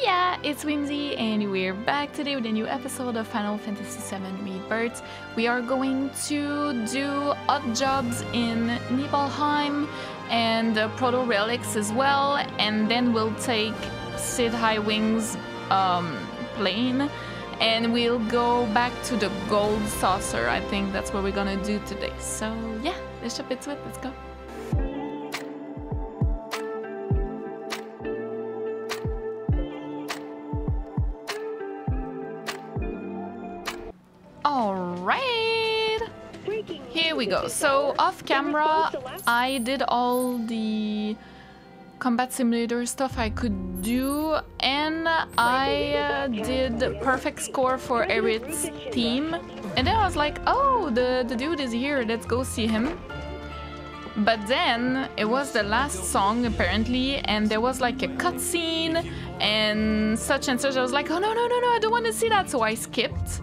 yeah, it's Whimsy, and we're back today with a new episode of Final Fantasy VII Rebirth. We are going to do odd jobs in Nibelheim and uh, Proto Relics as well, and then we'll take Cid Highwind's um, plane and we'll go back to the gold saucer. I think that's what we're gonna do today. So yeah, let's jump into it. Let's go. We go. So off camera, I did all the combat simulator stuff I could do, and I uh, did perfect score for Aerith's team. And then I was like, oh, the, the dude is here, let's go see him. But then it was the last song apparently, and there was like a cutscene and such and such. I was like, oh no, no, no, no, I don't want to see that. So I skipped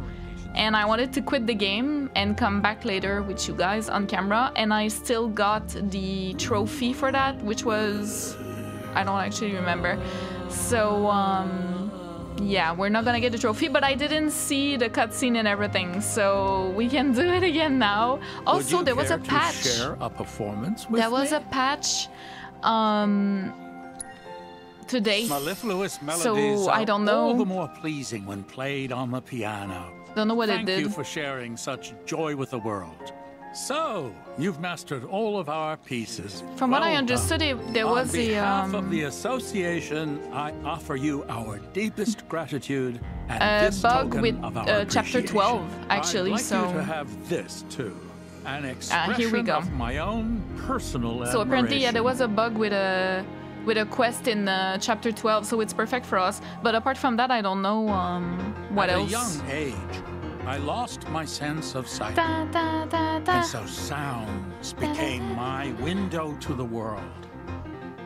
and I wanted to quit the game and come back later with you guys on camera. And I still got the trophy for that which was I don't actually remember. So um yeah we're not gonna get the trophy but I didn't see the cutscene and everything. So we can do it again now. Also there was a patch. share a performance with there was me? a patch um today. Mellifluous melodies so I don't know. all the more pleasing when played on the piano don't know what Thank it did you for sharing such joy with the world. So, you've mastered all of our pieces. From what I understood, it, there On was a behalf um, of the association, I offer you our deepest gratitude and A this bug token with, of our uh, chapter 12, actually, I'd like so- you to have this too. An Ah, expression here we go. of my own personal So apparently, yeah, there was a bug with a with a quest in uh, chapter 12, so it's perfect for us. But apart from that, I don't know um, what At else. a young age, I lost my sense of sight. Da, da, da. And so sounds became my window to the world.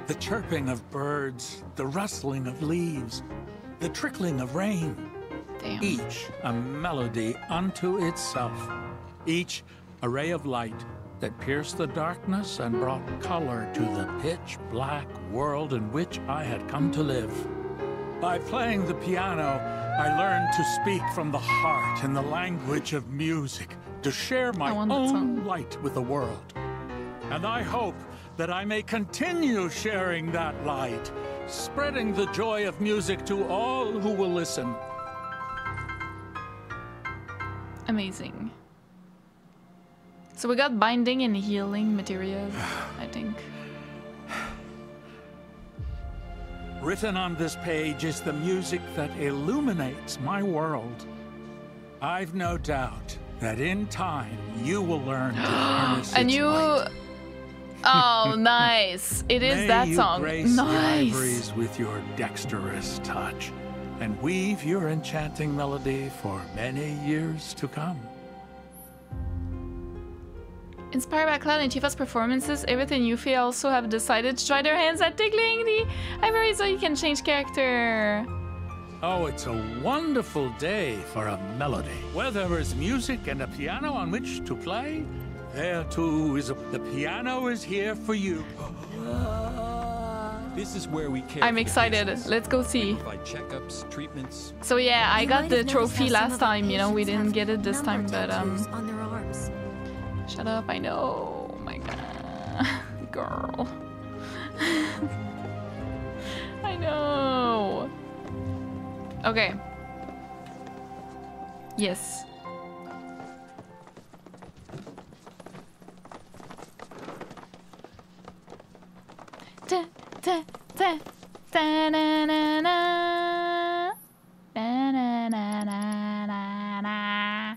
The chirping of birds, the rustling of leaves, the trickling of rain, Damn. each a melody unto itself, each a ray of light that pierced the darkness and brought color to the pitch black world in which I had come to live. By playing the piano, I learned to speak from the heart in the language of music, to share my I want that own light with the world. And I hope that I may continue sharing that light, spreading the joy of music to all who will listen. Amazing. So we got binding and healing materials, I think. Written on this page is the music that illuminates my world. I've no doubt that in time you will learn to harness And you. light. Oh, nice! It is May that you song. grace the Nice. ivories with your dexterous touch, and weave your enchanting melody for many years to come. Inspired by Cloud and Tifa's performances, Aerith and Yuffie also have decided to try their hands at tickling the ivory so you can change character. Oh, it's a wonderful day for a melody. Where there is music and a piano on which to play, there too is a... The piano is here for you. This is where we care. I'm excited. Let's go see. Checkups, treatments. So yeah, I got the trophy last time, you know, we didn't get it this time, but um shut up, I know. Oh my god. Girl. I know. Okay. Yes. Da, da, da, da, na, na, na. Na, na, na, na, na.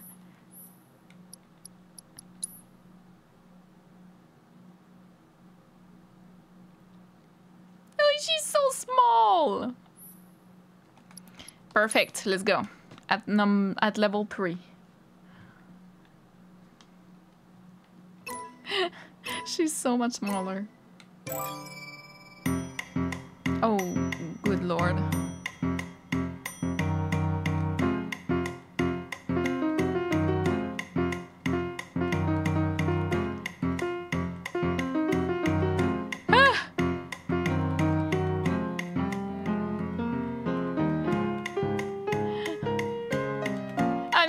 Oh, she's so small. Perfect. Let's go. At num at level three. she's so much smaller. Oh, good lord.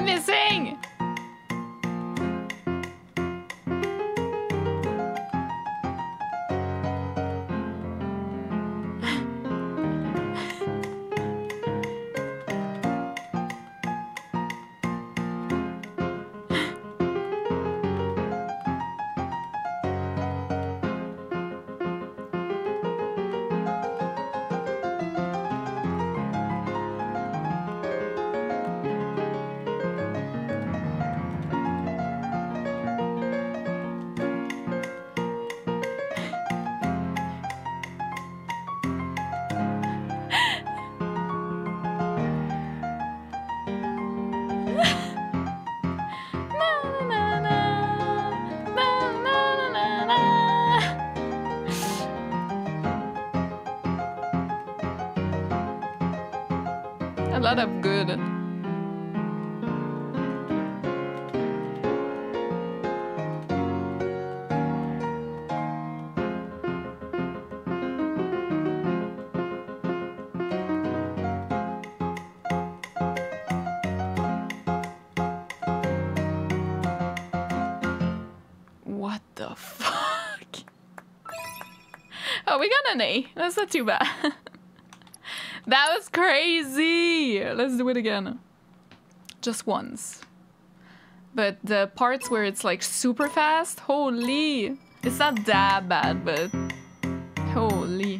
Missing! Good. What the fuck? Oh, we got an A. That's not too bad. that was crazy. Let's do it again. Just once. But the parts where it's like super fast, holy. It's not that bad, but holy.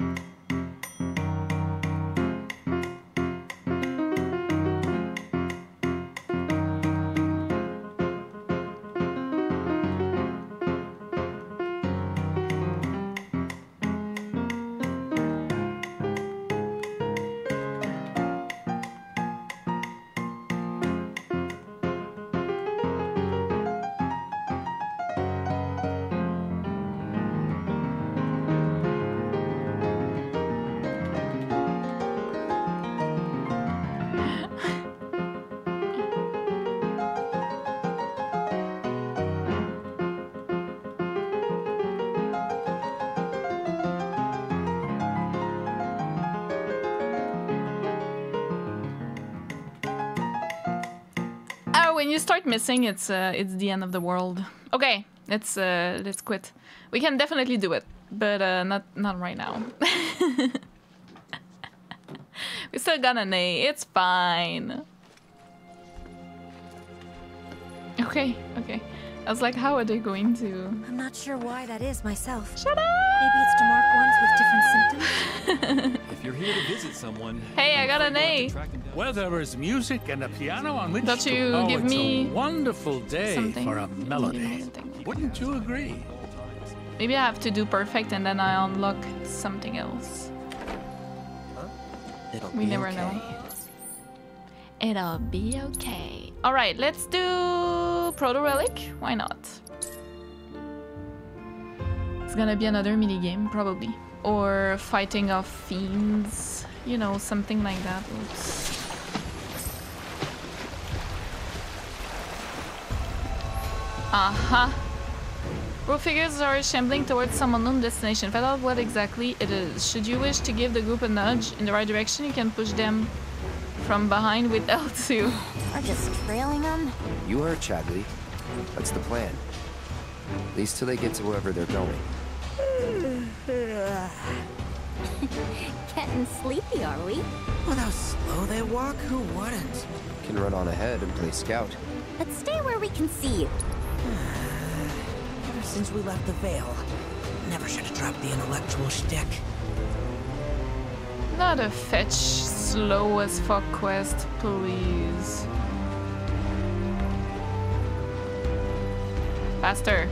Start missing, it's uh, it's the end of the world. Okay, let's uh, let's quit. We can definitely do it, but uh, not not right now. we still got an A. It's fine. Okay, okay. I was like, how are they going to? I'm not sure why that is myself. Shut up! Maybe it's to mark ones with different symptoms. If you're here to visit someone, Hey, I got an A. track. Where there is music and a piano on which Don't to- you oh, give it's me a wonderful day something? for a melody. Anything. Wouldn't you agree? Maybe I have to do perfect and then I unlock something else. It'll We be never okay. know. It'll be okay. All right, let's do Proto Relic. Why not? It's gonna be another mini game, probably, or fighting off fiends. You know, something like that. Oops. Uh-huh. Group figures are shambling towards some unknown destination. Find out what exactly it is. Should you wish to give the group a nudge in the right direction, you can push them from behind with L2. Are just trailing them? You heard Chadley. What's the plan? At least till they get to wherever they're going. Getting sleepy, are we? Well, how slow they walk, who wouldn't? Can run on ahead and play scout. But stay where we can see you. Ever since we left the Vale, never should have dropped the intellectual shtick. Not a fetch slow as fuck quest, please. Faster.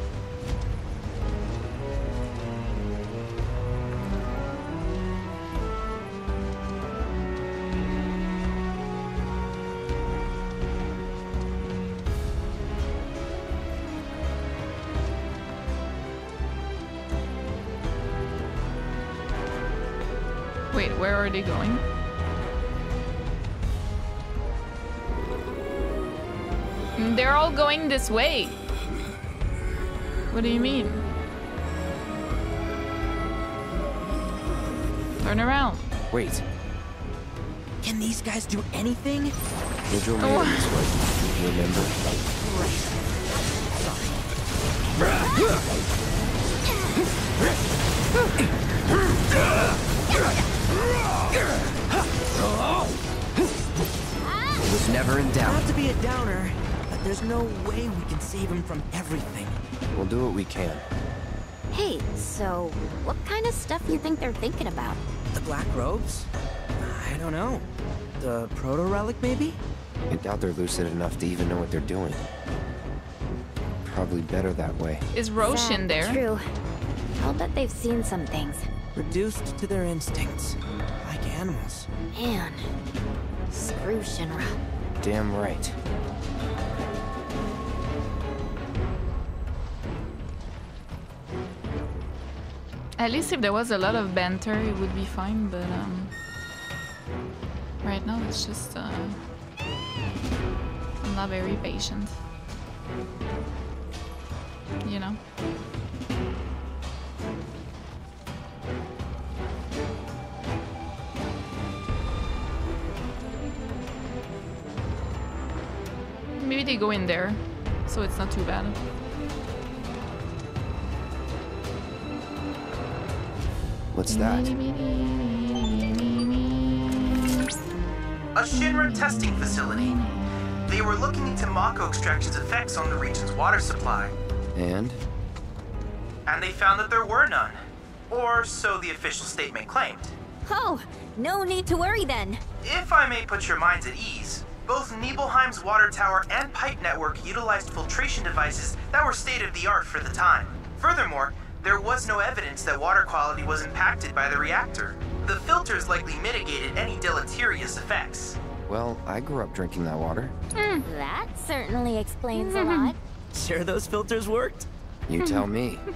They going? Mm, They're all going this way. What do you mean? Turn around. Wait, Can these guys do anything? Vigil made it this way. Remember? It was never in doubt. Not to be a downer, but there's no way we can save him from everything. We'll do what we can. Hey, so what kind of stuff you think they're thinking about? The black robes? I don't know. The proto relic, maybe? I doubt they're lucid enough to even know what they're doing. Probably better that way. Is Roche in there? True. I'll bet they've seen some things. Reduced to their instincts, like animals. Man, screw Shinra. Damn right. At least if there was a lot of banter, it would be fine, but um, right now it's just uh, I'm not very patient. You know. Maybe they go in there, so it's not too bad. What's that? A Shinra testing facility. They were looking into Mako extraction's effects on the region's water supply, And? and they found that there were none. Or so the official statement claimed. Oh, no need to worry then. If I may put your minds at ease, both Nibelheim's water tower and pipe network utilized filtration devices that were state of the art for the time. Furthermore, there was no evidence that water quality was impacted by the reactor. The filters likely mitigated any deleterious effects. Well, I grew up drinking that water. That certainly explains a lot. Sure those filters worked? You tell me.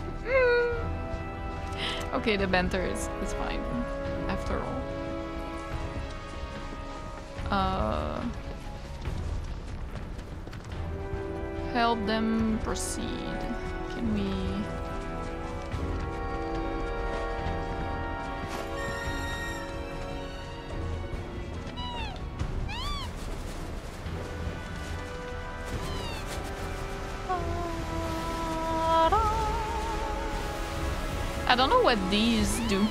Okay, the banter is, is fine, after all. Uh, help them proceed. Can we... I don't know what these do.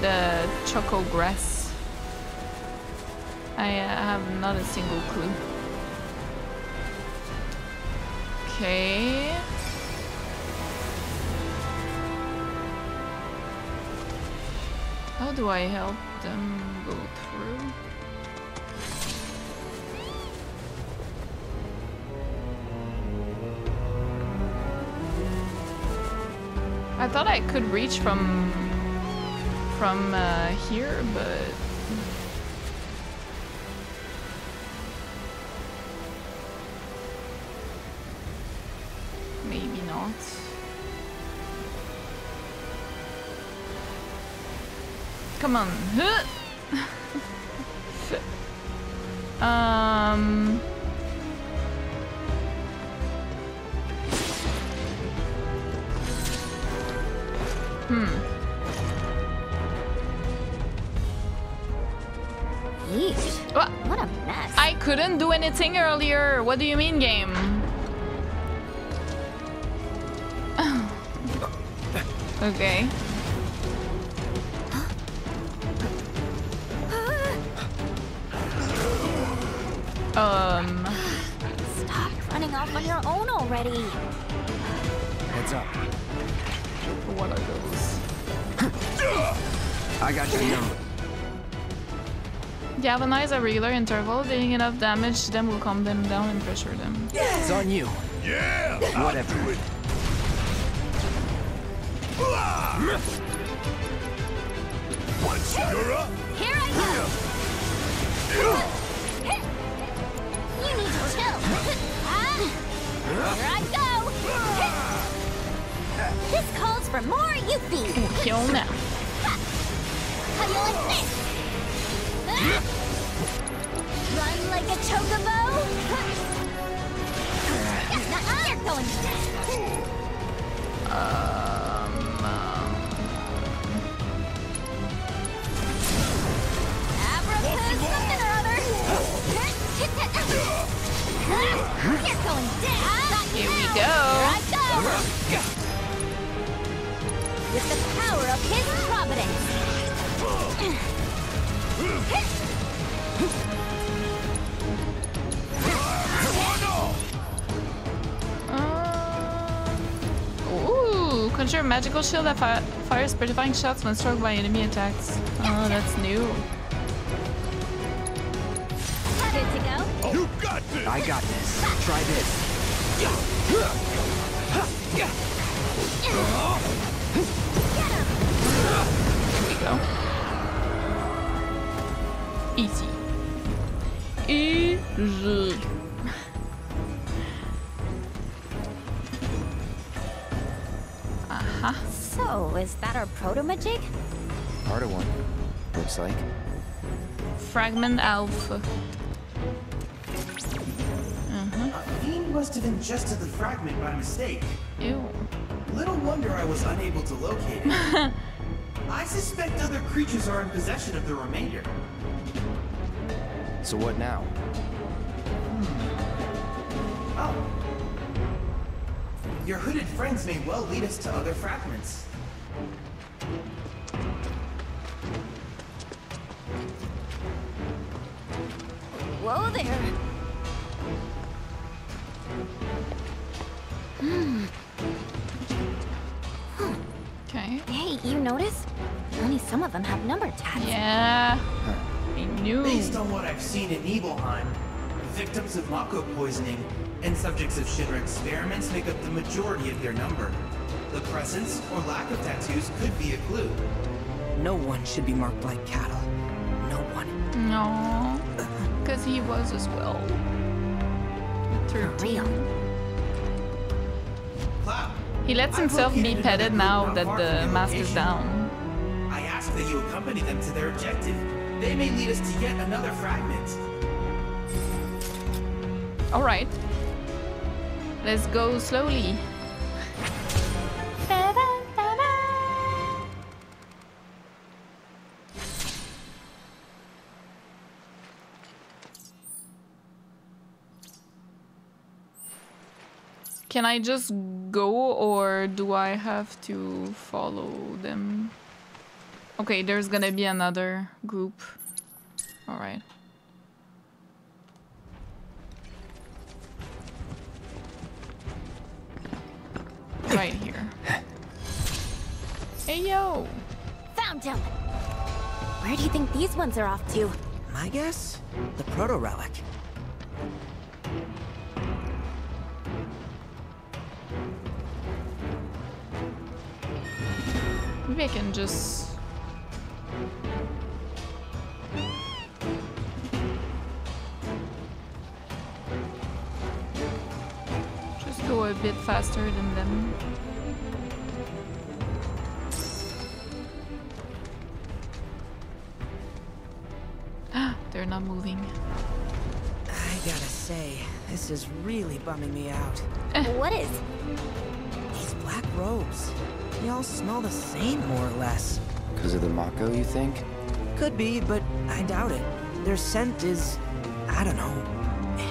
The choco grass. I uh, have not a single clue. Okay. How do I help them go through? I thought I could reach from from uh, here, but Come on. Um. Hmm. Yeesh. What? What a mess. I couldn't do anything earlier. What do you mean, game? Okay. Um. Stop running off on your own already. Heads up. What are those? I got your number. Galvanize a regular interval, dealing enough damage to them will calm them down and pressure them. It's on you. Yeah. Whatever. Here I go. You need to chill. Ah, Here I go. This calls for more Yuffie. Kill now. How you like this? Ah. Run like a chocobo? You're going to Um, going down! Here we Here go. I go! With the power of his providence! Uh, ooh, conjure a magical shield that fi fires petrifying shots when struck by enemy attacks. Oh, that's new. I got this. Try this. Here we go. Easy. Easy. Uh-huh. So, is that our proto-magic? Part of one. Looks like. Fragment Alpha. Must have ingested the fragment by mistake. Ew. Little wonder I was unable to locate it. I suspect other creatures are in possession of the remainder. So what now? Hmm. Oh. Your hooded friends may well lead us to other fragments. Whoa there! Some of them have number tags. Yeah. I knew. Based on what I've seen in Nibelheim, victims of Mako poisoning and subjects of Shinra experiments make up the majority of their number. The presence or lack of tattoos could be a clue. No one should be marked like cattle. No one. No. Because he was as well. 13. Cloud, He lets himself be petted now that the mask is location. down. That you accompany them to their objective. They may lead us to yet another fragment. Alright. Let's go slowly. Can I just go or do I have to follow them? Okay, there's gonna be another group. Alright. Right here. Hey yo! Found him! Where do you think these ones are off to? My guess? The proto relic. Maybe I can just... go a bit faster than them. They're not moving. I gotta say, this is really bumming me out. Eh. What is? These black robes. They all smell the same, more or less. Because of the Mako, you think? Could be, but I doubt it. Their scent is, I don't know,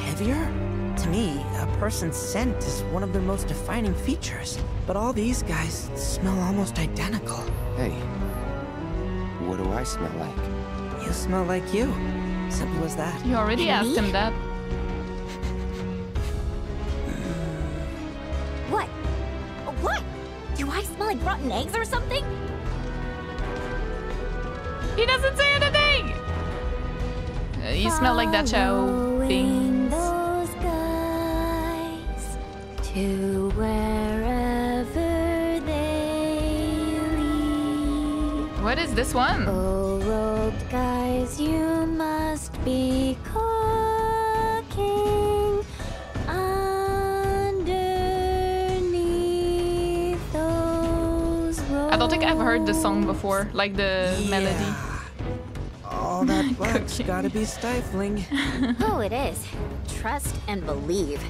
heavier? To me, a person's scent is one of their most defining features. But all these guys smell almost identical. Hey. What do I smell like? You smell like you. Simple as that. You already asked him that. What? What? Do I smell like rotten eggs or something? He doesn't say anything! Uh, you smell like that show Following to wherever they lead. What is this one? Oh, robed guys, you must be cooking underneath those I don't think I've heard the song before, like the melody. Yeah. All that black's Cooking. gotta be stifling. Oh, it is. Trust and believe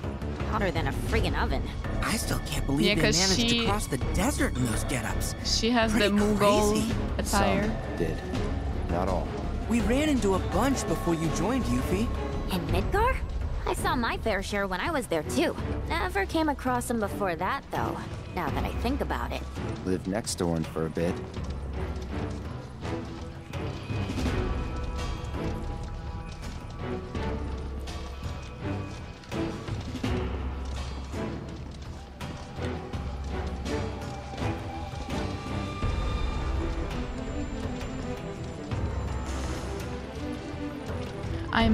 hotter than a friggin' oven. I still can't believe yeah, they managed she, to cross the desert in those get-ups. She has Pretty the Mughal crazy. attire. Some did. Not all. We ran into a bunch before you joined, Yuffie. In Midgar? I saw my fair share when I was there, too. Never came across them before that, though, now that I think about it. Lived next to one for a bit.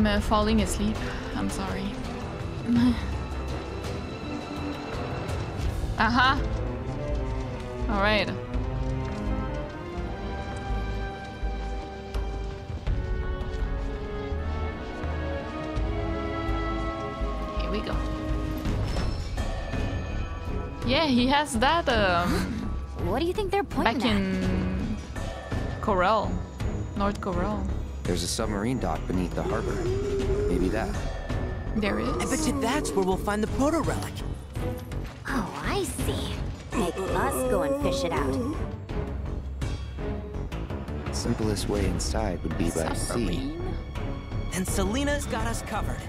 I'm uh, falling asleep. I'm sorry. Aha! Uh -huh. Alright. Here we go. Yeah, he has that, um... What do you think they're pointing Back in... At? Corel. North Corel. There's a submarine dock beneath the harbor. Maybe that. There is? I bet you that's where we'll find the proto-relic. Oh, I see. Make us go and fish it out. Simplest way inside would be by submarine? sea. Then Selena's got us covered.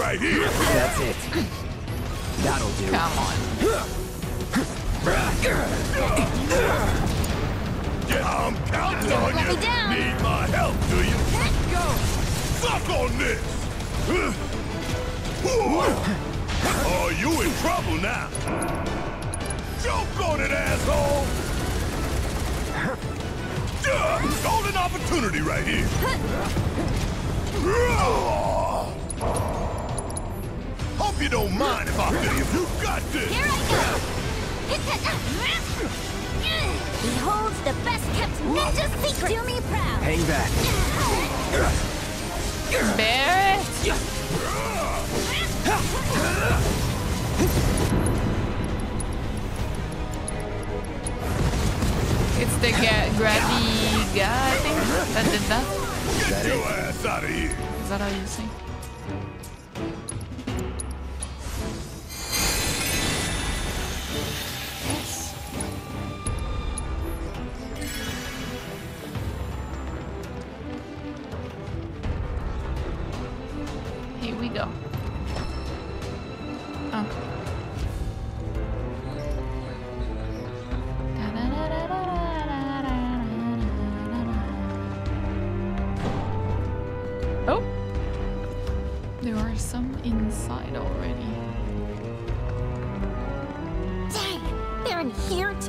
right here!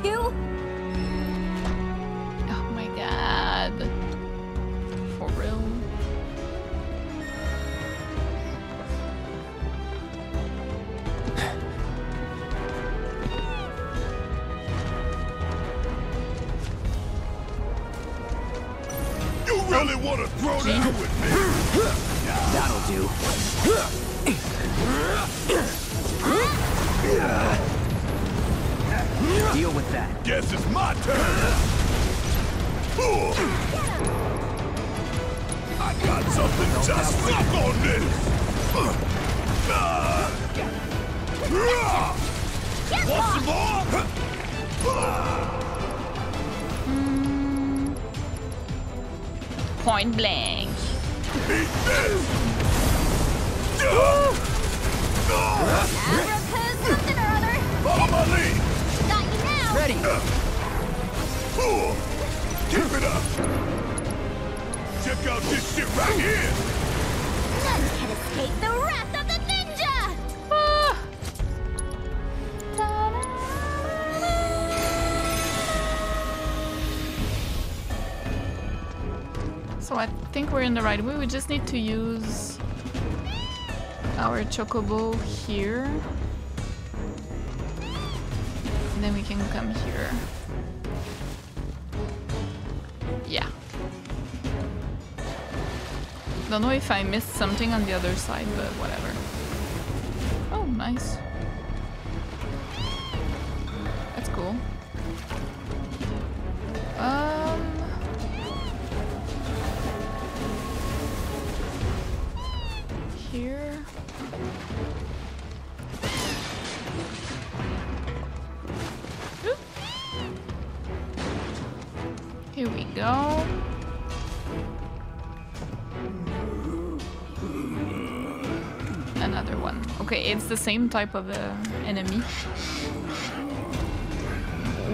too? Oh my god. For real? you really want to throw down with So I think we're in the right way. We just need to use our chocobo here. And then we can come here. Yeah. Don't know if I missed something on the other side, but whatever. Oh, nice. Same type of uh, enemy.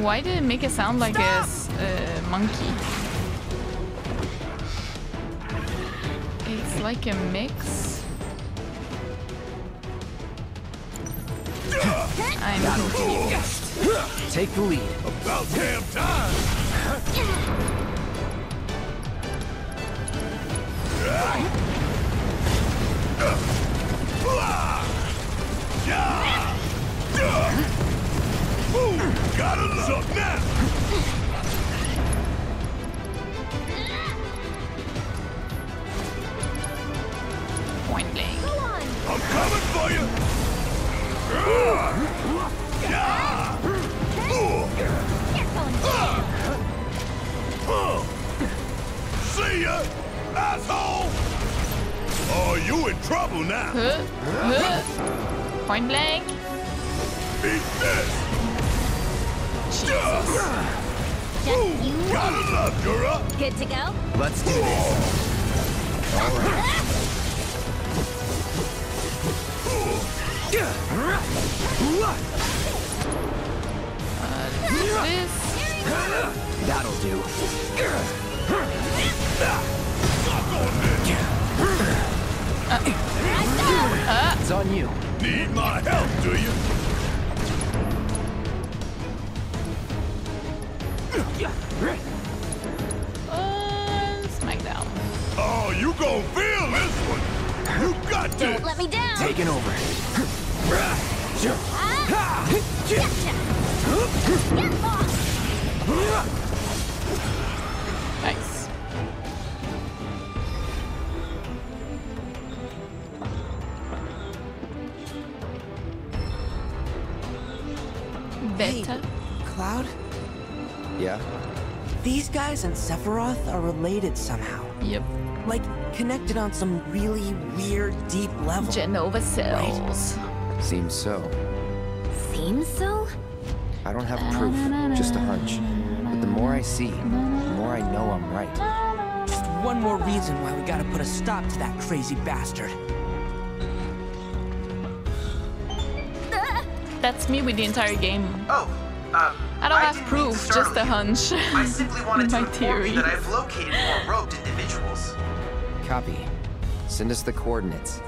Why did it make it sound like a s- a monkey? It's like a mix. I'm confused. Take the lead. About damn time! Asshole! Oh, you See ya, asshole. Are you in trouble now! Huh? Huh? Point blank. Let's do this. Sephiroth are related somehow. Yep. Like, connected on some really weird, deep level. Jenova cells. Seems so. Seems so? I don't have proof, just a hunch. But the more I see, the more I know I'm right. Just one more reason why we gotta put a stop to that crazy bastard. That's me with the entire game. Oh, proof, just a hunch. I simply wanted My to inform you that. I've located more robed individuals. Copy. Send us the coordinates.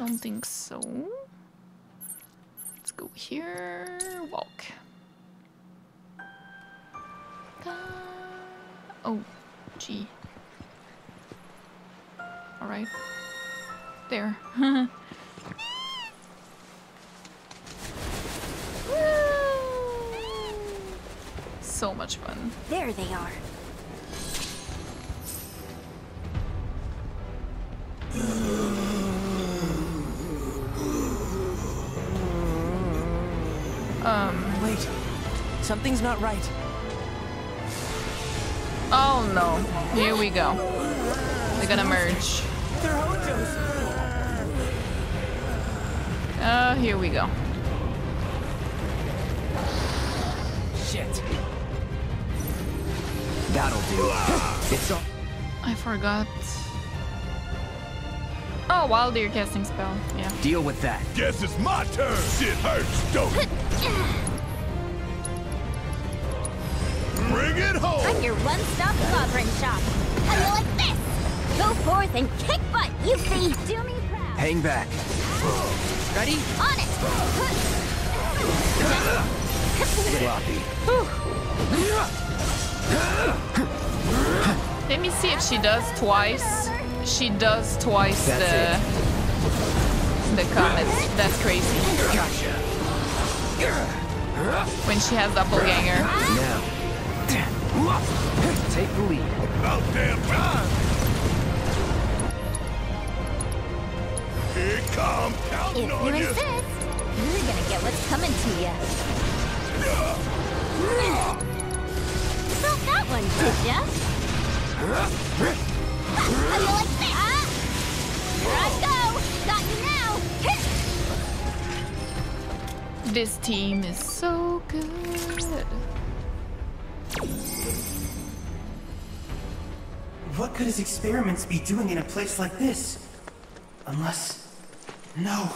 Don't think so. Let's go here. Walk. Uh, Oh, gee. All right. There. so much fun. There they are. Um. Wait, something's not right. Oh no. Here we go. They're gonna merge. They're! Oh, here we go. Shit. That'll do. It's all. I forgot. Oh, wild deer casting spell. Yeah. Deal with that. Guess it's my turn. Shit hurts, don't it? Bring it home. I'm your one-stop sovereign shop. How do you like this? Go forth and kick butt, you see. Do me proud. Hang back. Ready? On it. Sloppy. Let me see if she does twice. She does twice That's the the comets. That's crazy. Gotcha. When she has doppelganger. Now. Take the lead. About damn time. Here it comes. If Counting you on you. insist, you're gonna get what's coming to you. Felt that one, did ya? How do you like this? Here I go! Got you now! This team is so good. What could his experiments be doing in a place like this? Unless... No.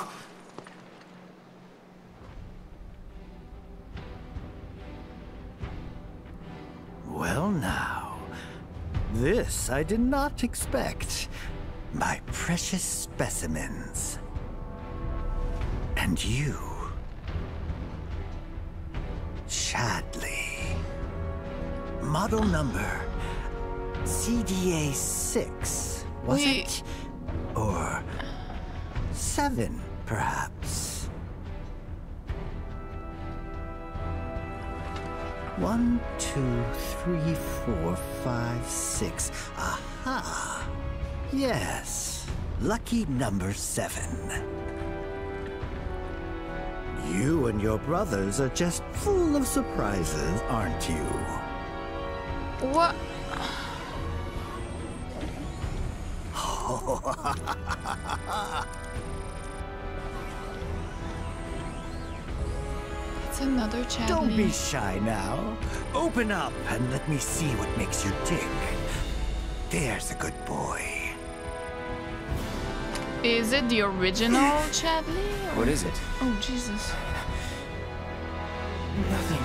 Well now, this I did not expect. My precious specimens. And you, Chadley, Model number CDA 6, was We- it? Or 7, perhaps? One, two, three, four, five, six. Aha! Yes, lucky number seven. You and your brothers are just full of surprises, aren't you? What? It's another Chadley. Don't be shy now. Open up and let me see what makes you tick. There's a good boy. Is it the original Chadley? or- What is it? Oh Jesus! Nothing.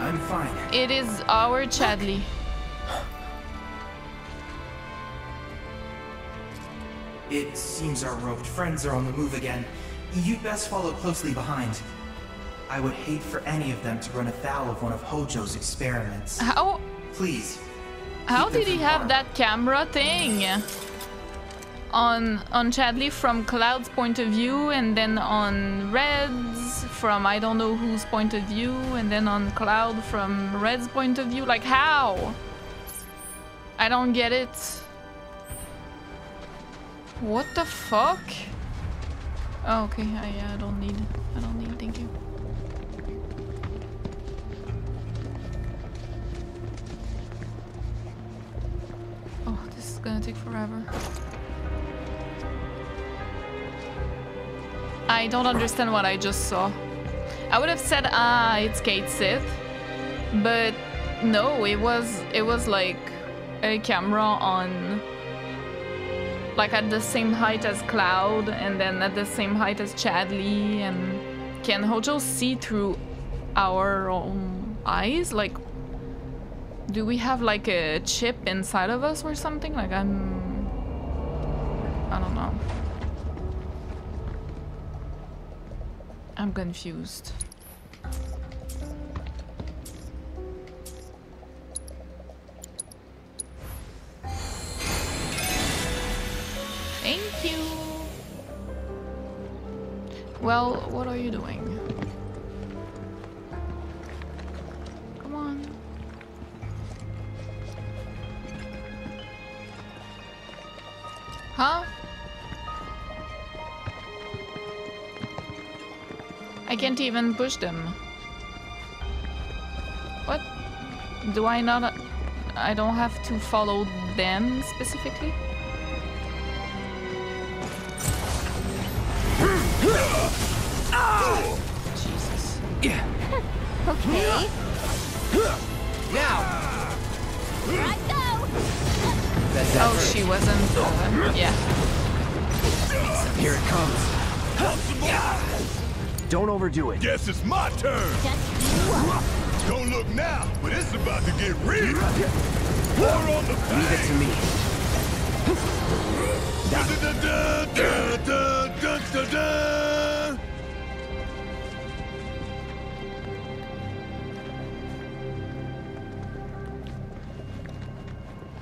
I'm fine. It is our Chadley. It seems our roped friends are on the move again. You'd best follow closely behind. I would hate for any of them to run afoul of one of Hojo's experiments. How? Please. How did he have harm. that camera thing? On on Chadley from Cloud's point of view, and then on Red's from I don't know whose point of view, and then on Cloud from Red's point of view. Like how? I don't get it. What the fuck? Oh, okay. I, I don't need. I don't need. Thank you. Oh, this is gonna take forever. I don't understand what I just saw. I would have said, ah, it's Cait Sith, but no, it was it was like a camera on, like at the same height as Cloud, and then at the same height as Chadley. And can Hojo see through our own eyes? Like, do we have like a chip inside of us or something? Like I'm, I don't know. I'm confused. Thank you. Well, what are you doing? Come on. Huh? I can't even push them. What? Do I not... I don't have to follow them specifically? Jesus. Yeah. Okay. Now. Here I go! Oh, she wasn't... Uh, yeah. Here it comes. Don't overdo it. Guess it's my turn. Don't look now, but it's about to get real. Pour on the Leave it to me.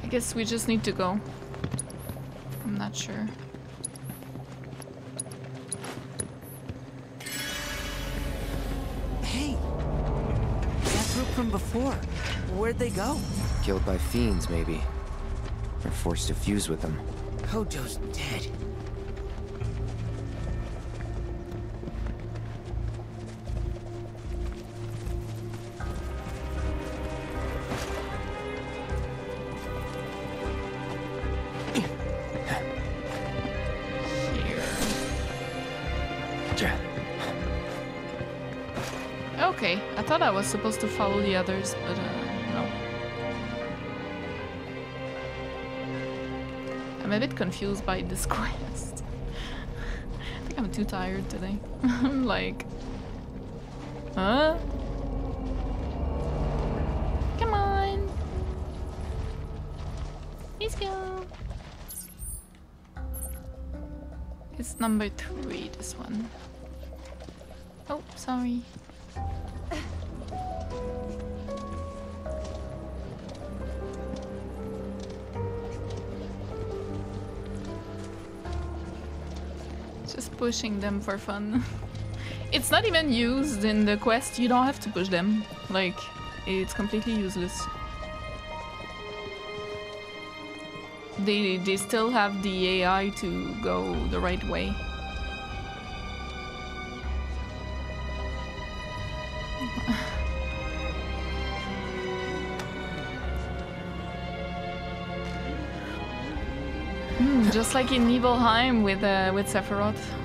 I guess we just need to go. I'm not sure. From before. Where'd they go? Killed by fiends, maybe. Or forced to fuse with them. Hojo's dead. Supposed to follow the others, but uh, no. I'm a bit confused by this quest. I think I'm too tired today. I'm like, huh? Come on. Let's go. It's number three, this one. Oh, sorry. Pushing them for fun. it's not even used in the quest, you don't have to push them. Like, it's completely useless. They, they still have the AI to go the right way. Hmm, just like in Nibelheim with uh, with Sephiroth.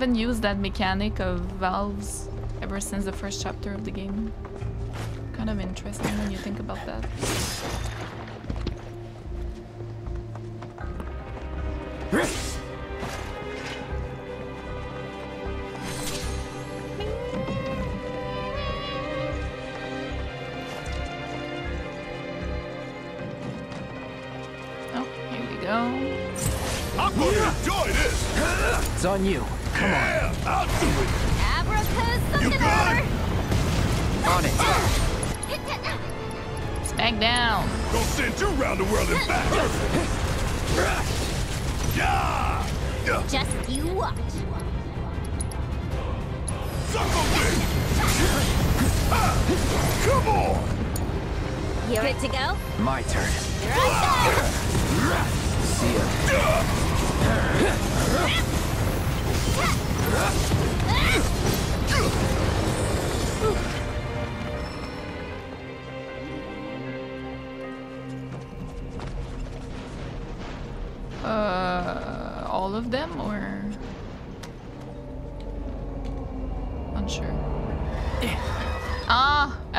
Haven't used that mechanic of valves ever since the first chapter of the game. Kind of interesting when you think about that.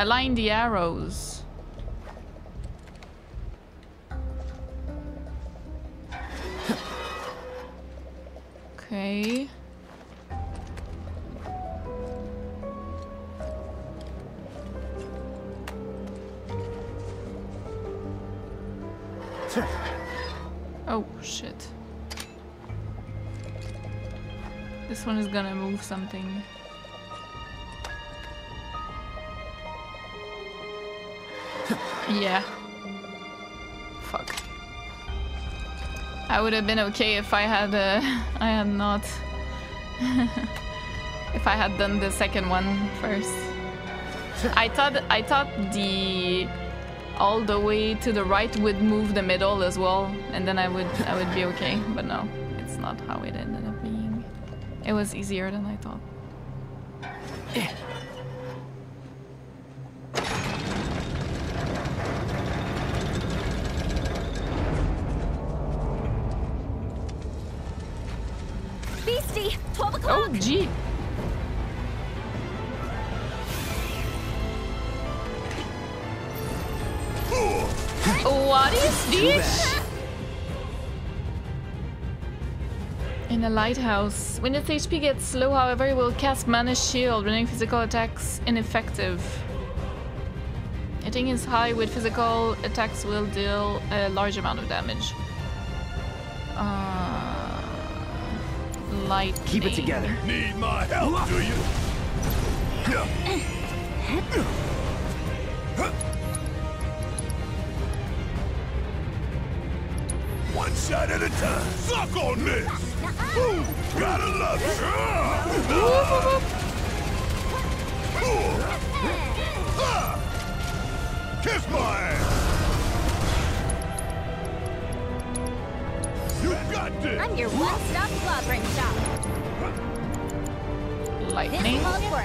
Align the arrows. Okay. Oh, shit. This one is gonna move something. I would have been okay if I had uh, I had not if I had done the second one first. I thought I thought the all the way to the right would move the middle as well, and then I would I would be okay. But no, it's not how it ended up being. It was easier than I 12 o'clock! Oh, gee. What is this? In a lighthouse. When its HP gets low, however, it will cast Mana Shield, rendering physical attacks ineffective. Hitting is high with physical attacks will deal a large amount of damage. Uh, light. Keep it together. Need my help, do you? One shot at a time. Suck on this. Ooh, gotta love it. Ah. Kiss my ass. You got this. I'm your one-stop slobbering shop. For more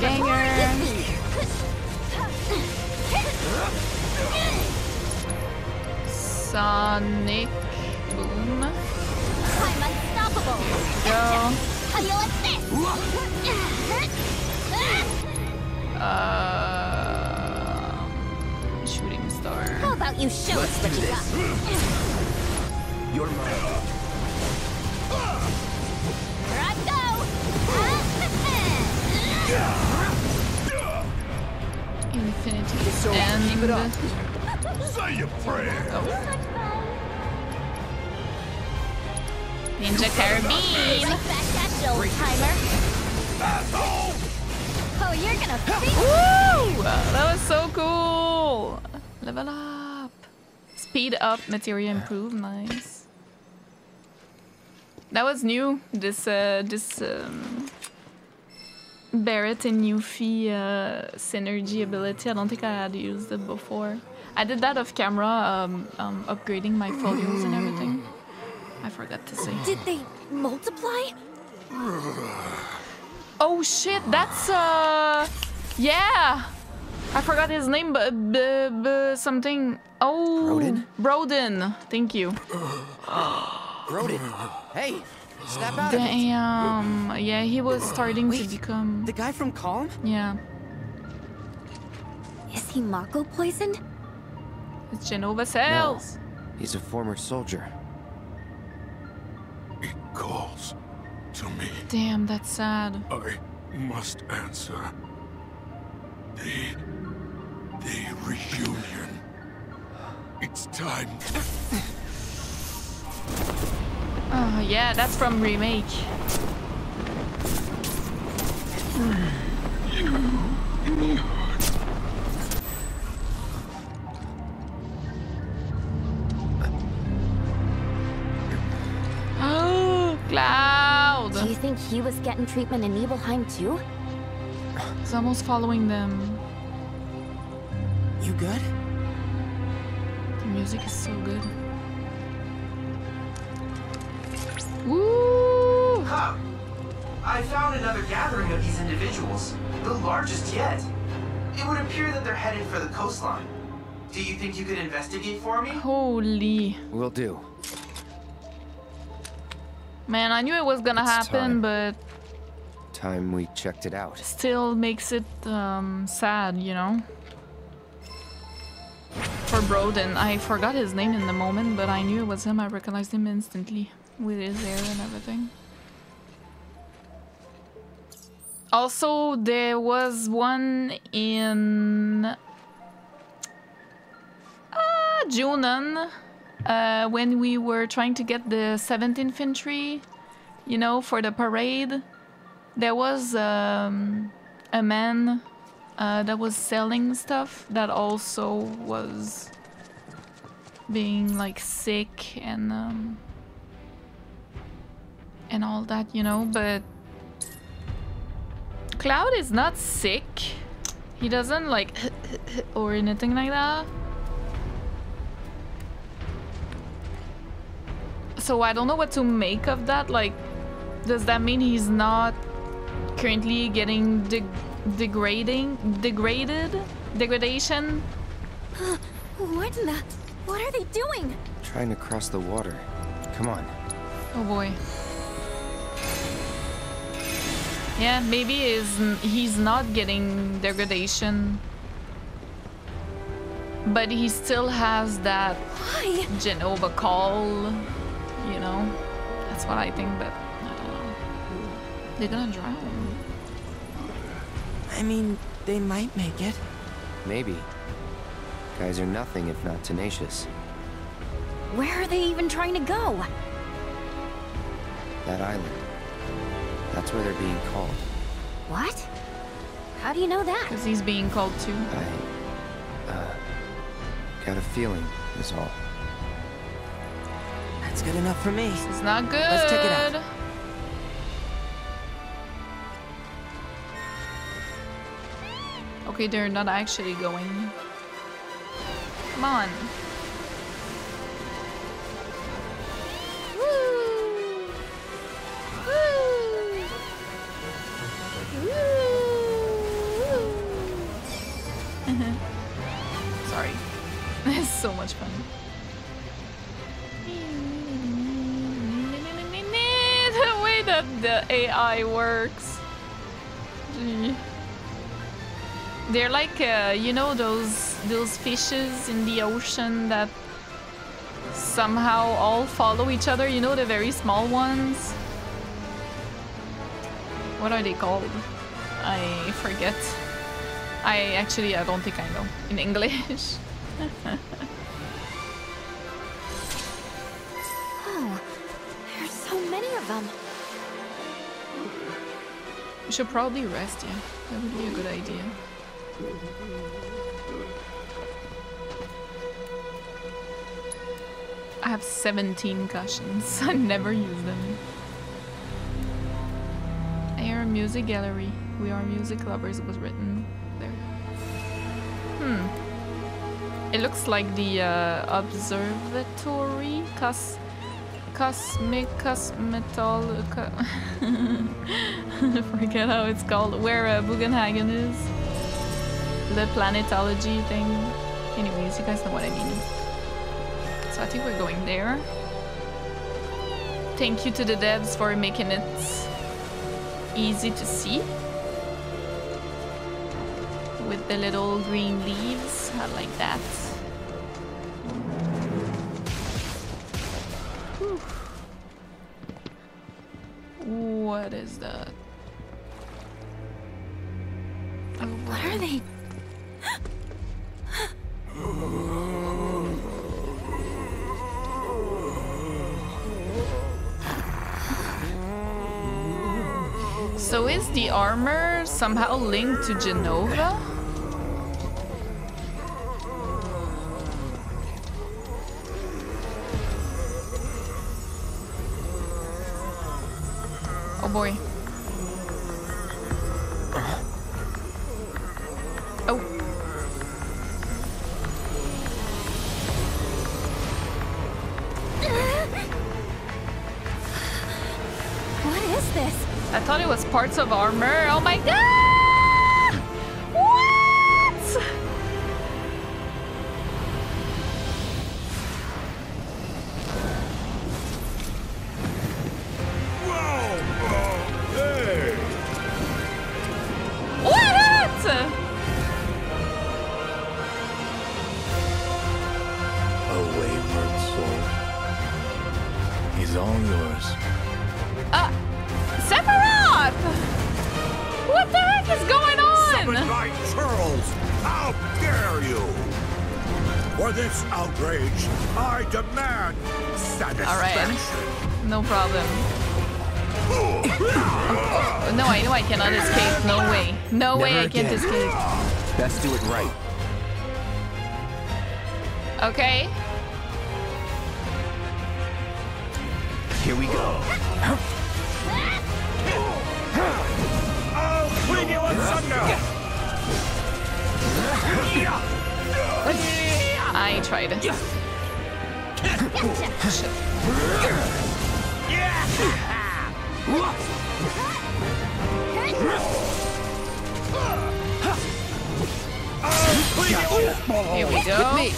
Ganger. Sonic Boom. I'm unstoppable. Go. How do you like this? Uh, shooting star. How about you show us what you got? You're mine. Infinity So, and keep it up. Say your prayer. Ninja Carabine. Right back at you, old timer. Asshole. Oh, you're gonna see. Woo! That was so cool. Level up. Speed up, material improve. Nice. That was new. This uh, this um, Barrett and Yuffie uh, synergy ability. I don't think I had used it before. I did that off camera, um, um, upgrading my folios and everything. I forgot to say. Did they multiply? Oh shit, that's uh yeah. I forgot his name but b- b- something. Oh Broden? Broden. Thank you. Broden. Hey, snap out of it. Damn. Yeah, he was starting to become The guy from Kalm? yeah. Is he Mako poisoned? It's Jenova No, he's a former soldier. It calls to me. Damn, that's sad. I must answer. The. the reunion. It's time. Oh yeah, that's from remake. Oh, Cloud! Do you think he was getting treatment in Nibelheim too? He's almost following them. You good? The music is so good. Woo! Huh. I found another gathering of these individuals, the largest yet. It would appear that they're headed for the coastline. Do you think you could investigate for me? Holy. Will do. Man, I knew it was gonna It's happen, time. but Time we checked it out. still makes it um, sad, you know? For Broden, I forgot his name in the moment, but I knew it was him. I recognized him instantly with his hair and everything. Also, there was one in uh, Junon uh, when we were trying to get the 7th Infantry, you know, for the parade. There was um, a man uh, that was selling stuff that also was being like sick and um, and all that, you know. But Cloud is not sick. He doesn't like or anything like that. So I don't know what to make of that. Like, does that mean he's not currently getting de degrading, degraded, degradation? What in the... What are they doing? trying to cross the water. Come on. Oh boy. Yeah, maybe he's, he's not getting degradation. But he still has that Why? Jenova call, you know? That's what I think, but I don't know. They're gonna drown. I mean, they might make it. Maybe. Guys are nothing if not tenacious. Where are they even trying to go? That island. That's where they're being called. What? How do you know that? Because he's being called too. I, uh, got a feeling, is all. That's good enough for me. It's not good. Let's check it out. Okay, they're not actually going. Come on. So much fun. the way that the AI works. Gee. They're like, uh, you know, those those fishes in the ocean that somehow all follow each other. You know, the very small ones. What are they called? I forget. I actually, I don't think I know in English. so many of them. We should probably rest, yeah. That would be a good idea. I have 17 cushions. I never use them. Air Music Gallery. We are music lovers was written there. Hmm. It looks like the uh, observatory. Cos cosmic cosmetal. Co I forget how it's called. Where uh, Bugenhagen is. The planetology thing. Anyways, you guys know what I mean. So I think we're going there. Thank you to the devs for making it easy to see. With the little green leaves. I like that. What is that? Oh, What are they? So is the armor somehow linked to Jenova? Oh boy. Oh. What is this? I thought it was parts of armor. Oh my god! Here we go.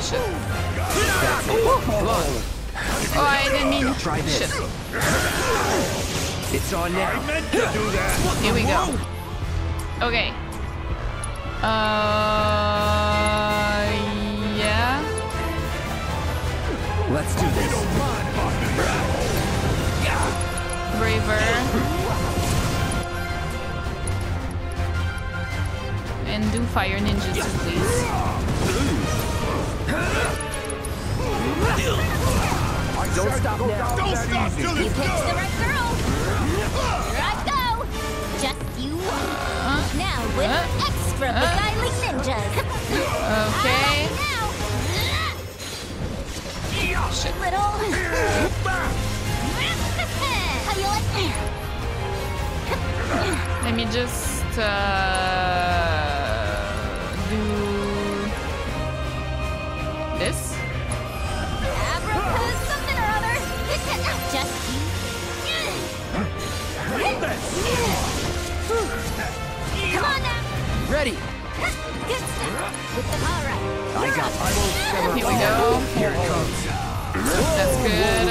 Shit. Oh, I didn't mean Try this. Shit. It's on now. I meant to do that. Here we go. Okay. Uh, yeah. Let's do this. Braver. And do fire ninjutsu, please. Don't stop now. Don't stop till You picked the right girl. Here I go. Just you watch. Now with uh, extra uh. beguiling ninjas. Okay. Now. Shit. Little. How you like Let me just uh, Come on now. Ready. Good stuff. With the all right. I got I won't sever Here we go. Here it comes. That's good.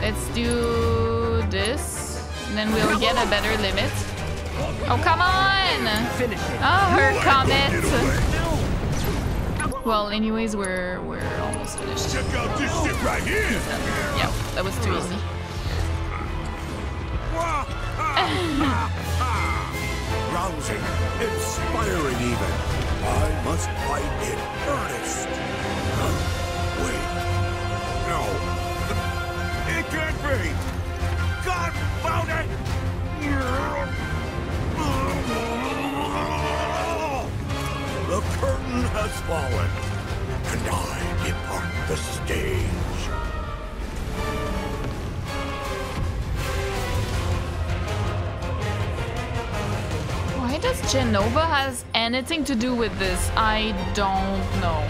Let's do this. And then we'll get a better limit. Oh, come on! Finish it. Oh, her comet! Well, anyways, we're we're almost finished. Check out this shit right here. Yeah, that was too easy. Rousing, inspiring even. I must fight in earnest. Wait. No. It can't be. Confound it! The curtain has fallen, and I depart the stage. Does Jenova has anything to do with this? I don't know.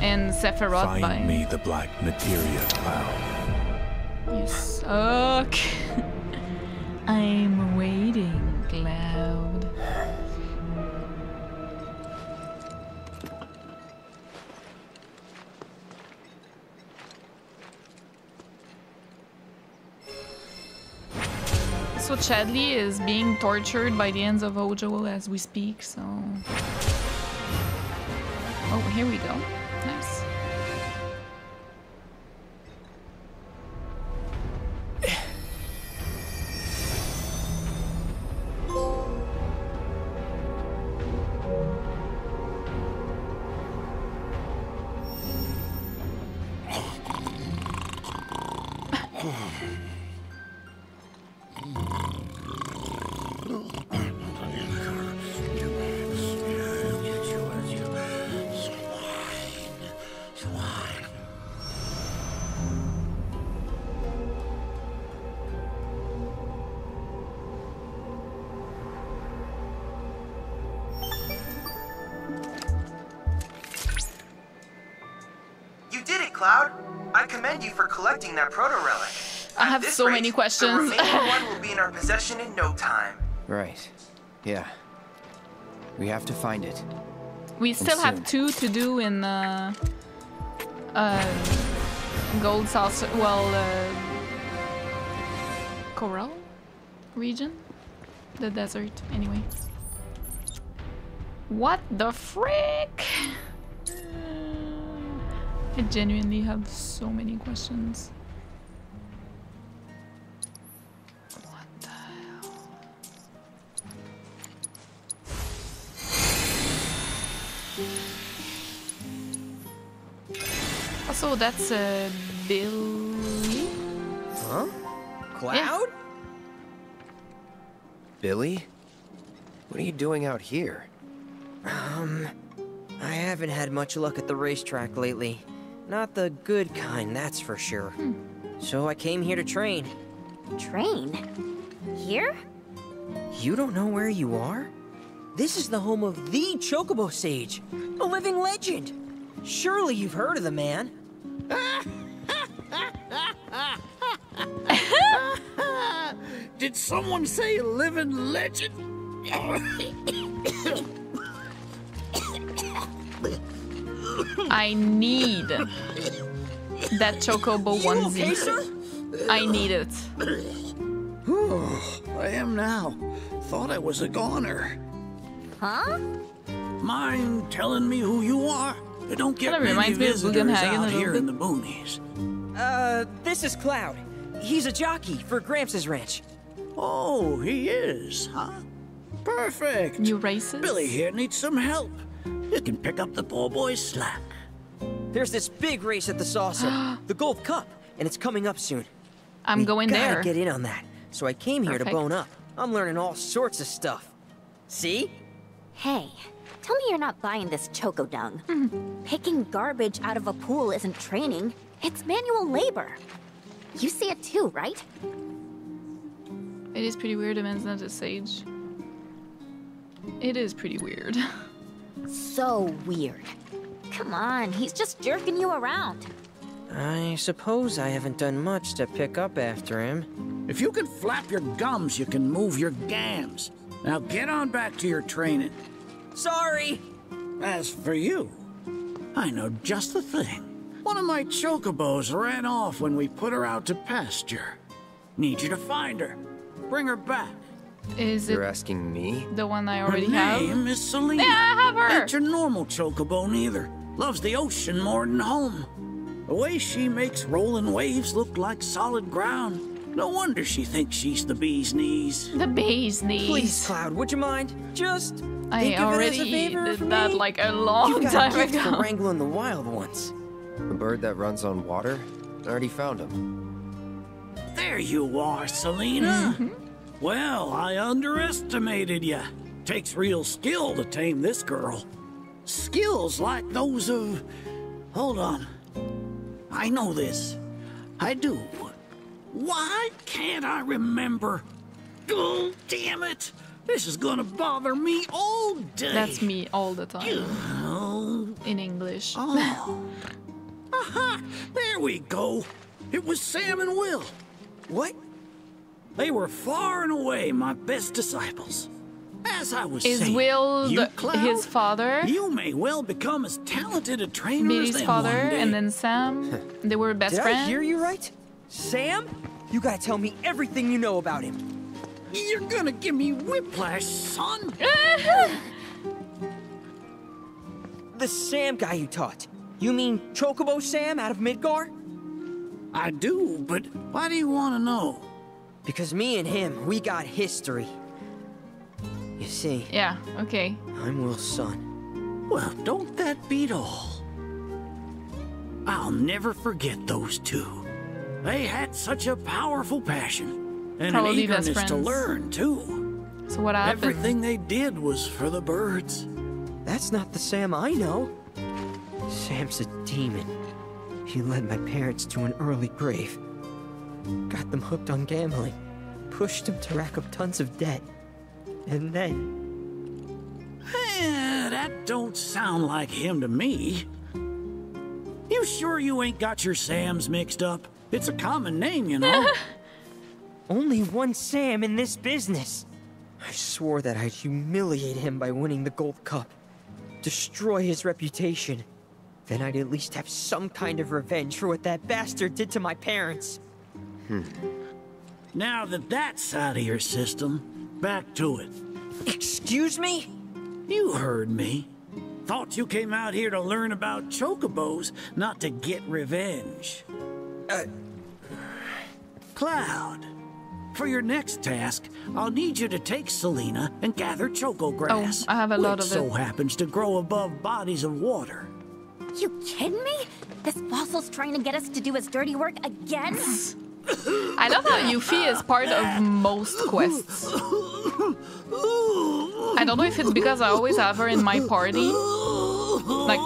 And Sephiroth Find by me the black materia cloud. You suck. I'm waiting, Cloud. Chadley is being tortured by the ends of Hojo as we speak, so... Oh, here we go. Collecting that proto relic. I At have this so rate, many The questions. remaining one will be in our possession in no time. Right. Yeah. We have to find it. We still have two to do in uh, uh, Gold Saucer, well, uh, Corel region? The desert, anyway. What the frick? I genuinely have so many questions. What the hell? Also, that's uh, Billy. Huh? Cloud? Billy? What are you doing out here? Um, I haven't had much luck at the racetrack lately. Not the good kind, that's for sure. So I came here to train. Train? Here? You don't know where you are? This is the home of the Chocobo Sage, a living legend. Surely you've heard of the man. Did someone say living legend? I need that chocobo onesie. Okay, sir? I need it. I am now. Thought I was a goner. Huh? Mind telling me who you are? I don't get Kinda many reminds me of visitors Guggenhagen a out here bit. in the boonies. Uh, this is Cloud. He's a jockey for Gramps' ranch. Oh, he is, huh? Perfect. New races? Billy here needs some help. You can pick up the poor boy's slack. There's this big race at the saucer, the Gold Cup, and it's coming up soon. I'm We going gotta there. get in on that. So I came here to bone up. I'm learning all sorts of stuff. See? Hey, tell me you're not buying this choco dung. Mm-hmm. Picking garbage out of a pool isn't training, it's manual labor. You see it too, right? It is pretty weird a man's not a sage. It is pretty weird. So weird. Come on, he's just jerking you around. I suppose I haven't done much to pick up after him. If you can flap your gums, you can move your gams. Now get on back to your training. Sorry! As for you, I know just the thing. One of my chocobos ran off when we put her out to pasture. Need you to find her. Bring her back. Is it You're asking me? the one I Her already have? name is Selena. Yeah, I have her. Ain't your normal chocobo neither. Loves the ocean more than home. The way she makes rolling waves look like solid ground. No wonder she thinks she's the bee's knees. The bee's knees. Please, Cloud, would you mind? Just I think of it as a already favor did for that me? like a long You've got time a gift ago. for wrangling the wild ones. A bird that runs on water? I already found him. There you are, Selena. Mm-hmm. Well, I underestimated you. Takes real skill to tame this girl. Skills like those of. Hold on. I know this. I do. Why can't I remember? Oh, damn it! This is gonna bother me all day. That's me all the time. Oh, In English. oh. Aha! There we go. It was Sam and Will. What? They were far and away my best disciples. As I was Is saying, Will you, the- Cloud, his father? You may well become as talented a trainer as Billy's them father one day. and then Sam. they were best Did friends. I hear you right? Sam? You gotta tell me everything you know about him. You're gonna give me whiplash, son. The Sam guy you taught. You mean Chocobo Sam out of Midgar? I do, but why do you want to know? Because me and him, we got history. You see, yeah, okay. I'm Will's son. Well, don't that beat all? I'll never forget those two. They had such a powerful passion and Probably an best eagerness to learn too. So what happened? Everything they did was for the birds. That's not the Sam I know. Sam's a demon. He led my parents to an early grave. Got them hooked on gambling. Pushed them to rack up tons of debt. And then, Eh, that don't sound like him to me. You sure you ain't got your Sams mixed up? It's a common name, you know. only one Sam in this business. I swore that I'd humiliate him by winning the Gold Cup. Destroy his reputation. Then I'd at least have some kind of revenge for what that bastard did to my parents. Now that that's out of your system, back to it. Excuse me? You heard me. Thought you came out here to learn about chocobos, not to get revenge. Uh, Cloud, for your next task, I'll need you to take Selena and gather choco grass. Oh, I have a lot which of so it. happens to grow above bodies of water. You kidding me? This fossil's trying to get us to do his dirty work again? I love how Yuffie is part of most quests. I don't know if it's because I always have her in my party. Like,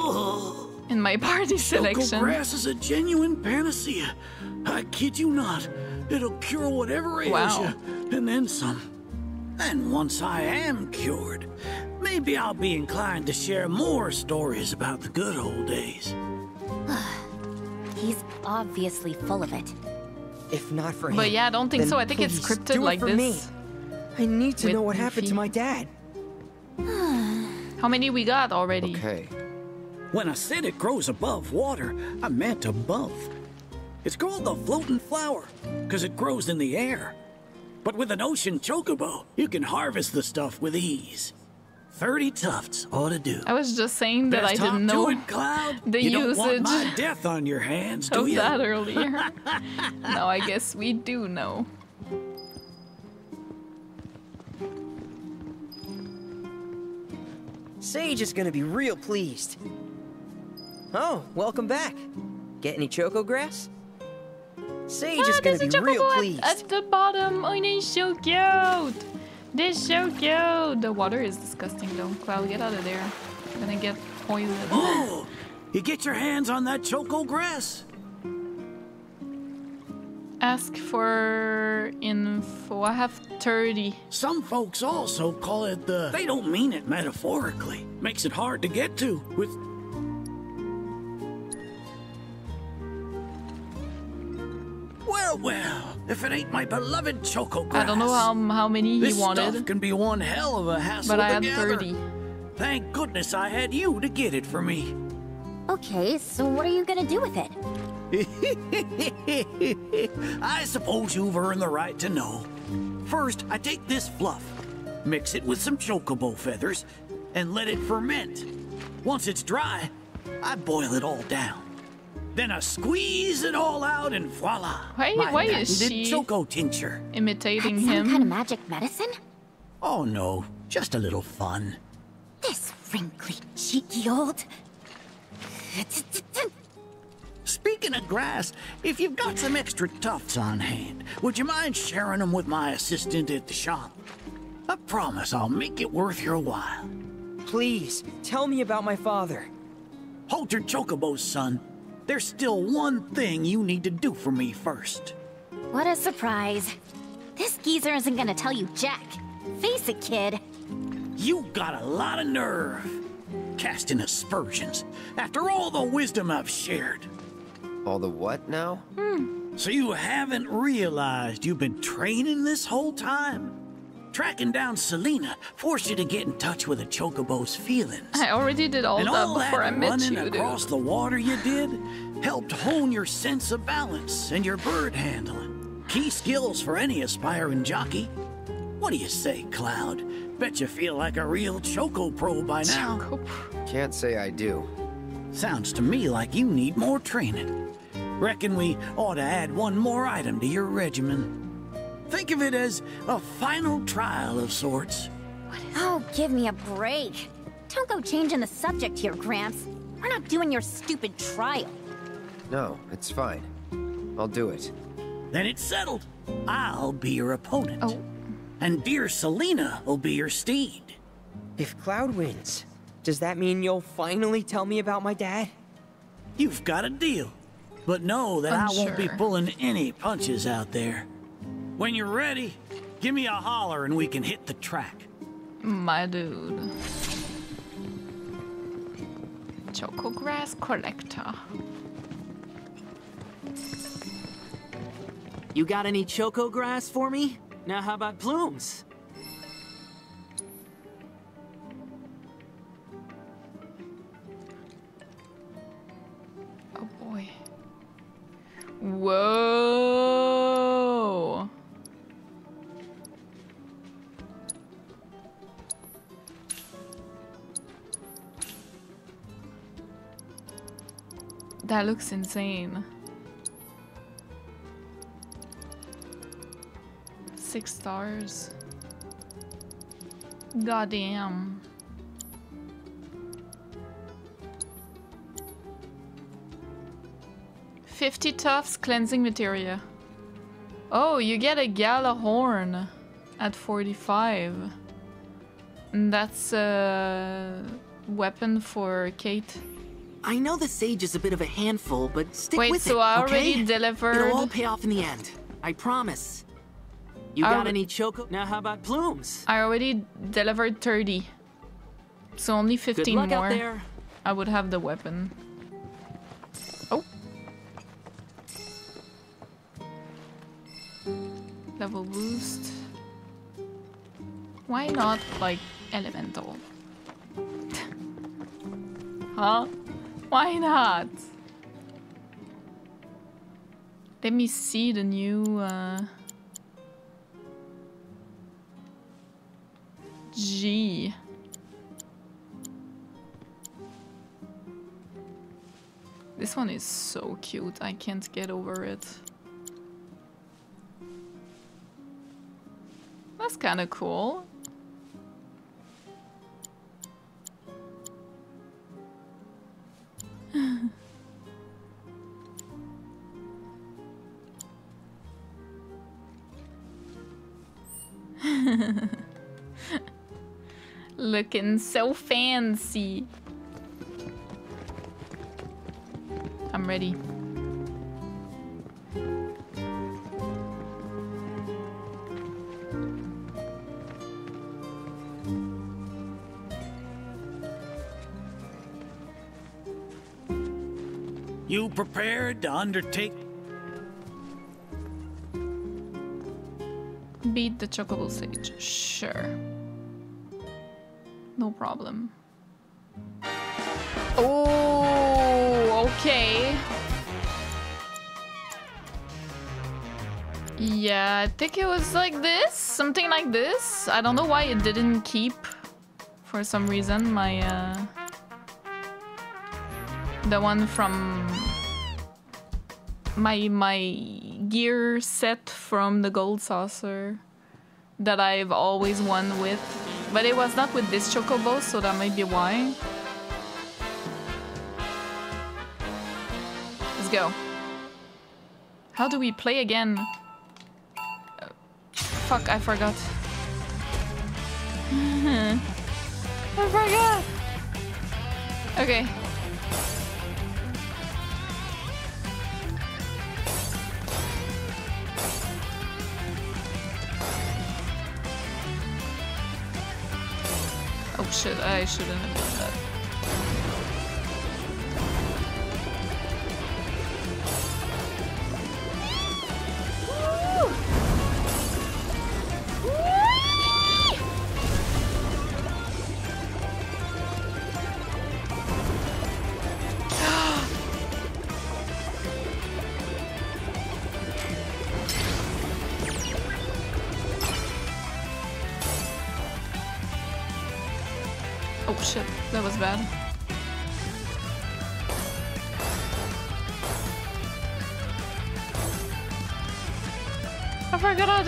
in my party Choco selection. grass is a genuine panacea. I kid you not. It'll cure whatever ails Wow. you, and then some. And once I am cured, maybe I'll be inclined to share more stories about the good old days. He's obviously full of it. If not for him. But yeah, I don't think so. I think it's please scripted do it like for this. Me. I need to know what happened to my dad. How many we got already? Okay. When I said it grows above water, I meant above. It's called the floating flower, because it grows in the air. But with an ocean chocobo, you can harvest the stuff with ease. 30 tufts ought to do. I was just saying that I didn't know to it, Cloud. the you don't usage want my death on your hands, do of you? that earlier. now I guess we do know. Sage is gonna be real pleased. Oh, welcome back. Get any choco grass? Sage is Ah, gonna there's be real chocobo at- pleased. At, the bottom. Oh, they're so cute. So cute. The water is disgusting though. Cloud, get out of there. I'm gonna get poisoned. Oh, you get your hands on that choco grass? Ask for info. I have 30. Some folks also call it the. They don't mean it metaphorically. Makes it hard to get to with. Well, well, if it ain't my beloved choco grass. I don't know how how many he this wanted. stuff can be one hell of a hassle But I to had gather. 30. Thank goodness I had you to get it for me. Okay, so what are you gonna do with it? I suppose you've earned the right to know. First, I take this fluff, mix it with some chocobo feathers, and let it ferment. Once it's dry, I boil it all down. Then I squeeze it all out and voila! Why- my why is she- choco tincture? Imitating Some him. kind of magic medicine? Oh no, just a little fun. This wrinkly, cheeky old. Speaking of grass, if you've got some extra tufts on hand, would you mind sharing them with my assistant at the shop? I promise I'll make it worth your while. Please, tell me about my father. Hold your chocobos, son. There's still one thing you need to do for me first. What a surprise. This geezer isn't gonna tell you jack. Face it, kid. You got a lot of nerve. Casting aspersions after all the wisdom I've shared. All the what now? Hmm. So you haven't realized you've been training this whole time? Tracking down Selena forced you to get in touch with a chocobo's feelings. I already did all and that all before that I met running you, dude. across the water you did helped hone your sense of balance and your bird handling. Key skills for any aspiring jockey. What do you say, Cloud? Bet you feel like a real choco pro by now. Can't say I do. Sounds to me like you need more training. Reckon we ought to add one more item to your regimen. Think of it as a final trial of sorts. Oh, give me a break. Don't go changing the subject here, Gramps. We're not doing your stupid trial. No, it's fine. I'll do it. Then it's settled. I'll be your opponent. Oh. And dear Selena will be your steed. If Cloud wins, does that mean you'll finally tell me about my dad? You've got a deal. But know that I won't be pulling any punches out there. When you're ready, give me a holler and we can hit the track. My dude. Choco grass collector. You got any choco grass for me? Now how about plumes? Oh boy. Whoa. That looks insane. Six stars. Goddamn. Fifty tufts cleansing materia. Oh, you get a gala horn at 45. And that's a weapon for Cait. I know the sage is a bit of a handful, but stick Wait, with so it, I already okay? delivered- It'll all pay off in the end. I promise. You I got any choco? Now how about plumes? I already delivered 30. So only 15 luck out more. there. I would have the weapon. Oh. Level boost. Why not like elemental? huh? Why not? Let me see the new uh G. This one is so cute. I can't get over it. That's kind of cool. Looking so fancy. I'm ready. You prepared to undertake Beat the chocobo sage. Sure. Problem. Oh, okay. Yeah, I think it was like this. Something like this. I don't know why it didn't keep for some reason my uh the one from my my gear set from the gold saucer that I've always won with. But it was not with this chocobo, so that might be why. Let's go. How do we play again? Uh, fuck, I forgot. I forgot! Okay. I shouldn't have done that.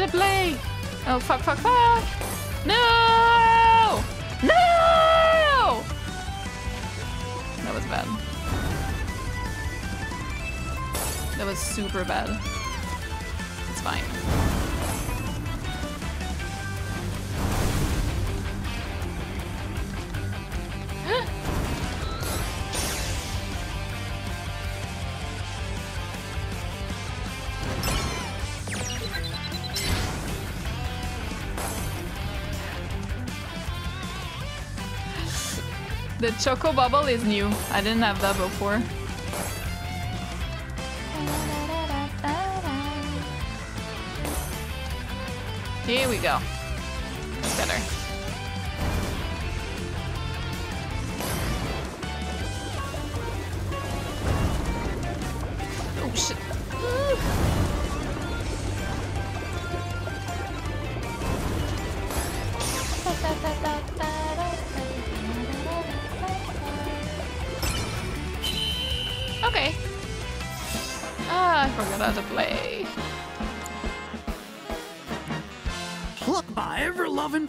To play! Oh fuck, fuck, fuck! No! No! That was bad. That was super bad. Choco bubble is new. I didn't have that before. Here we go.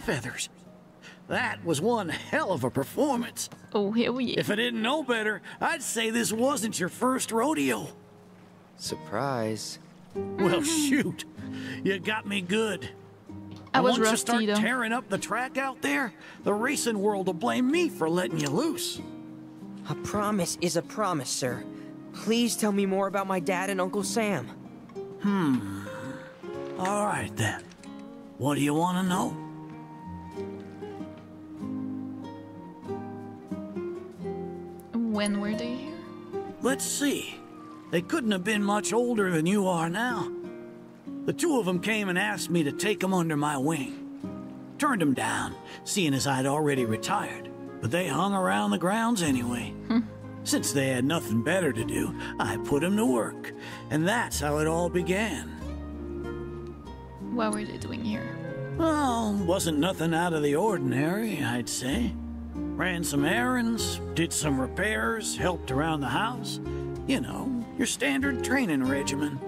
Feathers. That was one hell of a performance. Oh, hell yeah. If I didn't know better, I'd say this wasn't your first rodeo. Surprise. Well, shoot. You got me good. I was once you rusty, start though. tearing up the track out there, the racing world will blame me for letting you loose. A promise is a promise, sir. Please tell me more about my dad and Uncle Sam. Hmm. All right, then. What do you want to know? When were they here? Let's see. They couldn't have been much older than you are now. The two of them came and asked me to take them under my wing. Turned them down, seeing as I'd already retired. But they hung around the grounds anyway. Hmm. Since they had nothing better to do, I put 'em to work. And that's how it all began. What were they doing here? Well, wasn't nothing out of the ordinary, I'd say. Ran some errands, did some repairs, helped around the house. You know, your standard training regimen.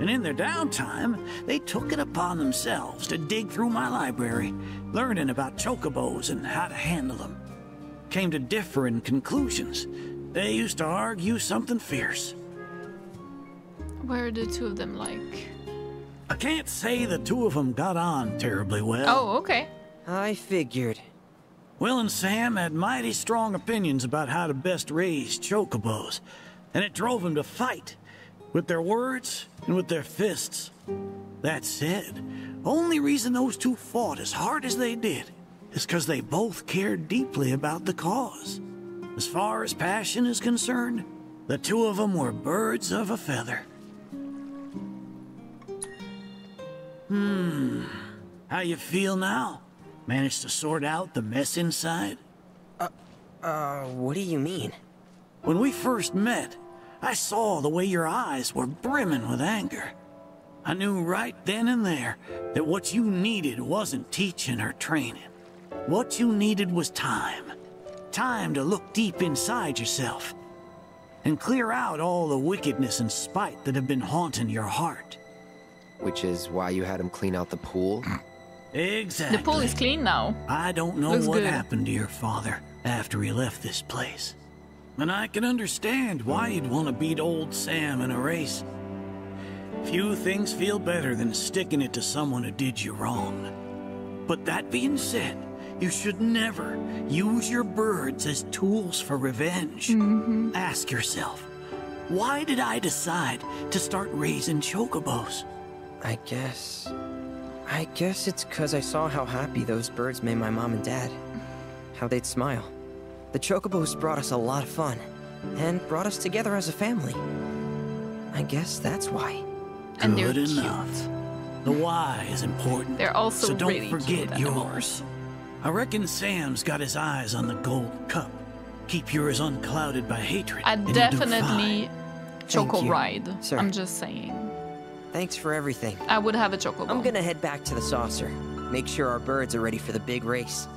And in their downtime, they took it upon themselves to dig through my library, learning about chocobos and how to handle them. Came to differing conclusions. They used to argue something fierce. What are the two of them like? I can't say the two of them got on terribly well. Oh, okay. I figured. Will and Sam had mighty strong opinions about how to best raise chocobos, and it drove them to fight, with their words and with their fists. That said, only reason those two fought as hard as they did is because they both cared deeply about the cause. As far as passion is concerned, the two of them were birds of a feather. Hmm. How you feel now? Managed to sort out the mess inside? Uh, uh, what do you mean? When we first met, I saw the way your eyes were brimming with anger. I knew right then and there that what you needed wasn't teaching or training. What you needed was time. Time to look deep inside yourself and clear out all the wickedness and spite that have been haunting your heart. Which is why you had him clean out the pool? Exactly. The pool is clean now. I don't know Looks what good. happened to your father after he left this place. And I can understand why you'd want to beat old Sam in a race. Few things feel better than sticking it to someone who did you wrong. But that being said, you should never use your birds as tools for revenge. Mm-hmm. Ask yourself, why did I decide to start raising chocobos? I guess. I guess it's because I saw how happy those birds made my mom and dad. How they'd smile. The Chocobos brought us a lot of fun, and brought us together as a family. I guess that's why. And they're Good cute. enough. The why is important. They're also so don't really forget animals. yours. I reckon Sam's got his eyes on the gold cup. Keep yours unclouded by hatred. I and you'll definitely fine. choco ride. sir. I'm just saying. Thanks for everything. I would have a chocobo. I'm gonna head back to the saucer. Make sure our birds are ready for the big race.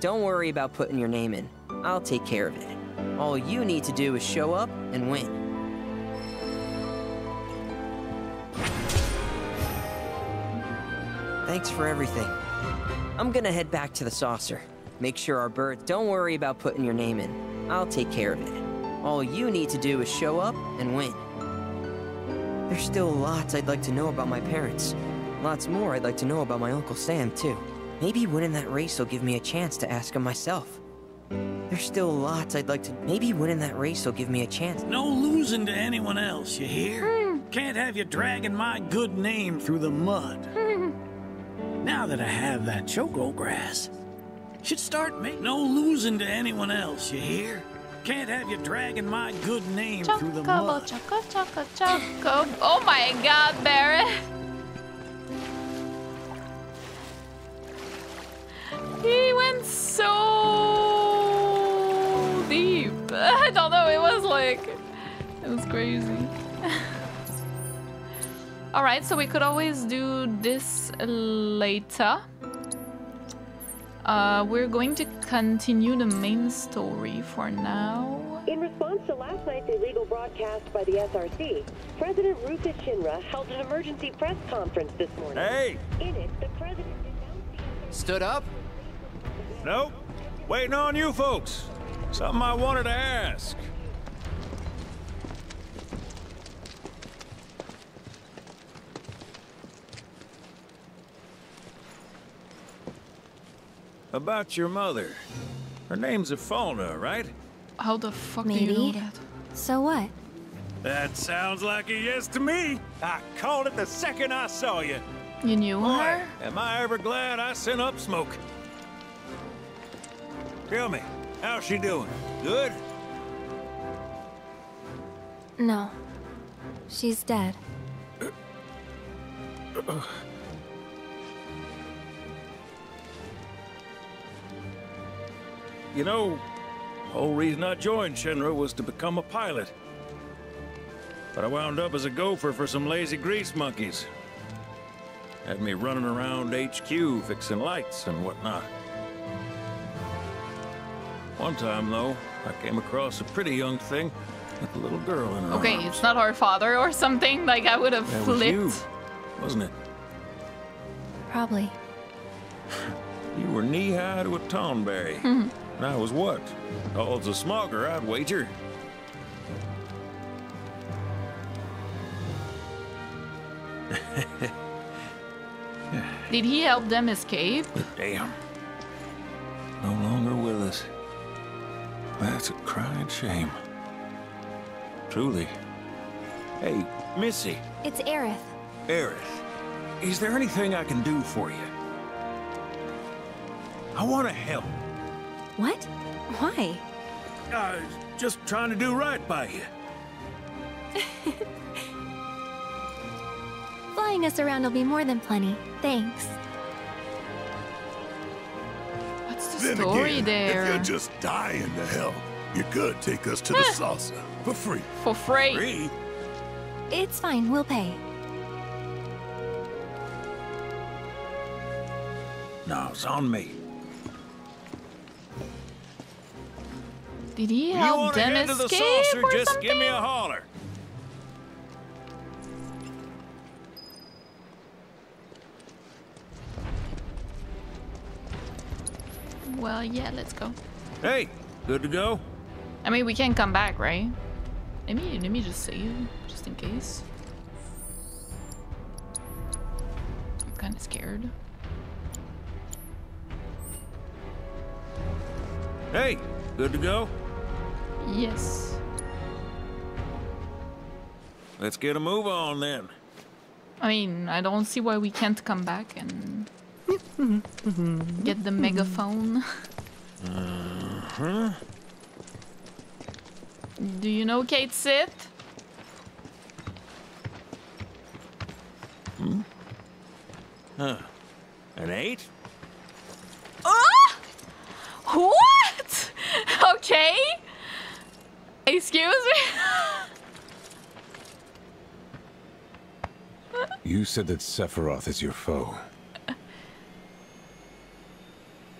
Don't worry about putting your name in. I'll take care of it. All you need to do is show up and win. Thanks for everything. I'm gonna head back to the saucer. Make sure our birds. Don't worry about putting your name in. I'll take care of it. All you need to do is show up and win. There's still lots I'd like to know about my parents. Lots more I'd like to know about my Uncle Sam, too. Maybe winning that race will give me a chance to ask him myself. There's still lots I'd like to. Maybe winning that race will give me a chance. No losing to anyone else, you hear? Hmm. Can't have you dragging my good name through the mud. Hmm. now that I have that choco grass, should start make no losing to anyone else, you hear? Can't have you dragging my good name through the mud. choco, choco, choco. Oh my god, Barrett. He went so deep. I don't know, it was like, it was crazy. Alright, so we could always do this later. Uh, we're going to continue the main story for now. In response to last night's illegal broadcast by the SRC, President Rufus Shinra held an emergency press conference this morning. Hey! In it, the president Stood up? Nope. Waiting on you folks. Something I wanted to ask. About your mother. Her name's Ifalna, right? How the fuck do you know Maybe. that? So what? That sounds like a yes to me. I called it the second I saw you. You knew Boy, her? am I ever glad I sent up smoke. Tell me, how's she doing? Good? No. She's dead. You know, the Whole reason I joined Shinra was to become a pilot. But I wound up as a gopher for some lazy grease monkeys. Had me running around HQ fixing lights and whatnot. One time, though, I came across a pretty young thing with a little girl in her Okay, arms. it's not our father or something. Like I would have That was flipped. you, wasn't it? Probably. You were knee-high to a tonberry. And I was what? Oh, it's a smogger, I'd wager. Did he help them escape? Damn. No longer with us. That's a crying shame. Truly. Hey, Missy, It's Aerith. Aerith, is there anything I can do for you? I want to help. What? Why? Uh, just trying to do right by you. Flying us around will be more than plenty. Thanks. What's the Then story again, there? if you're just dying to help, you could take us to the saucer for free. For free. Free? It's fine, we'll pay. No, it's on me. Did he help them head to the escape saucer, or just something? give me a holler. Well, yeah, let's go. Hey, good to go? I mean, we can come back, right? Let me let me just save, just in case. I'm kind of scared. Hey, good to go? Yes. Let's get a move on then. I mean, I don't see why we can't come back and get the megaphone. Uh-huh. Do you know Cait Sith? Hmm? Huh. An eight? Ah! What? Okay. Excuse me. You said that Sephiroth is your foe.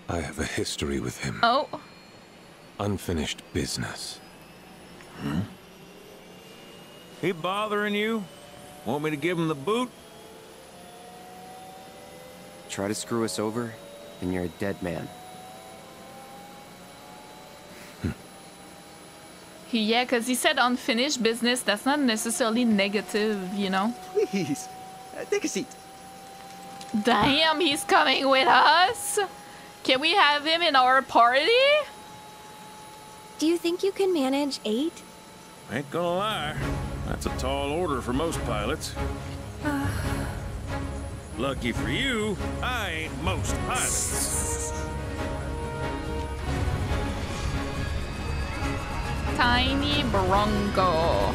I have a history with him. oh. Unfinished business. Hmm? He bothering you? Want me to give him the boot? Try to screw us over, and you're a dead man. Yeah, because he said unfinished business. That's not necessarily negative, you know? Please, uh, take a seat. Damn, he's coming with us? Can we have him in our party? Do you think you can manage eight? Ain't gonna lie. That's a tall order for most pilots. Lucky for you, I ain't most pilots. Tiny Bronco.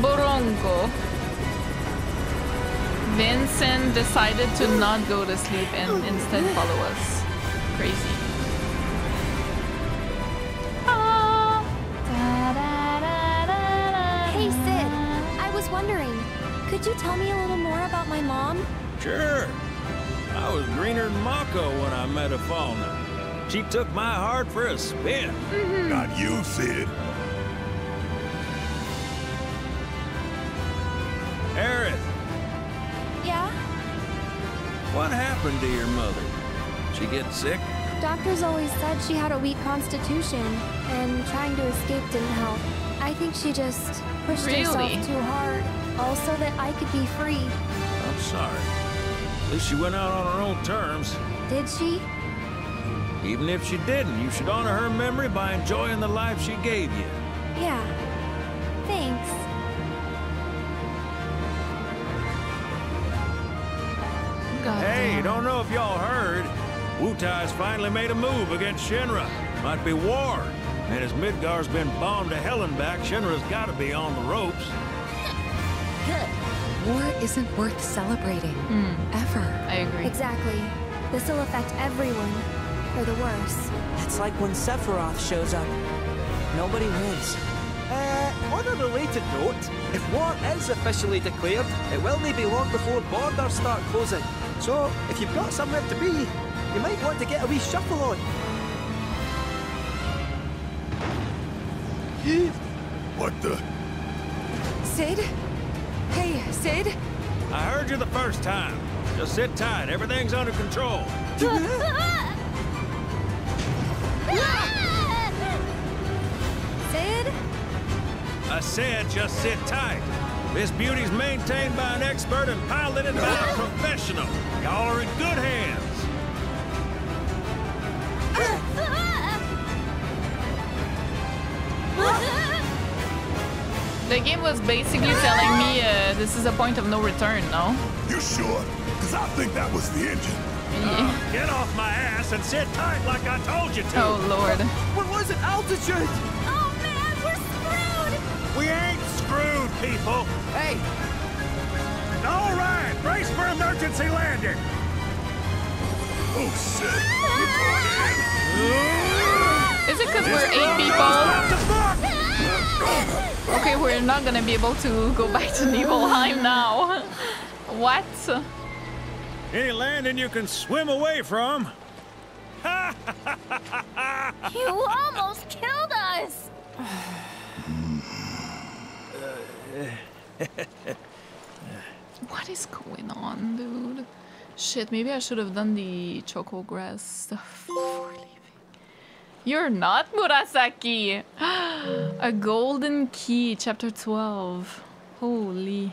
Bronco. Vincent decided to not go to sleep and instead follow us. Crazy. Hey, Cid. I was wondering, could you tell me a little more about my mom? Sure. I was greener than Mako when I met Ifalna. She took my heart for a spin. Mm-hmm. Not you, Cid. Aerith, Yeah? what happened to your mother? She get sick? Doctors always said she had a weak constitution, and trying to escape didn't help. I think she just pushed Really? herself too hard, all so that I could be free. I'm sorry. At least she went out on her own terms. Did she? Even if she didn't, you should honor her memory by enjoying the life she gave you. Yeah. Thanks. Hey, don't know if y'all heard. Wutai's finally made a move against Shinra. Might be war. And as Midgar's been bombed to hell and back, Shinra's gotta be on the ropes. War isn't worth celebrating. Hmm. Ever. I agree. Exactly. This'll affect everyone. Or the worse. It's like when Sephiroth shows up. Nobody wins. Uh, on a related note, if war is officially declared, it will not be long before borders start closing. So, if you've got somewhere to be, you might want to get a wee shuffle on. What the? Cid? Hey, Cid? I heard you the first time. Just sit tight. Everything's under control. I said just sit tight. This beauty's maintained by an expert and piloted by a professional. Y'all are in good hands. The game was basically telling me uh, this is a point of no return, no? You sure? Because I think that was the engine. Uh, get off my ass and sit tight like I told you to. Oh, Lord. What was it? Altitude! People. Hey! All right, brace for emergency landing. Oh, shit. Is it because we're eight people? Okay, we're not gonna be able to go back to Nibelheim now. what? Any landing you can swim away from. You almost killed us! What is going on, dude? Shit, maybe I should have done the choco grass stuff before leaving. You're not Murasaki! A golden key, chapter 12. Holy.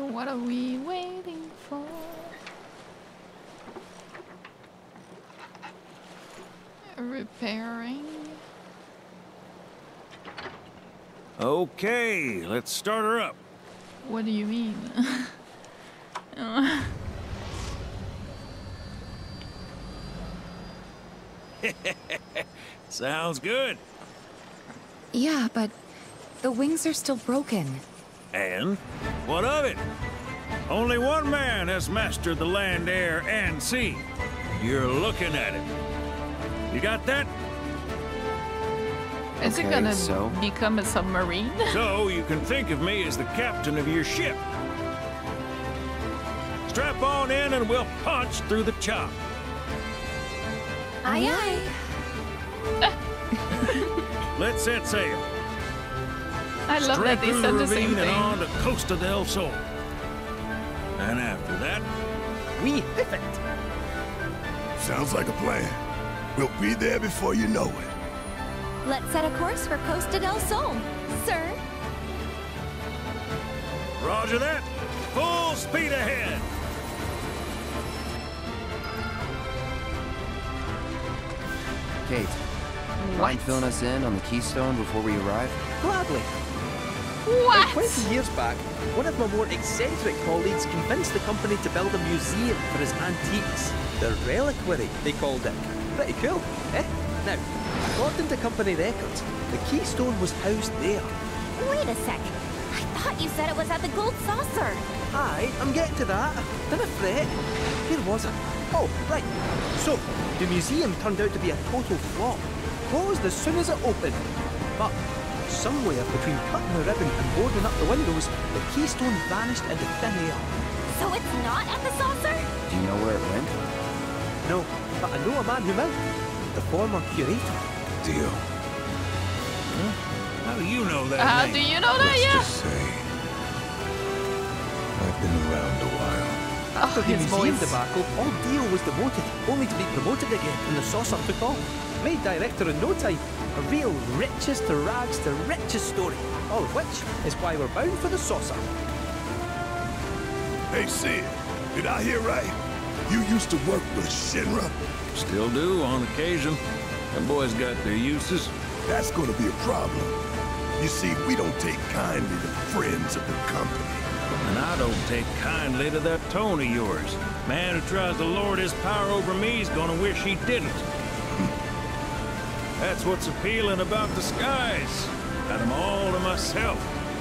So what are we waiting for? Repairing. Okay, let's start her up. What do you mean? Sounds good. Yeah, but the wings are still broken. And what of it? Only one man has mastered the land, air, and sea. You're looking at it. You got that? is it gonna so? become a submarine? So you can think of me as the captain of your ship. Strap on in and we'll punch through the chop. Aye aye. Let's set sail. I love Straight that they through said the the same ravine and on thing. to Costa del Sol. And after that, We hit it! Sounds like a plan. We'll be there before you know it. Let's set a course for Costa del Sol, sir. Roger that. Full speed ahead. Cait, mind filling us in on the Keystone before we arrive? Gladly. What? 20 years back, one of my more eccentric colleagues convinced the company to build a museum for his antiques. The reliquary, they called it. Pretty cool, eh? Now, according to company records, the Keystone was housed there. Wait a sec. I thought you said it was at the Gold Saucer. Aye, I'm getting to that. Don't fret. Where was I? Oh, right. So, the museum turned out to be a total flop. Closed as soon as it opened. But somewhere between cutting the ribbon and boarding up the windows, the keystone vanished into thin air. So it's not at the saucer? Do you know where it went? No, but I know a man who will. The former curator. Deal. How do you know that How name? do you know that? Let's Yeah. just say I've been around a while. After Oh, the museum voice. debacle, all Dio was demoted, only to be promoted again when the saucer took off. Made director in no time. A real riches to rags to riches story. All of which is why we're bound for the saucer. Hey, Cid, did I hear right? You used to work with Shinra? Still do on occasion. Them boys got their uses. That's gonna be a problem. You see, we don't take kindly to friends of the company. And I don't take kindly to that tone of yours. Man who tries to lord his power over me is gonna wish he didn't. That's what's appealing about the skies. Got them all to myself.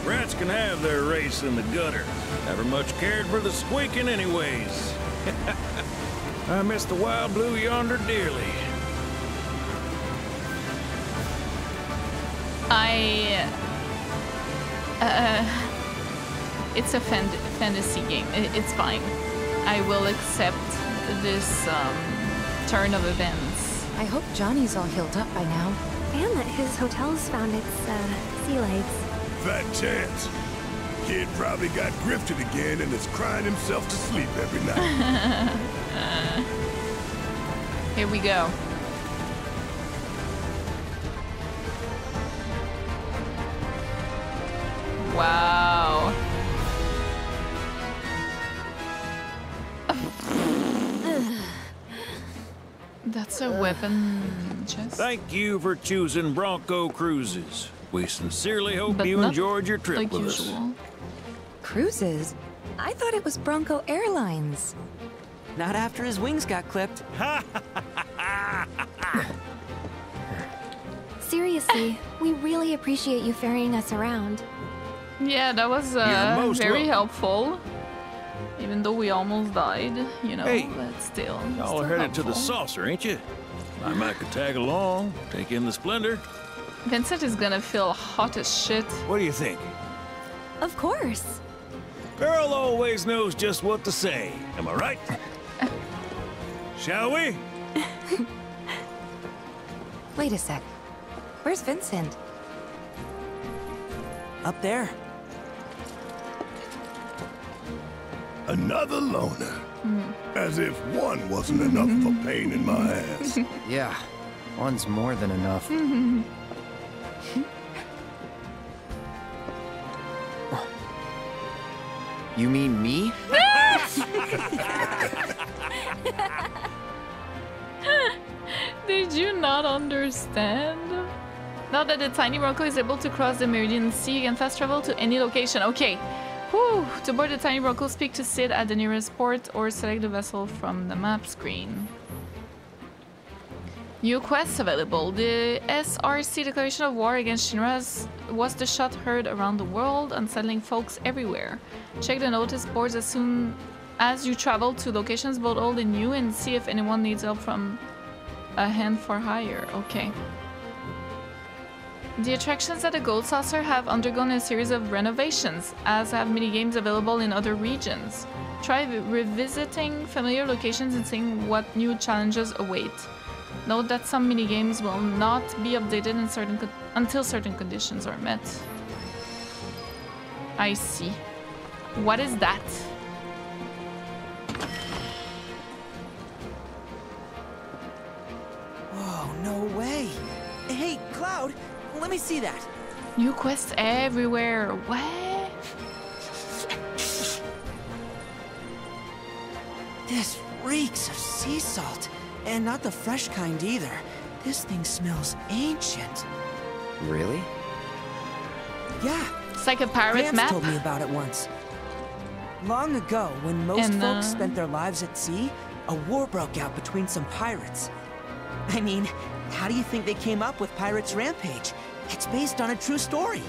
Rats can have their race in the gutter. Never much cared for the squeaking anyways. I miss the wild blue yonder dearly. I. Uh, it's a fan fantasy game. It's fine. I will accept this um, turn of events. I hope Johnny's all healed up by now. And that his hotel's found its uh, sea legs. Fat chance. Kid probably got grifted again and is crying himself to sleep every night. Here we go. Wow. That's a weapon chest. Thank you for choosing Bronco Cruises. We sincerely hope But you enjoyed your trip like with us. Cruises? I thought it was Bronco Airlines. Not after his wings got clipped. Seriously, we really appreciate you ferrying us around. Yeah, that was uh, very welcome. helpful. Even though we almost died, you know, Hey, but still. Y'all still are headed to the saucer, ain't you? I might could tag along, take in the splendor. Vincent is gonna feel hot as shit. What do you think? Of course. Girl always knows just what to say. Am I right? Shall we? Wait a sec. Where's Vincent? Up there. Another loner. Hmm. As if one wasn't enough of a mm-hmm. pain in my ass. Yeah, one's more than enough. Mm-hmm. You mean me? Did you not understand? Now that the tiny Bronco is able to cross the Meridian Sea, you can fast travel to any location. Okay. Whew. To board the tiny Bronco, speak to Cid at the nearest port or select the vessel from the map screen. New quests available. The SRC declaration of war against Shinras was the shot heard around the world, unsettling folks everywhere. Check the notice boards as soon as you travel to locations both old and new and see if anyone needs help from a hand for hire. Okay. The attractions at the Gold Saucer have undergone a series of renovations, as have mini games available in other regions. Try revisiting familiar locations and seeing what new challenges await. Note that some mini games will not be updated in certain until certain conditions are met. I see. What is that? Whoa, no way. Hey, Cloud, let me see that. New quests everywhere. What? This reeks of sea salt. And not the fresh kind either. This thing smells ancient. Really? Yeah. It's like a pirate Gramps map. told me about it once. Long ago, when most And, folks uh, spent their lives at sea, a war broke out between some pirates. I mean, how do you think they came up with Pirates Rampage? It's based on a true story.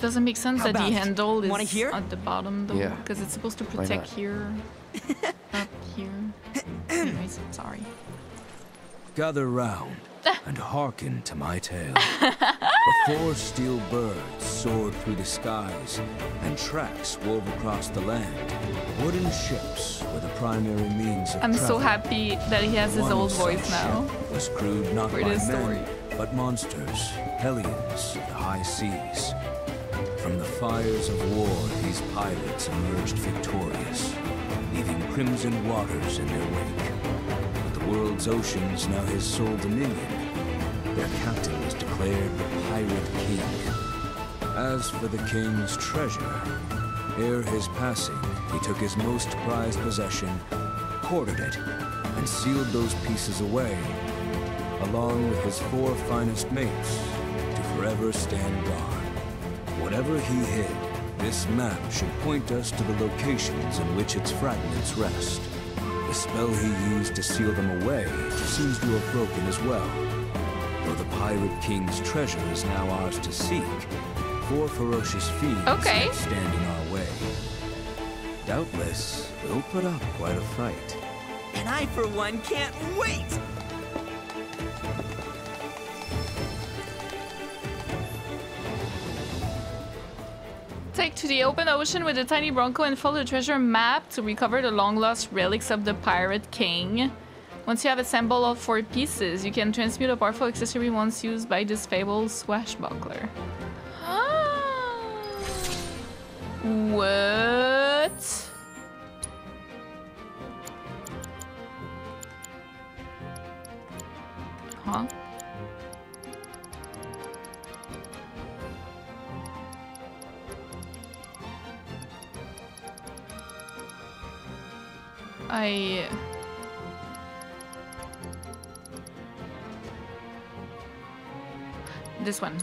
Doesn't make sense How that the handle is hear? at the bottom though, Yeah. because it's supposed to protect here, up here. Anyways, sorry. Gather round and hearken to my tale. the four steel birds soared through the skies and tracks wove across the land, wooden ships were the primary means of I'm so travel. happy that he has his One old voice now. was crewed not For by men, story. but monsters, hellions of the high seas. From the fires of war, these pirates emerged victorious, leaving crimson waters in their wake. World's oceans now his sole dominion. Their captain was declared the Pirate King. As for the king's treasure, ere his passing, he took his most prized possession, hoarded it, and sealed those pieces away, along with his four finest mates, to forever stand guard. Whatever he hid, this map should point us to the locations in which its fragments rest. The spell he used to seal them away seems to have broken as well. Though the Pirate King's treasure is now ours to seek, four ferocious fiends Okay. stand in our way. Doubtless, we'll put up quite a fight. And I, for one, can't wait! To the open ocean with a tiny bronco and follow the treasure map to recover the long-lost relics of the Pirate King. Once you have assembled all four pieces, you can transmute a powerful accessory once used by this fabled swashbuckler. What? Huh? I... This one.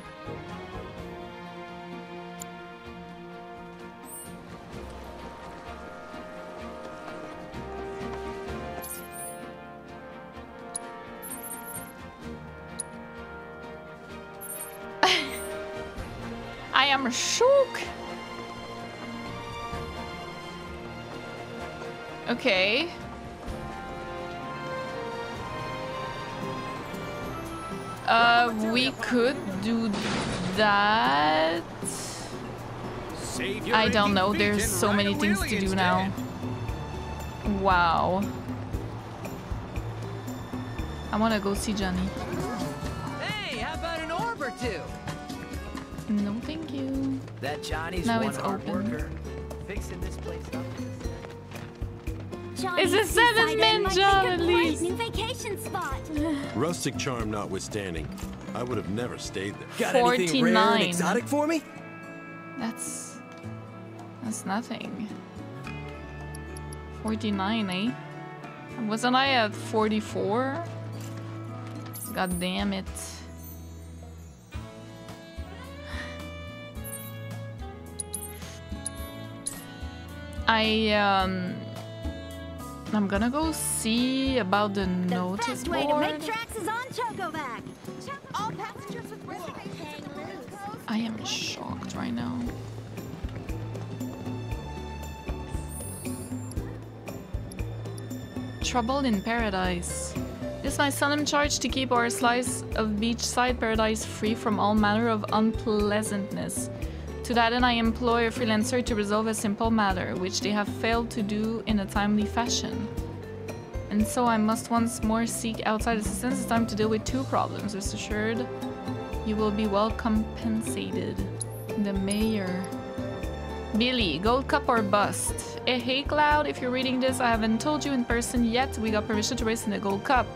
I am shook. Okay. Uh, we could do that. I don't know. There's so many things to do now. Wow. I want to go see Johnny. Hey, how about an orb or two? No, thank you. That Johnny's Now one it's hard open. worker. Fixing this place up. It's a seven-man job at least. New vacation spot. Rustic charm notwithstanding, I would have never stayed there. Got anything rare and 49. exotic for me? That's that's nothing. 49, eh? Wasn't I at 44? God damn it. I um I'm gonna go see about the notice Best to make board. tracks is on Chocoback. All passengers with reservations hang loose. I am shocked right now. Trouble in Paradise. It is my solemn charge to keep our slice of beachside paradise free from all manner of unpleasantness. To that end, I employ a freelancer to resolve a simple matter, which they have failed to do in a timely fashion. And so I must once more seek outside assistance. It's time to deal with two problems. Rest assured, you will be well compensated. The mayor. Billy, gold cup or bust? Eh, hey Cloud, if you're reading this, I haven't told you in person yet. We got permission to race in the gold cup.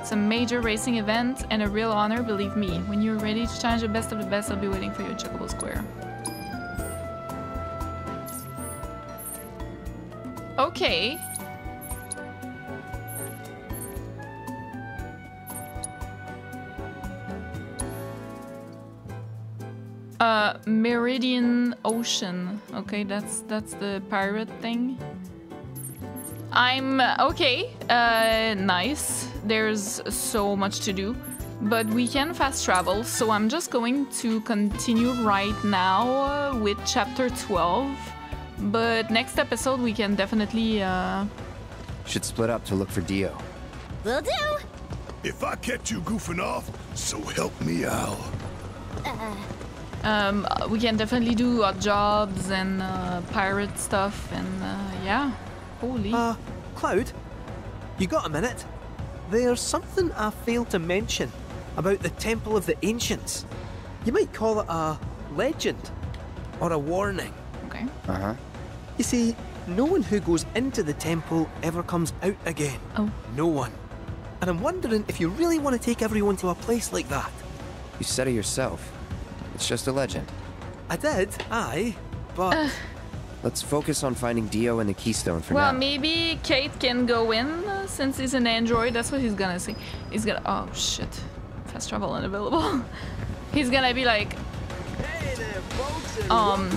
It's a major racing event and a real honor, believe me. When you're ready to challenge the best of the best, I'll be waiting for you at Chocobo Square. Okay. Uh, Meridian Ocean. Okay, that's that's the pirate thing. I'm okay. Uh, nice. There's so much to do, but we can fast travel. So I'm just going to continue right now uh, with chapter 12. But next episode we can definitely. Uh, Should split up to look for Dio. Will do. If I catch you goofing off, so help me out. Uh, um, we can definitely do odd jobs and uh, pirate stuff and uh, yeah. Holy. Uh, Cloud, you got a minute? There's something I failed to mention about the Temple of the Ancients. You might call it a legend or a warning. Okay. Uh huh. You see, no one who goes into the temple ever comes out again. Oh. No one. And I'm wondering if you really want to take everyone to a place like that. You said it yourself. It's just a legend. I did, aye, but. Let's focus on finding Dio and the Keystone for well, now. Well, maybe Cait can go in uh, since he's an android. That's what he's gonna say. He's gonna. Oh shit. Fast travel unavailable. he's gonna be like. Um,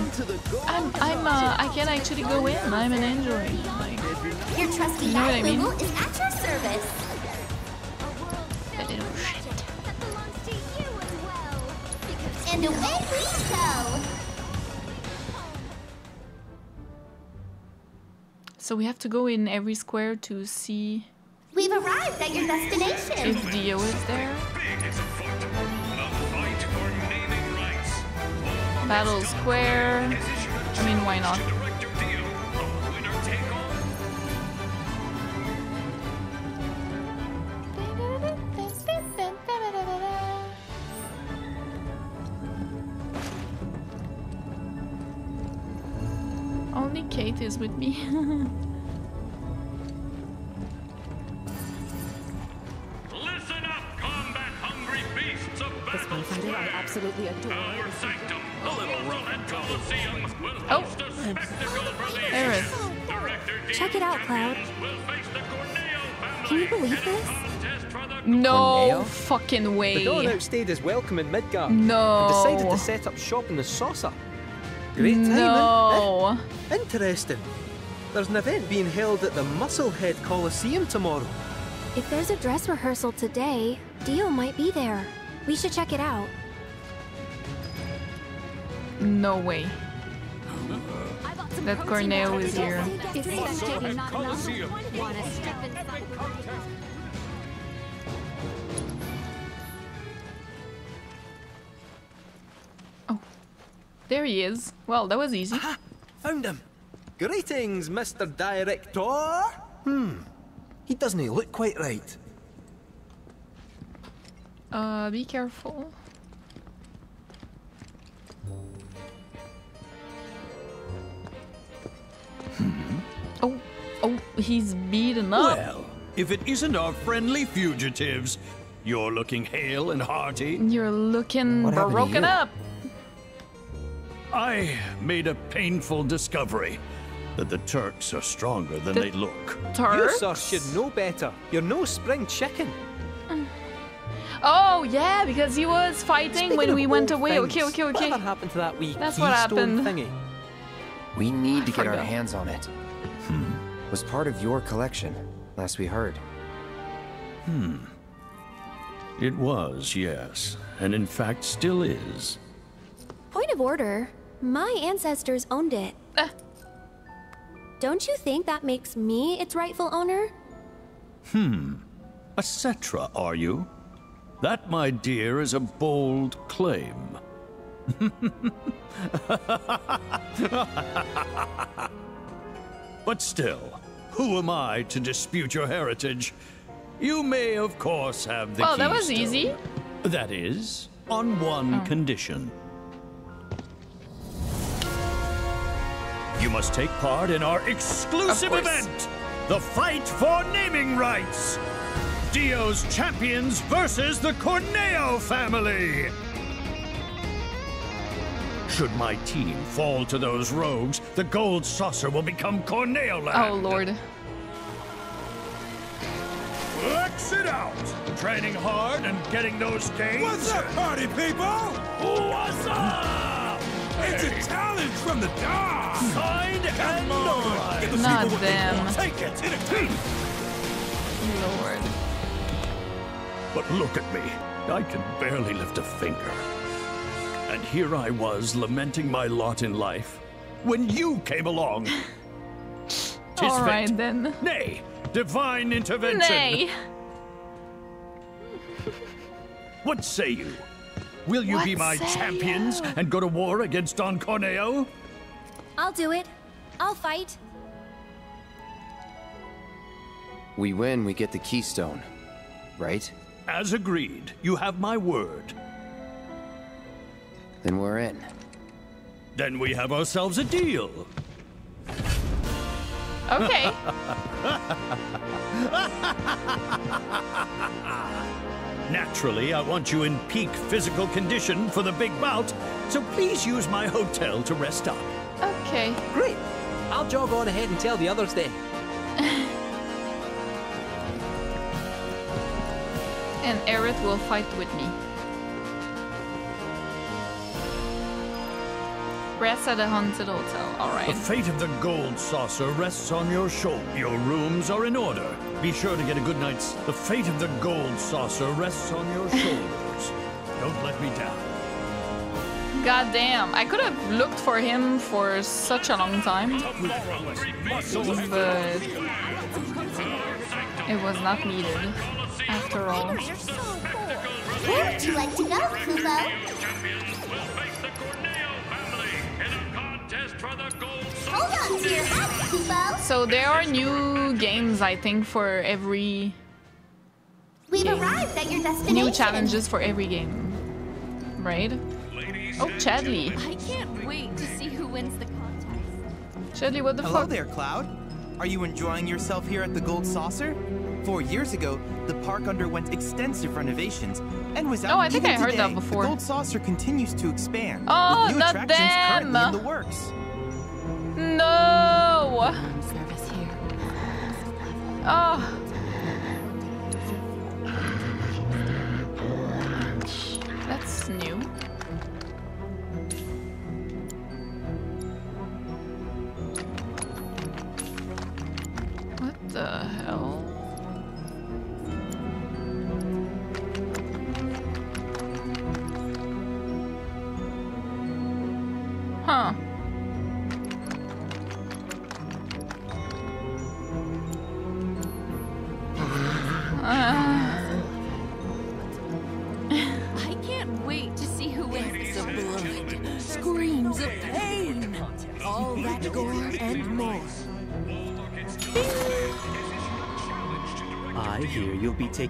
I'm, I'm, uh, I can actually go in. I'm an android. Like, Your trusty you know what I mean? Is at your service. Little shit. And away we go. So we have to go in every square to see We've arrived at your destination. if Dio is there. Battle Square. I mean, why not? Only Cait is with me. This Pathfinder I absolutely adore. Oh, there it is. Check it out, Cloud. Can you believe this? No Corneo? fucking The Dawn way. outstayed his welcome in Midgar. No. And decided to set up shop in the saucer. Great timing. No. eh? Interesting. There's an event being held at the Musclehead Coliseum tomorrow. If there's a dress rehearsal today, Dio might be there. We should check it out. No way. That Corneo is here. Oh, There he is. Well, that was easy. Found him. Greetings, Mr. Director. Hmm. He doesn't look quite right. Uh, be careful. Mm-hmm. Oh, oh, he's beaten up. Well, if it isn't our friendly fugitives, you're looking hale and hearty. You're looking What broken you? up. I made a painful discovery that the Turks are stronger than The they look. Turks? You, sir, should know better. You're no spring chicken. Mm. Oh, yeah, because he was fighting Speaking when we went away. things, Okay, okay, okay. What happened to that wee That's what happened. thingy? We need to get our hands on it. Hmm. Was part of your collection, last we heard. Hmm. It was, yes. And in fact, still is. Point of order. My ancestors owned it. Don't you think that makes me its rightful owner? Hmm. A Cetra, are you? That, my dear, is a bold claim. but still, who am I to dispute your heritage? You may, of course, have the Well, that was easy. That is, on one Oh. condition. You must take part in our exclusive event, the fight for naming rights. Dio's champions versus the Corneo family. Should my team fall to those rogues, the gold saucer will become Corneo land. Oh, Lord. Let's it out! Training hard and getting those gains. What's up, party people? What's up? It's a challenge from the dog. Signed and on. The Not people what they them. Take it in a team. Lord. But look at me. I can barely lift a finger. And here I was lamenting my lot in life when you came along. Tis All fate. then. Nay, divine intervention. Nay. What say you? Will you be my champions you? and go to war against Don Corneo? I'll do it. I'll fight. We win, we get the keystone. Right? As agreed, you have my word. Then we're in. Then we have ourselves a deal. Okay. Naturally, I want you in peak physical condition for the big bout, so please use my hotel to rest up. Okay. Great. I'll jog on ahead and tell the others then. And Aerith will fight with me. Rest at a haunted hotel. The fate of the gold saucer rests on your shoulder. Your rooms are in order. Be sure to get a good night's. The fate of the gold saucer rests on your shoulders. Don't let me down. God damn. I could have looked for him for such a long time. But it was not needed after all. Where would you like to go, Kupo? So there are new games, I think, for every We've arrived at your destination. new challenges for every game, right? Oh, Chadley. I can't wait to see who wins the contest. Chadley, what the Hello fuck? there, Cloud. Are you enjoying yourself here at the Gold Saucer? Four years ago, the park underwent extensive renovations and was out Oh, I think even I heard that before. The Gold Saucer continues to expand. Oh, with new not attractions currently in the works. No. Service here. Oh. That's new.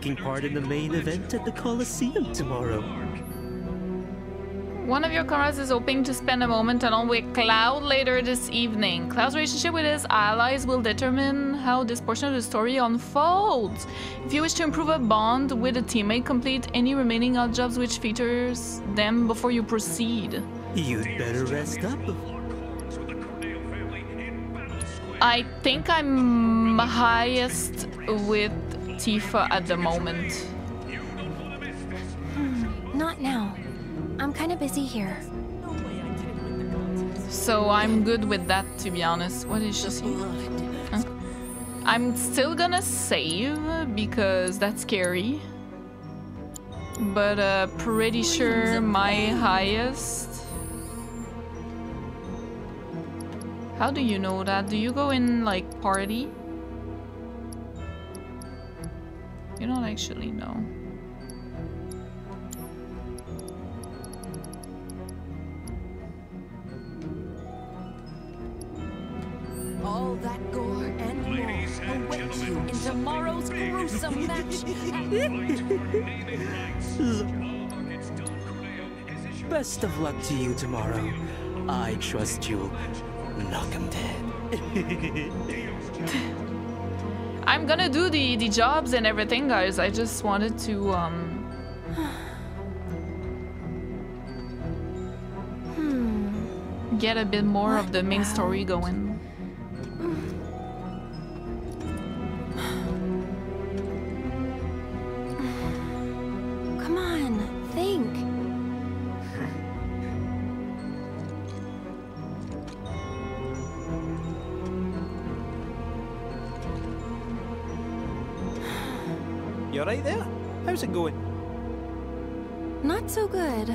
Taking part in the main event at the Coliseum tomorrow. One of your comrades is hoping to spend a moment alone with Cloud later this evening. Cloud's relationship with his allies will determine how this portion of the story unfolds. If you wish to improve a bond with a teammate, complete any remaining odd jobs which features them before you proceed. You'd better rest up. I think I'm highest with Tifa at the moment. Hmm, not now. I'm kind of busy here. So I'm good with that, to be honest. What is she? Huh? I'm still gonna save because that's scary. But uh, pretty sure my highest. How do you know that? Do you go in like party? You don't actually know. All that gore and more awaits you in tomorrow's gruesome match. Best of luck to you tomorrow. I trust you'll knock him dead. I'm gonna do the the jobs and everything, guys. I just wanted to um Hmm. get a bit more of the main story going. How's it going? Not so good.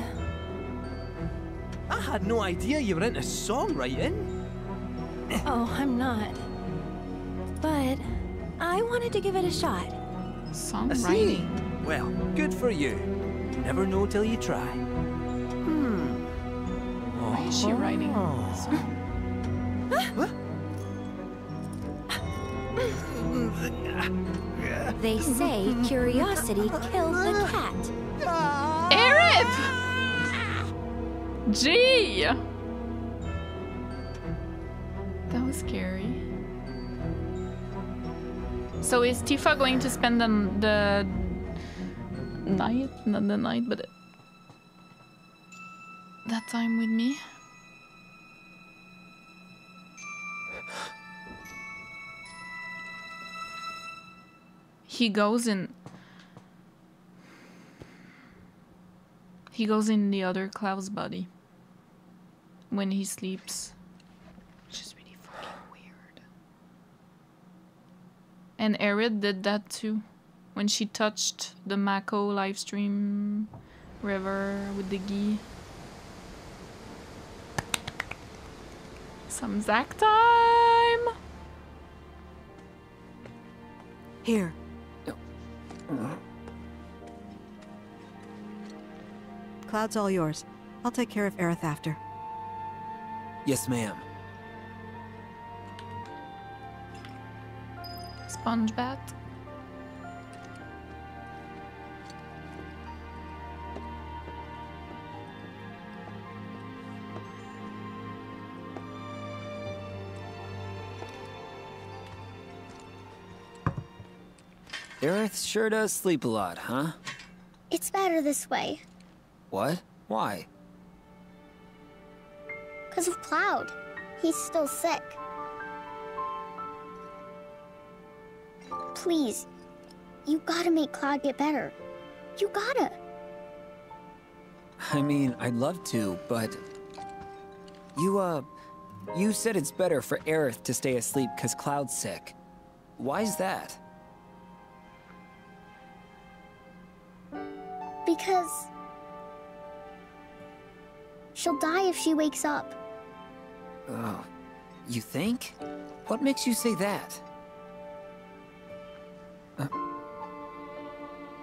I had no idea you were into songwriting. Oh, I'm not. But I wanted to give it a shot. I see. Well, good for you. Never know till you try. Hmm. Why is she writing? They say curiosity killed the cat. Aerith! Gee! That was scary. So is Tifa going to spend the, the night? Not the night, but that time with me? He goes in. He goes in the other Cloud's body. when he sleeps. Which is really fucking weird. And Aerith did that too. When she touched the Mako Lifestream river with the gi. Some Zack time! Here. Cloud's all yours. I'll take care of Aerith after. Yes, ma'am. Sponge bat. Aerith sure does sleep a lot, huh? It's better this way. What? Why? Because of Cloud. He's still sick. Please, you gotta make Cloud get better. You gotta. I mean, I'd love to, but... You, uh... You said it's better for Aerith to stay asleep because Cloud's sick. Why's that? Because... She'll die if she wakes up. Oh, you think? What makes you say that? Uh.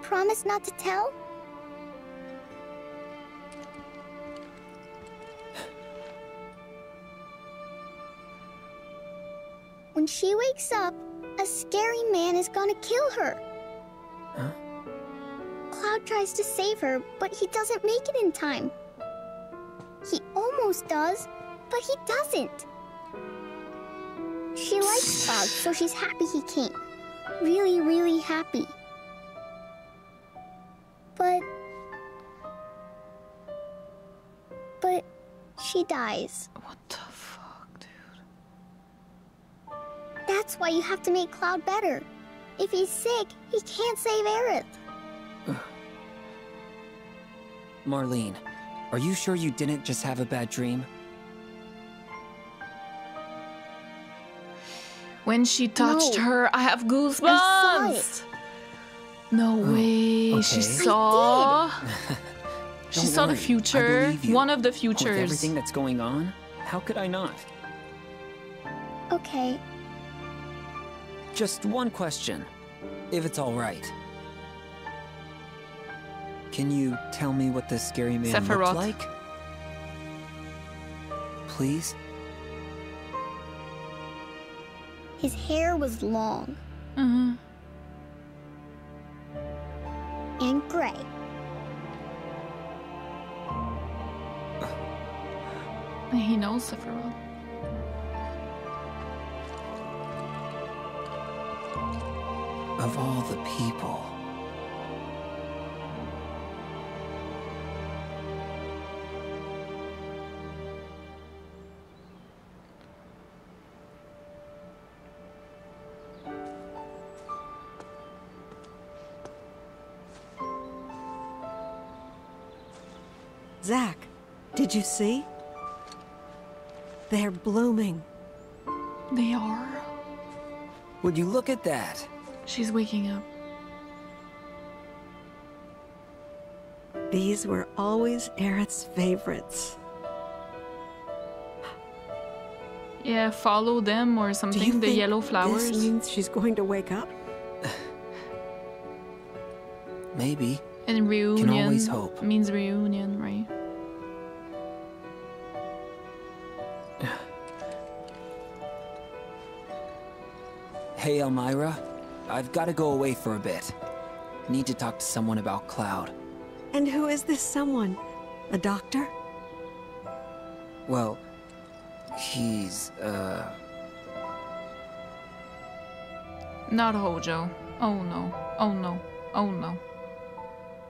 Promise not to tell? When she wakes up, a scary man is gonna kill her. Cloud tries to save her, but he doesn't make it in time. He almost does, but he doesn't. She likes Cloud, so she's happy he came. Really, really happy. But... But she dies. What the fuck, dude? That's why you have to make Cloud better. If he's sick, he can't save Aerith. Marlene, are you sure you didn't just have a bad dream? When she touched No. her, I have goosebumps! it. No oh, way, okay. she saw. she Don't saw the worry, I future. One of the futures. With futures. everything that's going on, how could I not? Okay, Just one question, if it's all right. Can you tell me what this scary man Sephiroth. looked like? Please? his hair was long Mm-hmm. and gray. He knows Sephiroth. Of all the people. Did you see? They're blooming. They are. Would you look at that? She's waking up. These were always Aerith's favorites. Yeah, follow them or something. The yellow flowers. This means she's going to wake up? Maybe. And reunion Can always hope. means reunion, right? Hey, Elmyra. I've got to go away for a bit. Need to talk to someone about Cloud. And who is this someone? A doctor? Well, he's, uh... Not Hojo. Oh no. Oh no. Oh no.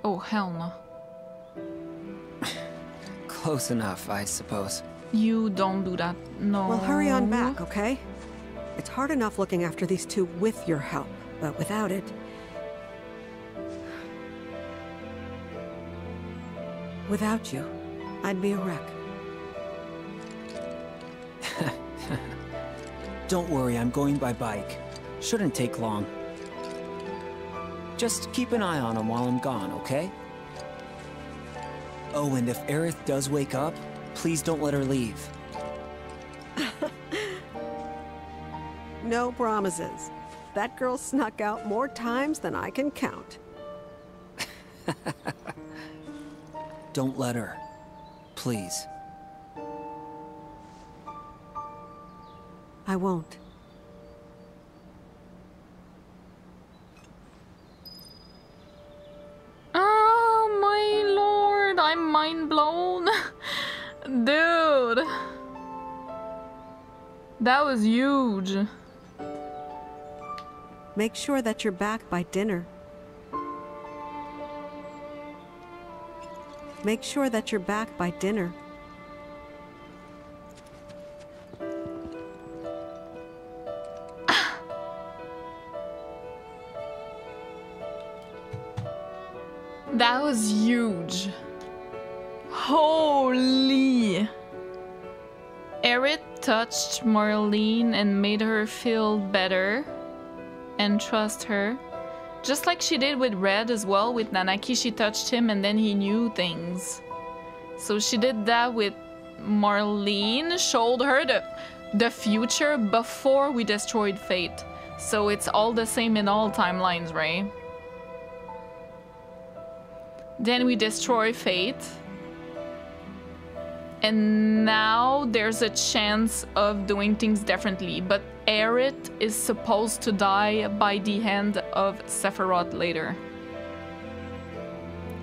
Oh hell no. Close enough, I suppose. You don't do that. No. Well, hurry on back, okay? It's hard enough looking after these two with your help, but without it... Without you, I'd be a wreck. Don't worry, I'm going by bike. Shouldn't take long. Just keep an eye on him while I'm gone, okay? Oh, and if Aerith does wake up, please don't let her leave. No promises. That girl snuck out more times than I can count. Don't let her. Please. I won't. Oh my lord, I'm mind blown. Dude. That was huge. Make sure that you're back by dinner. Make sure that you're back by dinner. Ah. That was huge. Holy. Aerith touched Marlene and made her feel better and trust her. Just like she did with Red as well, with Nanaki, she touched him and then he knew things. So she did that with Marlene, showed her the, the future before we destroyed Fate. So it's all the same in all timelines, right? Then we destroy Fate. And now there's a chance of doing things differently. But Aerith is supposed to die by the hand of Sephiroth later.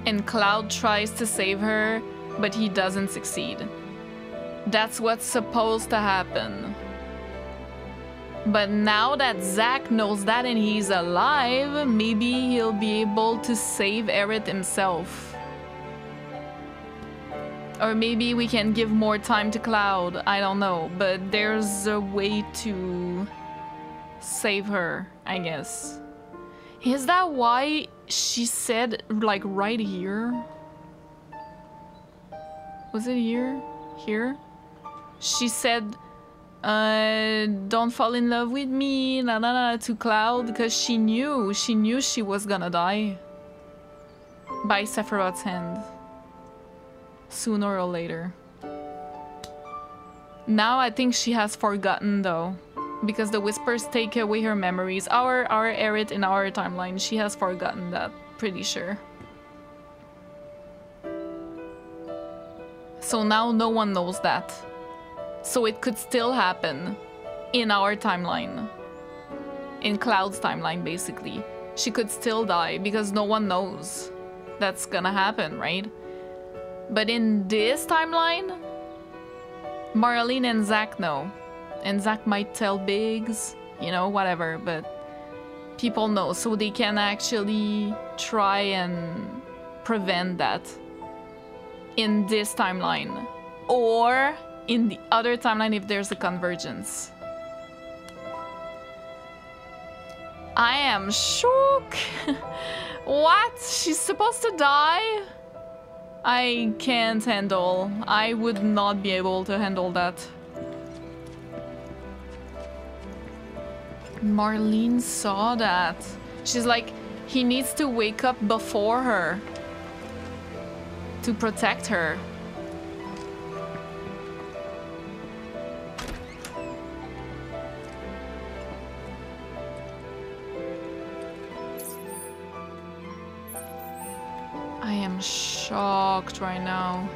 And Cloud tries to save her, but he doesn't succeed. That's what's supposed to happen. But now that Zack knows that and he's alive, maybe he'll be able to save Aerith himself. Or maybe we can give more time to Cloud, I don't know. But there's a way to save her, I guess. Is that why she said, like, right here? Was it here? Here? She said, uh, don't fall in love with me, na na na, to Cloud, because she knew, she knew she was gonna die. By Sephiroth's hand. Sooner or later. Now I think she has forgotten though. Because the whispers take away her memories. Our our Aerith in our timeline, she has forgotten that, pretty sure. So now no one knows that. So it could still happen in our timeline. In Cloud's timeline, basically. She could still die because no one knows that's gonna happen, right? But in this timeline, Marlene and Zack know. And Zack might tell Biggs, you know, whatever, but people know, so they can actually try and prevent that in this timeline. Or in the other timeline if there's a convergence. I am shook. what? She's supposed to die? I can't handle. I would not be able to handle that. Marlene saw that. She's like, he needs to wake up before her to protect her. I am shocked right now.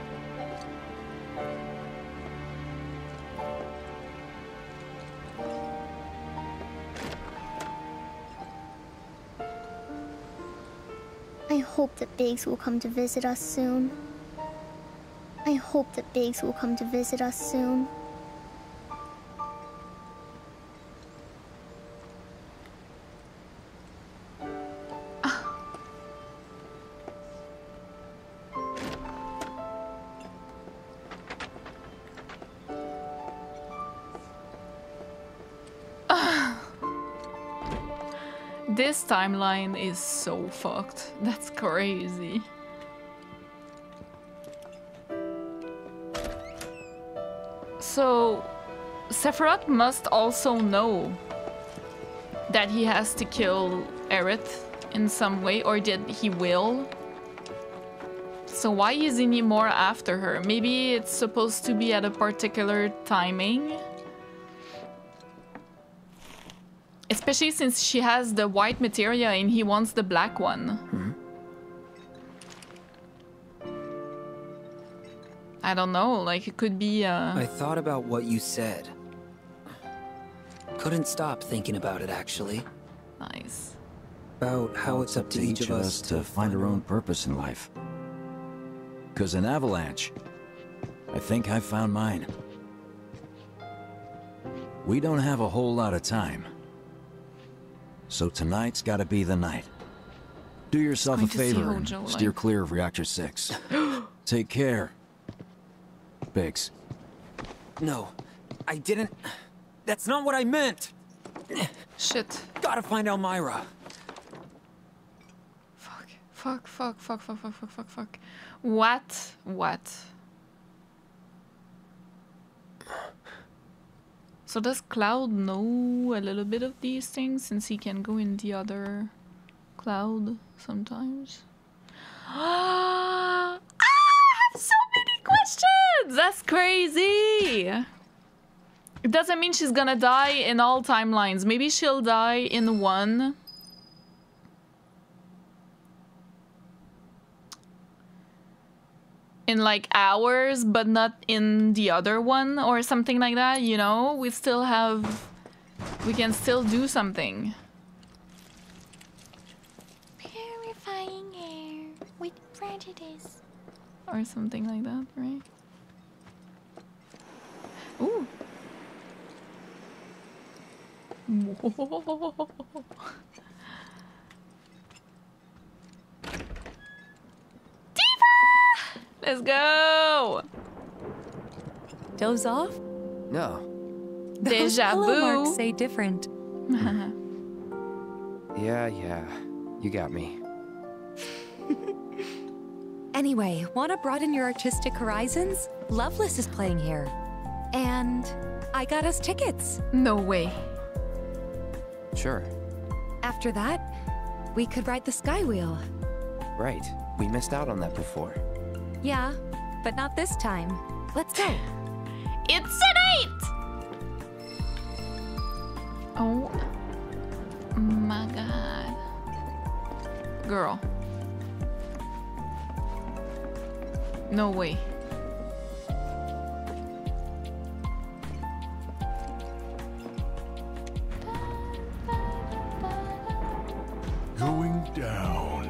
I hope that Biggs will come to visit us soon. I hope that Biggs will come to visit us soon. This timeline is so fucked. That's crazy. So, Sephiroth must also know that he has to kill Aerith in some way, or did he will. So why isn't he more after her? Maybe it's supposed to be at a particular timing. Especially since she has the white materia and he wants the black one. I don't know, like it could be uh I thought about what you said. Couldn't stop thinking about it, actually. Nice. About how it's up to each of us to find our own purpose in life. Because in Avalanche, I think I found mine. We don't have a whole lot of time. So tonight's gotta be the night. Do yourself a Going to see favor and Hojo, steer like- clear of Reactor 6. Take care. Biggs. No, I didn't. That's not what I meant. Shit. Gotta find Elmyra. Fuck. Fuck, fuck, fuck, fuck, fuck, fuck, fuck, fuck. What? What? So does Cloud know a little bit of these things since he can go in the other cloud sometimes? Ah, I have so many questions! That's crazy! It doesn't mean she's gonna die in all timelines. Maybe she'll die in one. In like hours, but not in the other one or something like that, you know? We still have. We can still do something. Purifying air with prejudice. Or something like that, right? Ooh. Whoa. Let's go! Doze off? No. Those Deja pillow marks say different. Yeah, yeah. You got me. Anyway, want to broaden your artistic horizons? Loveless is playing here. And I got us tickets. No way. Sure. After that, we could ride the Sky Wheel. Right. We missed out on that before. Yeah, but not this time. Let's go. It's tonight! Oh my god. Girl. No way. Going down.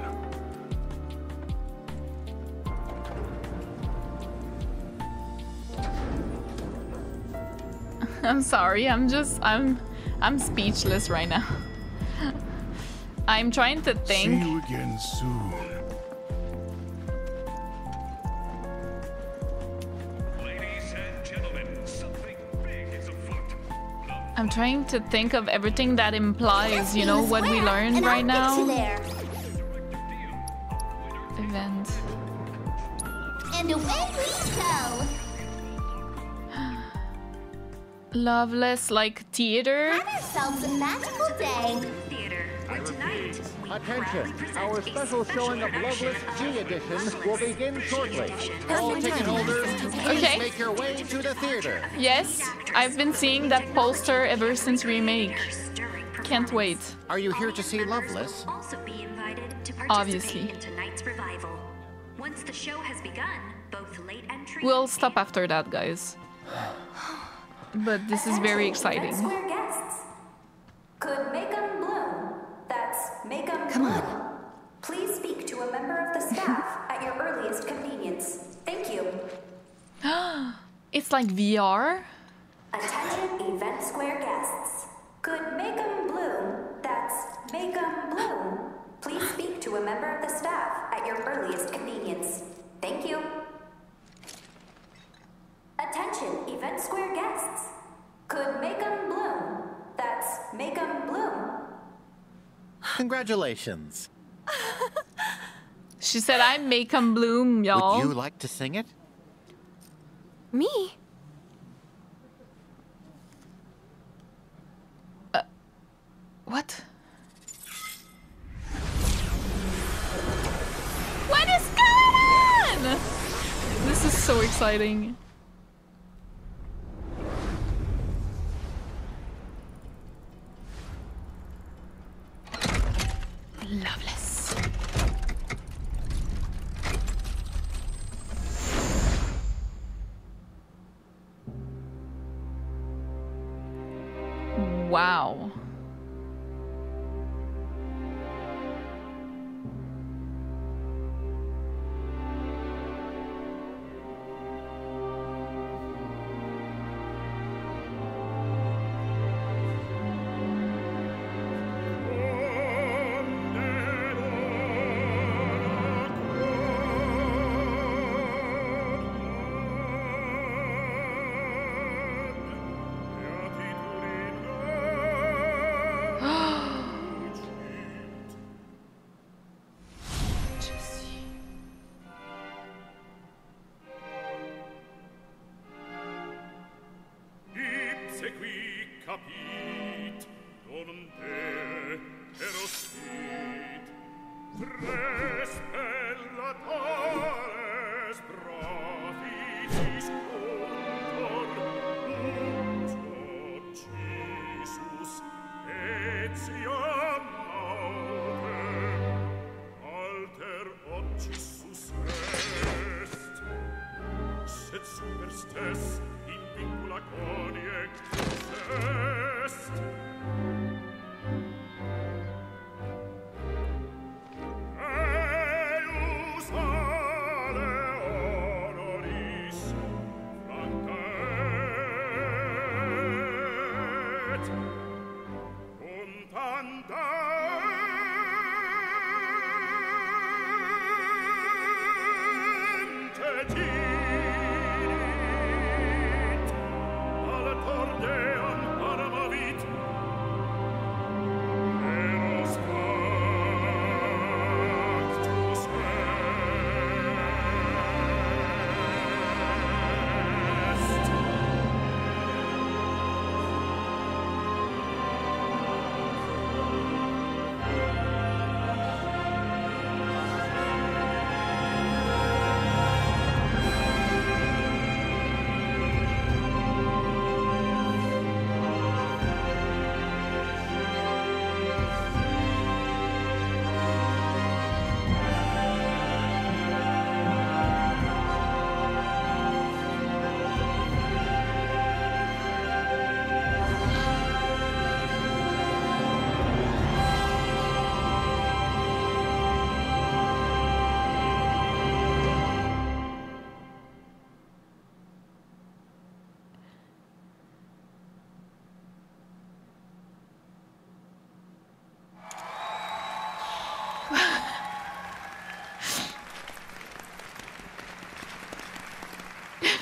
I'm sorry. I'm just I'm I'm speechless right now. I'm trying to think. See think. you again soon. I'm trying to think of everything that implies, you know, what we learned right now. there. Event. And away we go. Loveless like theater. Have ourselves a magical day. Attention! Our special showing of Loveless G Edition will begin shortly. All ticket holders, please Okay. make your way to the theater. Yes, I've been seeing that poster ever since remake. Can't wait. Are you here to see Loveless? Also be invited to participate Obviously. in tonight's revival. Once the show has begun, both late entry We'll stop after that, guys. But this is very exciting. Square guests could make 'em bloom. That's make 'em Come bloom. on. Please speak to a member of the staff at your earliest convenience. Thank you. it's like VR. Attention Event Square guests. Could make 'em bloom. That's make 'em bloom. Please speak to a member of the staff at your earliest convenience. Thank you. Attention, Event Square guests. Could make 'em bloom. That's make 'em bloom. Congratulations. she said, I make 'em bloom, y'all. Would you like to sing it? Me? Uh, what? What is going on? This is so exciting. Loveless.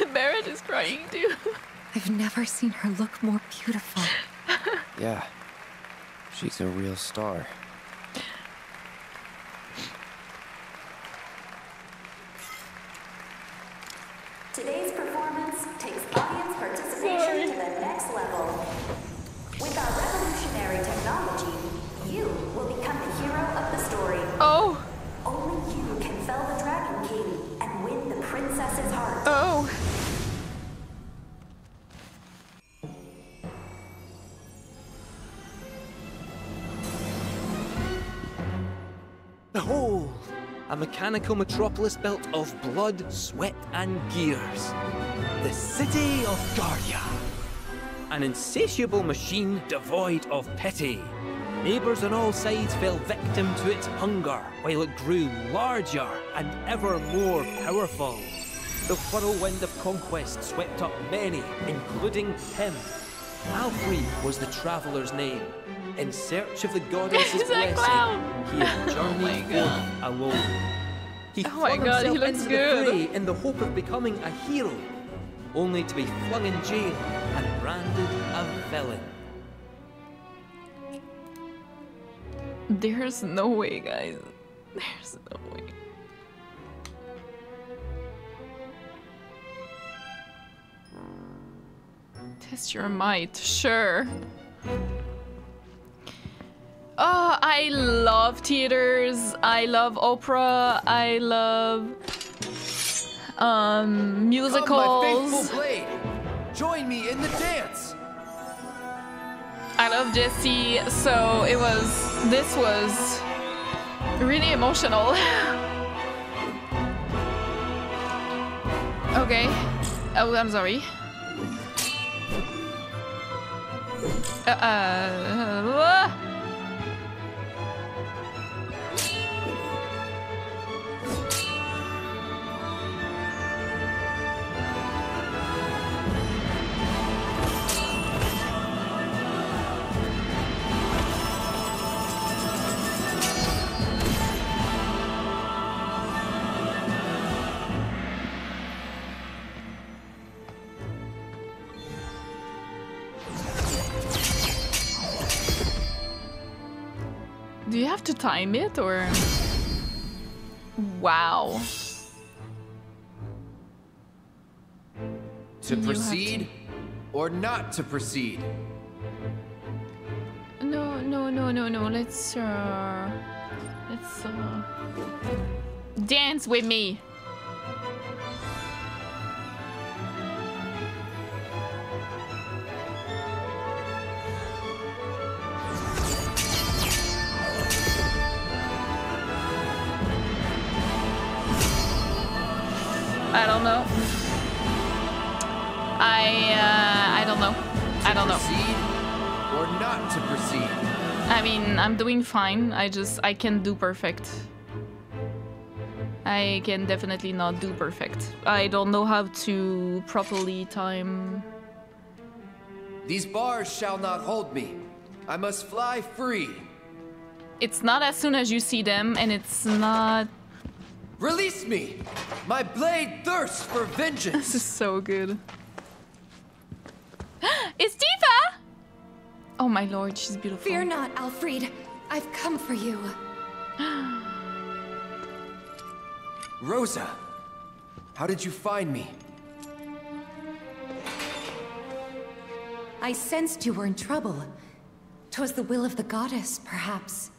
Barret is crying too. I've never seen her look more beautiful. Yeah. She's a real star. Metropolis built of blood, sweat, and gears. The city of Guardia. An insatiable machine devoid of pity. Neighbours on all sides fell victim to its hunger, while it grew larger and ever more powerful. The whirlwind of conquest swept up many, including him. Alfred was the traveller's name. In search of the goddess's blessing, he had journeyed forth alone. He Oh my God, he looks good. in the hope of becoming a hero, only to be flung in jail and branded a villain. There's no way, guys. There's no way. Test your might, sure. I love theaters. I love opera. I love. um, musicals. Come, my blade. Join me in the dance. I love Jesse, so it was. This was really emotional. okay. Oh, I'm sorry. Uh, uh, Do to time it or? Wow. To You proceed or not to proceed? No, no, no, no, no. Let's uh, let's uh, dance with me. Proceed or not to proceed? I mean, I'm doing fine. I just I can do perfect. I can definitely not do perfect. I don't know how to properly time. These bars shall not hold me. I must fly free. It's not as soon as you see them, and it's not. Release me! My blade thirsts for vengeance. This is so good. it's Tifa! Oh my lord, she's beautiful. Fear not, Alfred. I've come for you. Rosa, how did you find me? I sensed you were in trouble. Twas the will of the goddess, perhaps.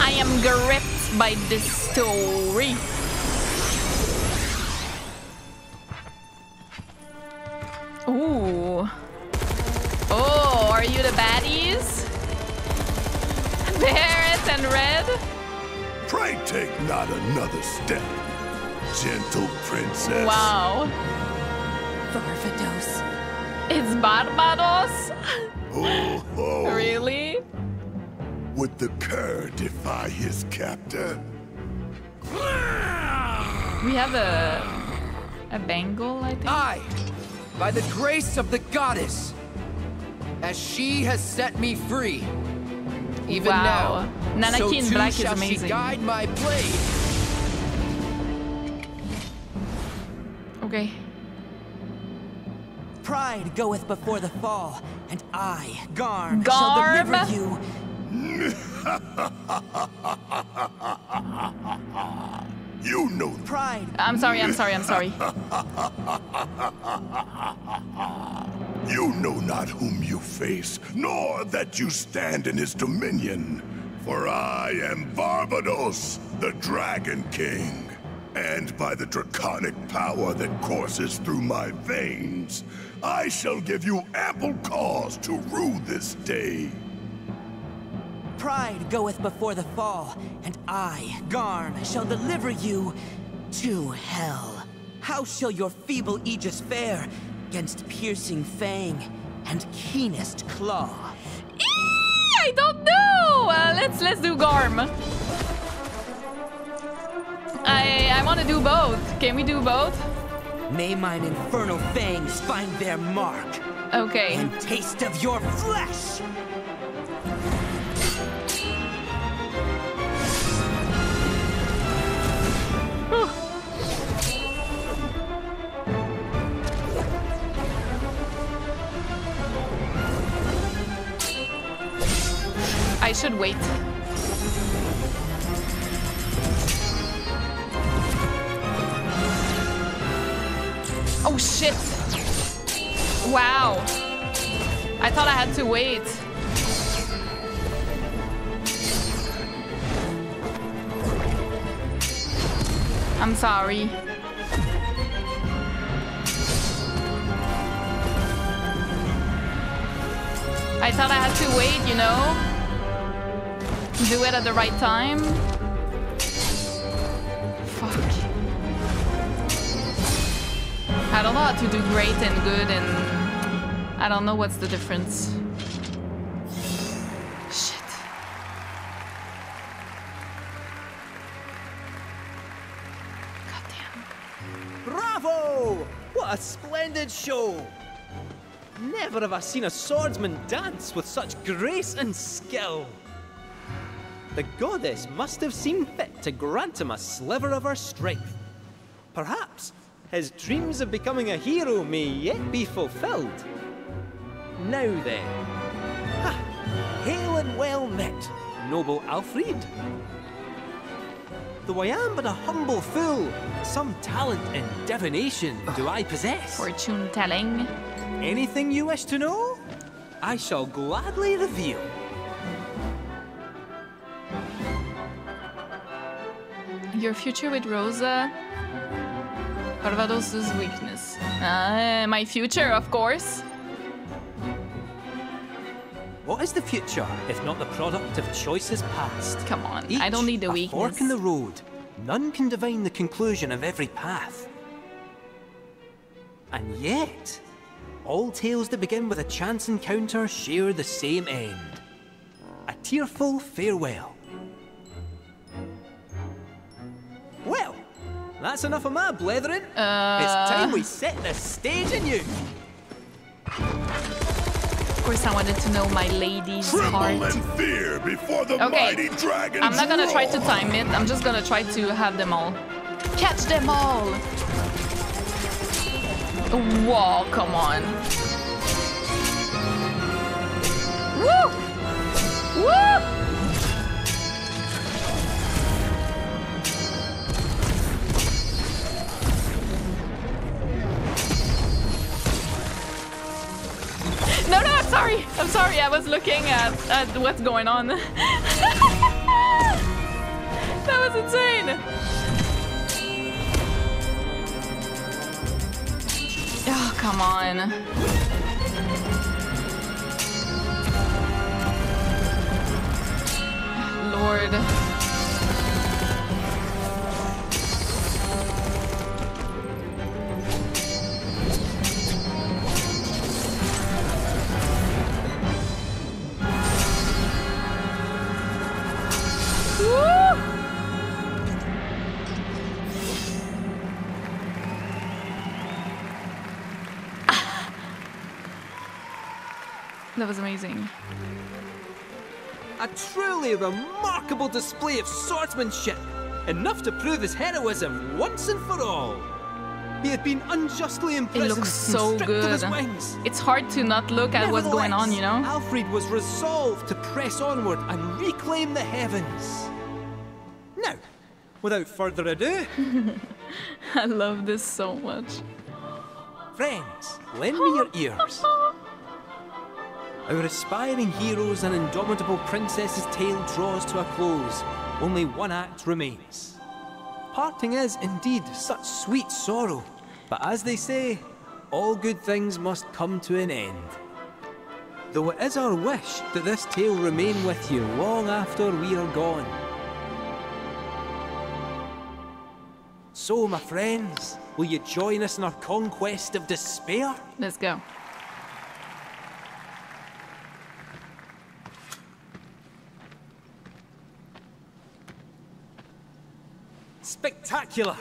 I am gripped by this story. Ooh. Oh, are you the baddies? Barret and Red? Pray take not another step, gentle princess. Wow. Varvados. It's Varvados? Oh, oh. Really? Would the cur defy his captor? We have a a bangle, I think. I, by the grace of the goddess, as she has set me free, even Wow. now, Nanaki so in too black is shall she guide my blade. Okay. Pride goeth before the fall, and I, Garm, Garm? shall deliver you. you know Pride. I'm sorry, I'm sorry, I'm sorry. You know not whom you face, nor that you stand in his dominion. For I am Varvados, the Dragon King. And by the draconic power that courses through my veins, I shall give you ample cause to rue this day. Pride goeth before the fall, and I, Garm, shall deliver you to hell. How shall your feeble aegis fare against piercing fang and keenest claw? Eee, I don't know. Uh, let's let's do Garm. I I want to do both. Can we do both? May mine infernal fangs find their mark. Okay. And taste of your flesh. Should wait. Oh shit! Wow. I thought I had to wait. I'm sorry. I thought I had to wait, you know? Do it at the right time. Fuck. I don't know to do great and good and I don't know what's the difference. Shit. Goddamn. Bravo! What a splendid show! Never have I seen a swordsman dance with such grace and skill. The goddess must have seen fit to grant him a sliver of her strength. Perhaps his dreams of becoming a hero may yet be fulfilled. Now then, ha! Hail and well met, noble Alfred. Though I am but a humble fool, some talent in divination do I possess. Fortune telling. Anything you wish to know, I shall gladly reveal. Your future with Rosa. Varvados' weakness. Uh, my future, of course. What is the future if not the product of choices past? Come on, I don't need the weakness. a weakness. fork in the road. None can divine the conclusion of every path. And yet, all tales that begin with a chance encounter share the same end. A tearful farewell. Well, that's enough of my blethering. Uh... It's time we set the stage in you. Of course, I wanted to know my lady's heart. Tremble in fear before the Okay, mighty dragon. I'm not gonna try to time it. I'm just gonna try to have them all. Catch them all! Whoa, come on. Woo! Woo! No, no, I'm sorry. I'm sorry. I was looking at, at what's going on. that was insane. Oh, come on. Lord. That was amazing. A truly remarkable display of swordsmanship, enough to prove his heroism once and for all. He had been unjustly imprisoned. It looks so good. wings. It's hard to not look at what's going on, you know? Alfred was resolved to press onward and reclaim the heavens. Now, without further ado, I love this so much. friends, lend me your ears. Our aspiring heroes and indomitable princess's tale draws to a close. Only one act remains. Parting is indeed such sweet sorrow, but as they say, all good things must come to an end. Though it is our wish that this tale remain with you long after we are gone. So, my friends, will you join us in our conquest of despair? Let's go. Spectacular!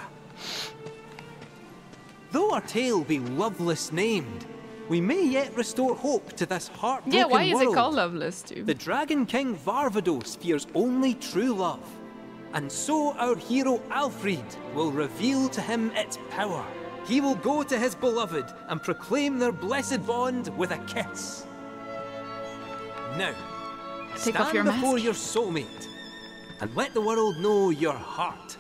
Though our tale be loveless named, we may yet restore hope to this heartbroken world. Yeah, why is it called Loveless, too? The Dragon King Varvados fears only true love, and so our hero Alfred will reveal to him its power. He will go to his beloved and proclaim their blessed bond with a kiss. Now, Take stand off your before mask. your soulmate and let the world know your heart.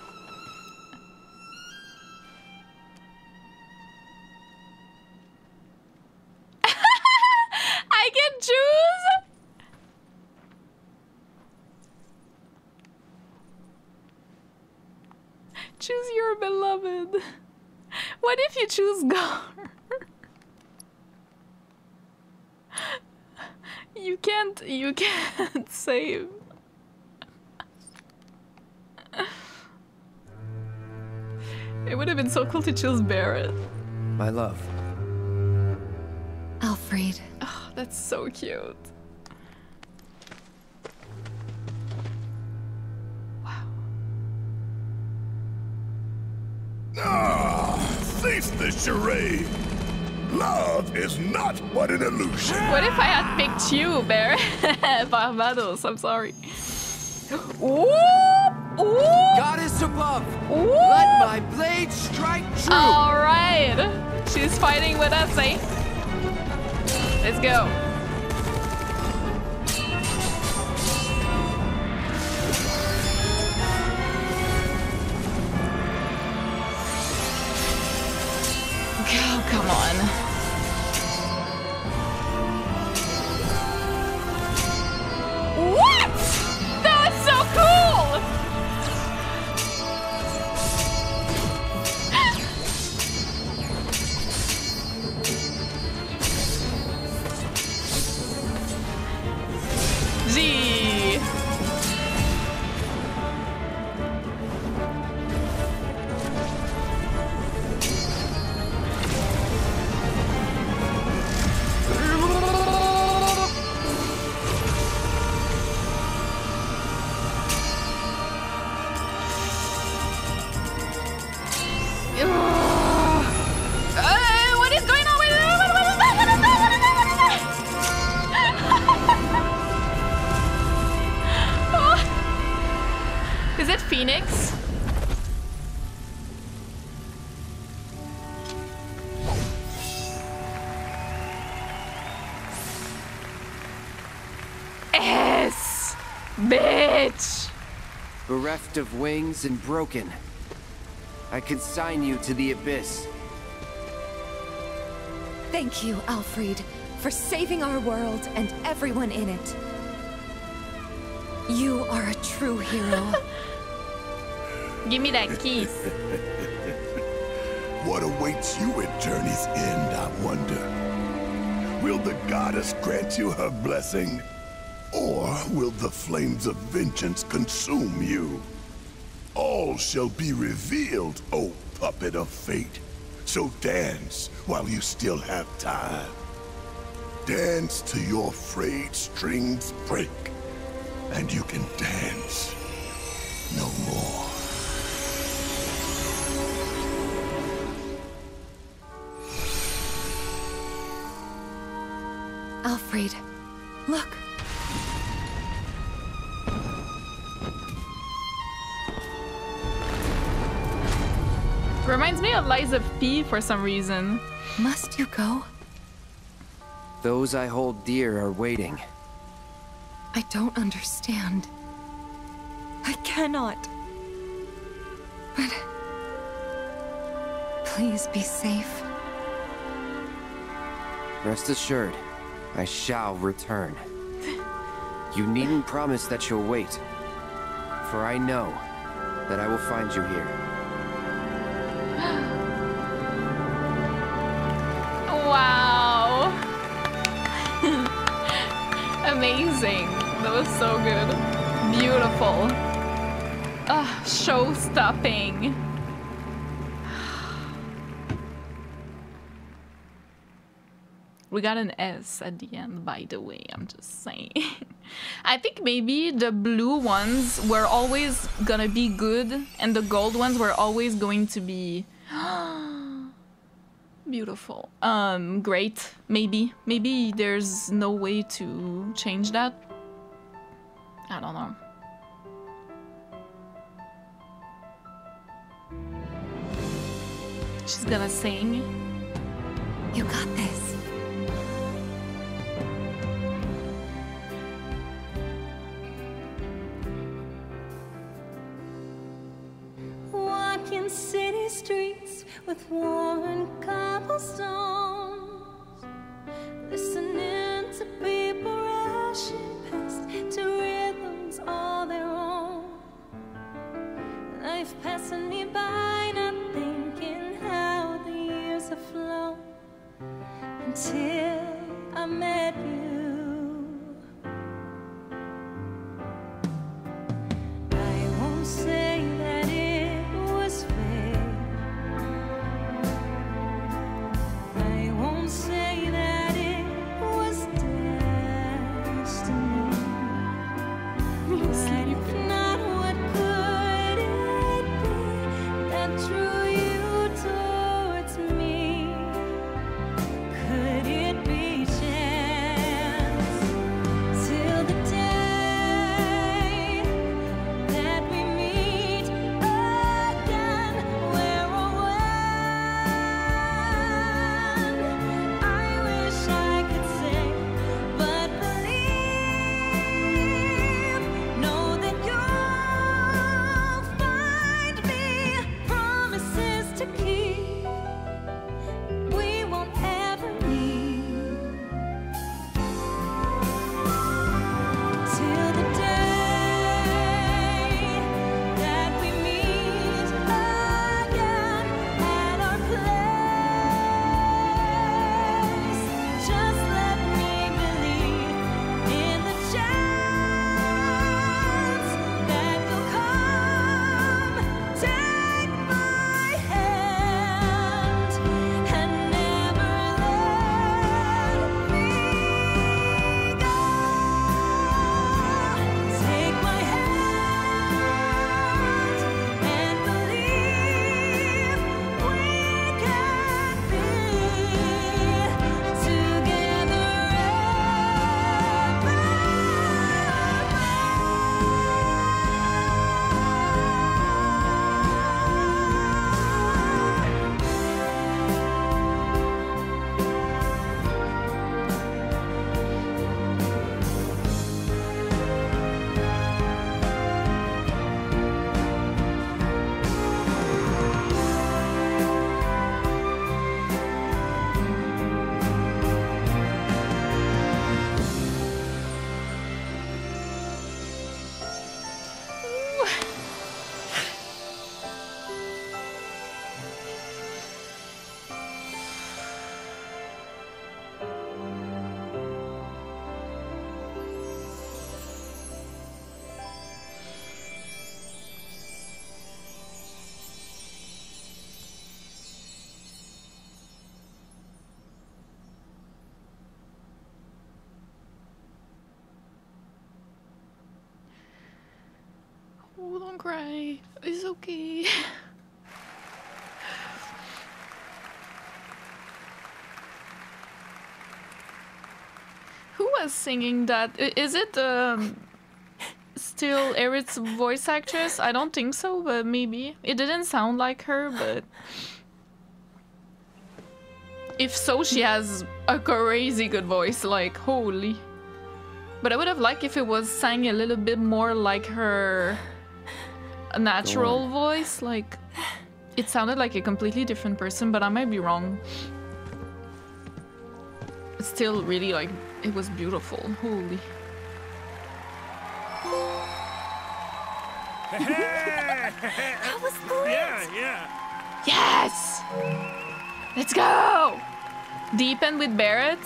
Your beloved. What if you choose Gar? you can't. You can't save. It would have been so cool to choose Barret. My love. Alfred. Oh, that's so cute. Cease the charade. Love is not but an illusion. What if I had picked you, Barret? Varvados, I'm sorry. Ooh, ooh. Goddess above, Ooh. let my blade strike true. All right, she's fighting with us, eh? Let's go. Bereft of wings and broken, I consign you to the abyss. Thank you, Alfred, for saving our world and everyone in it. You are a true hero. Give me that kiss. What awaits you at Journey's End, I wonder? Will the goddess grant you her blessing? Or will the flames of vengeance consume you? All shall be revealed, O puppet of fate. So dance while you still have time. Dance till your frayed strings break, and you can dance no more. Alfred, look. Reminds me of Lies of P for some reason. Must you go? Those I hold dear are waiting. I don't understand. I cannot. But... Please be safe. Rest assured, I shall return. You needn't promise that you'll wait, for I know that I will find you here. Amazing. That was so good. Beautiful. Ah, show stopping. We got an S at the end, by the way, I'm just saying. I think maybe the blue ones were always gonna be good, and the gold ones were always going to be beautiful. Um, great. Maybe. Maybe there's no way to change that. I don't know. She's gonna sing. You got this. Walking city streets with worn cry. It's okay. Who was singing that? Is it um, still Aerith's voice actress? I don't think so, but maybe. It didn't sound like her, but. If so, she has a crazy good voice, like, holy. But I would have liked if it was sang a little bit more like her natural voice. Like, it sounded like a completely different person, but I might be wrong. It's still really like, it was beautiful. Holy. that was great. Yeah, yeah. Yes! Let's go! Deepen with Barret.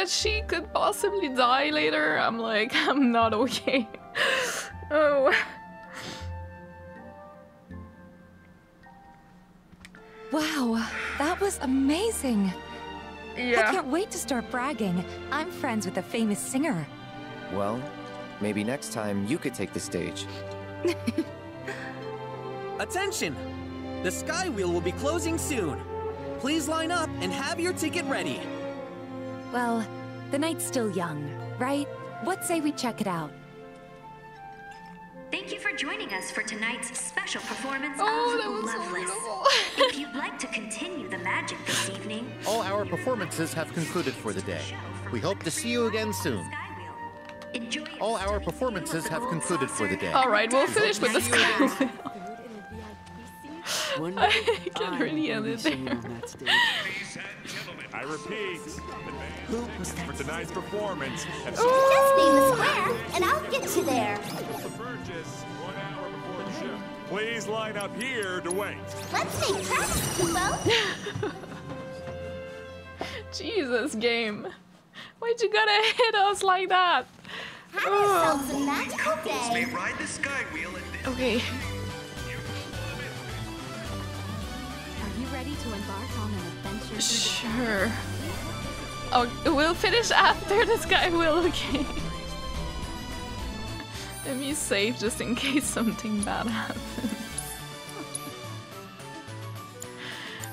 That she could possibly die later. I'm like, I'm not okay. oh. Wow, that was amazing. Yeah. I can't wait to start bragging. I'm friends with a famous singer. Well, maybe next time you could take the stage. Attention! The Sky Wheel will be closing soon. Please line up and have your ticket ready. Well, the night's still young, right? What say we check it out? Thank you for joining us for tonight's special performance Oh, of that was so Loveless. if you'd like to continue the magic this evening, All our performances have concluded for the day. We hope to see you again soon. All our performances have concluded for the day. All right, we'll finish with the see you again sky. I can really end it there. I repeat, for tonight's performance. have Just name the square, and I'll get you there. purchase one hour before the show. Please line up here to wait. Let's make tracks, Kupo. Jesus, game. Why'd you gotta hit us like that? Have yourselves a magical day. ride the sky wheel at Okay. Sure. Oh, we'll finish after this guy will, okay. Let me save just in case something bad happens.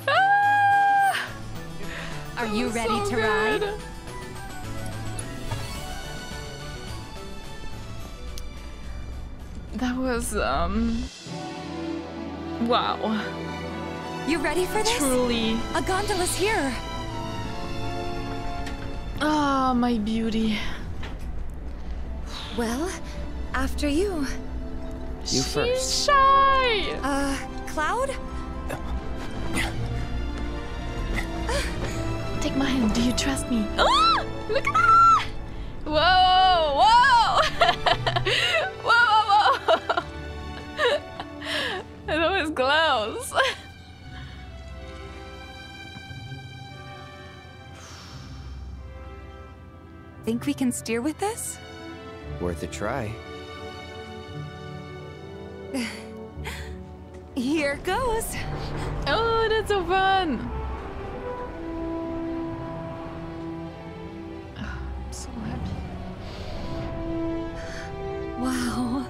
Ah! Are you ready so to good. ride? That was, um. Wow. You ready for this? Truly. A gondola's here. Ah, my beauty. Well, after you. You first. Shy! Uh, Cloud? Take my hand. Do you trust me? Ah! Look at that! Whoa! Whoa! whoa! Whoa! Whoa! that was close. Think we can steer with this? Worth a try. Here goes. Oh, that's so fun. I'm so happy. Wow.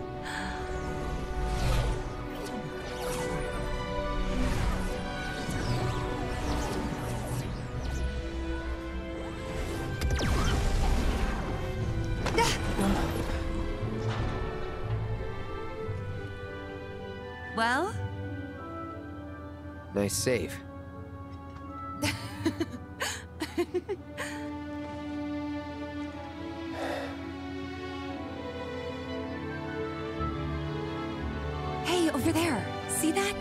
Nice save. hey, over there. See that?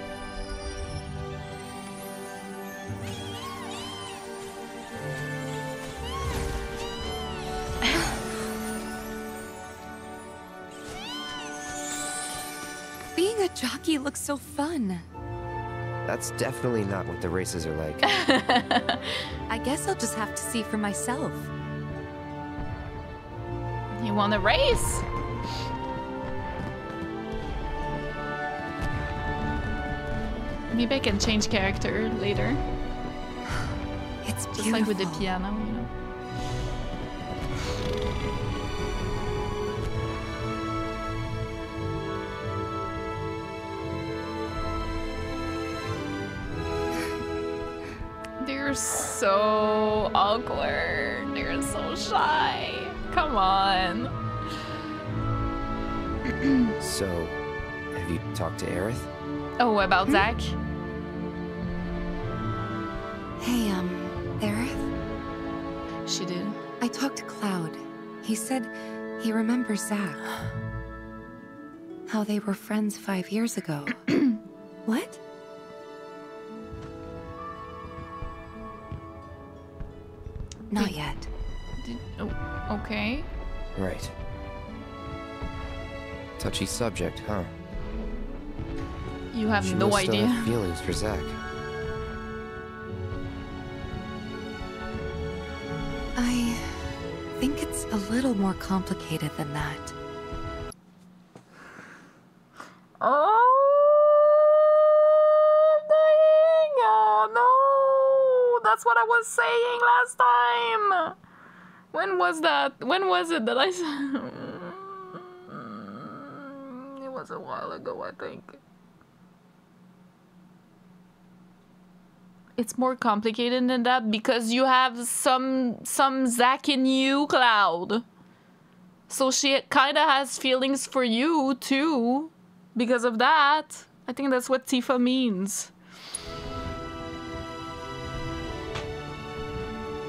Being a jockey looks so fun. That's definitely not what the races are like. I guess I'll just have to see for myself. You want to race? Maybe I can change character later. It's beautiful. just like with the piano, so awkward. They're so shy. Come on. so, have you talked to Aerith? Oh, about Zack? Hey, um, Aerith? She did. I talked to Cloud. He said he remembers Zack. How they were friends five years ago. what? Not yet. Did, oh, okay. Right. Touchy subject, huh? You have she no must still idea. have feelings for Zack. I think it's a little more complicated than that. That's what I was saying last time. When was that? When was it that I said? It was a while ago, I think. it's more complicated than that because you have some some Zack in you, Cloud. So she kind of has feelings for you too, because of that. I think that's what Tifa means.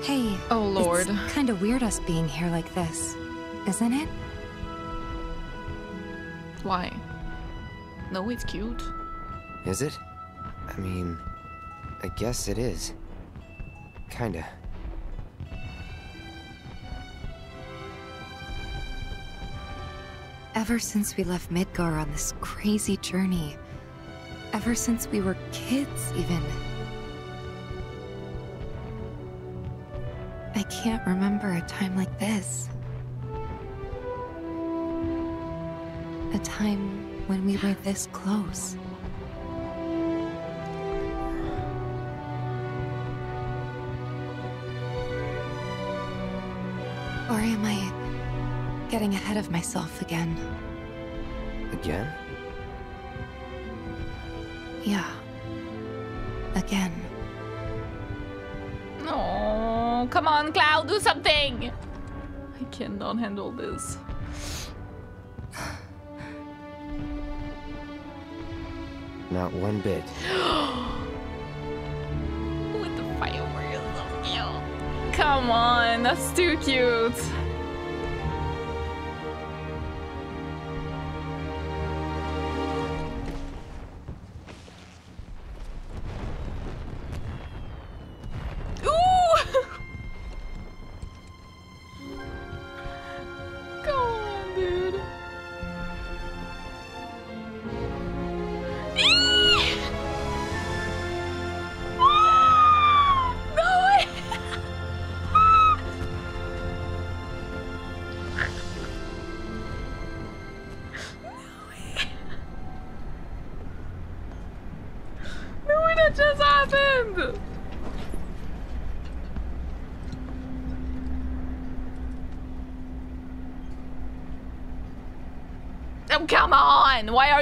Hey. Oh lord. It's kind of weird us being here like this, isn't it? Why? No, it's cute. Is it? I mean, I guess it is. Kinda. Ever since we left Midgar on this crazy journey, ever since we were kids, even. I can't remember a time like this. A time when we were this close. Or am I getting ahead of myself again? Again? Yeah. Again. Oh, come on, Cloud, do something! I cannot handle this. Not one bit. With the fireworks, oh, so. Come on, that's too cute.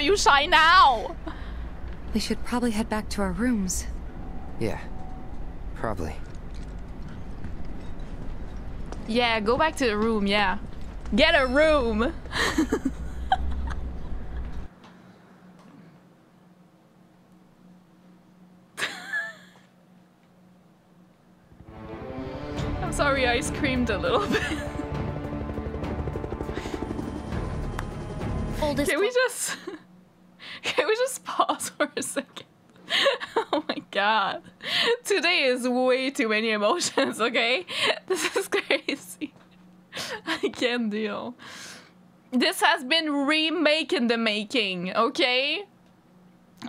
You shy now? We should probably head back to our rooms. Yeah. Probably. Yeah, go back to the room, yeah. Get a room! many emotions, okay? This is crazy. I can't deal. This has been remake in the making, okay?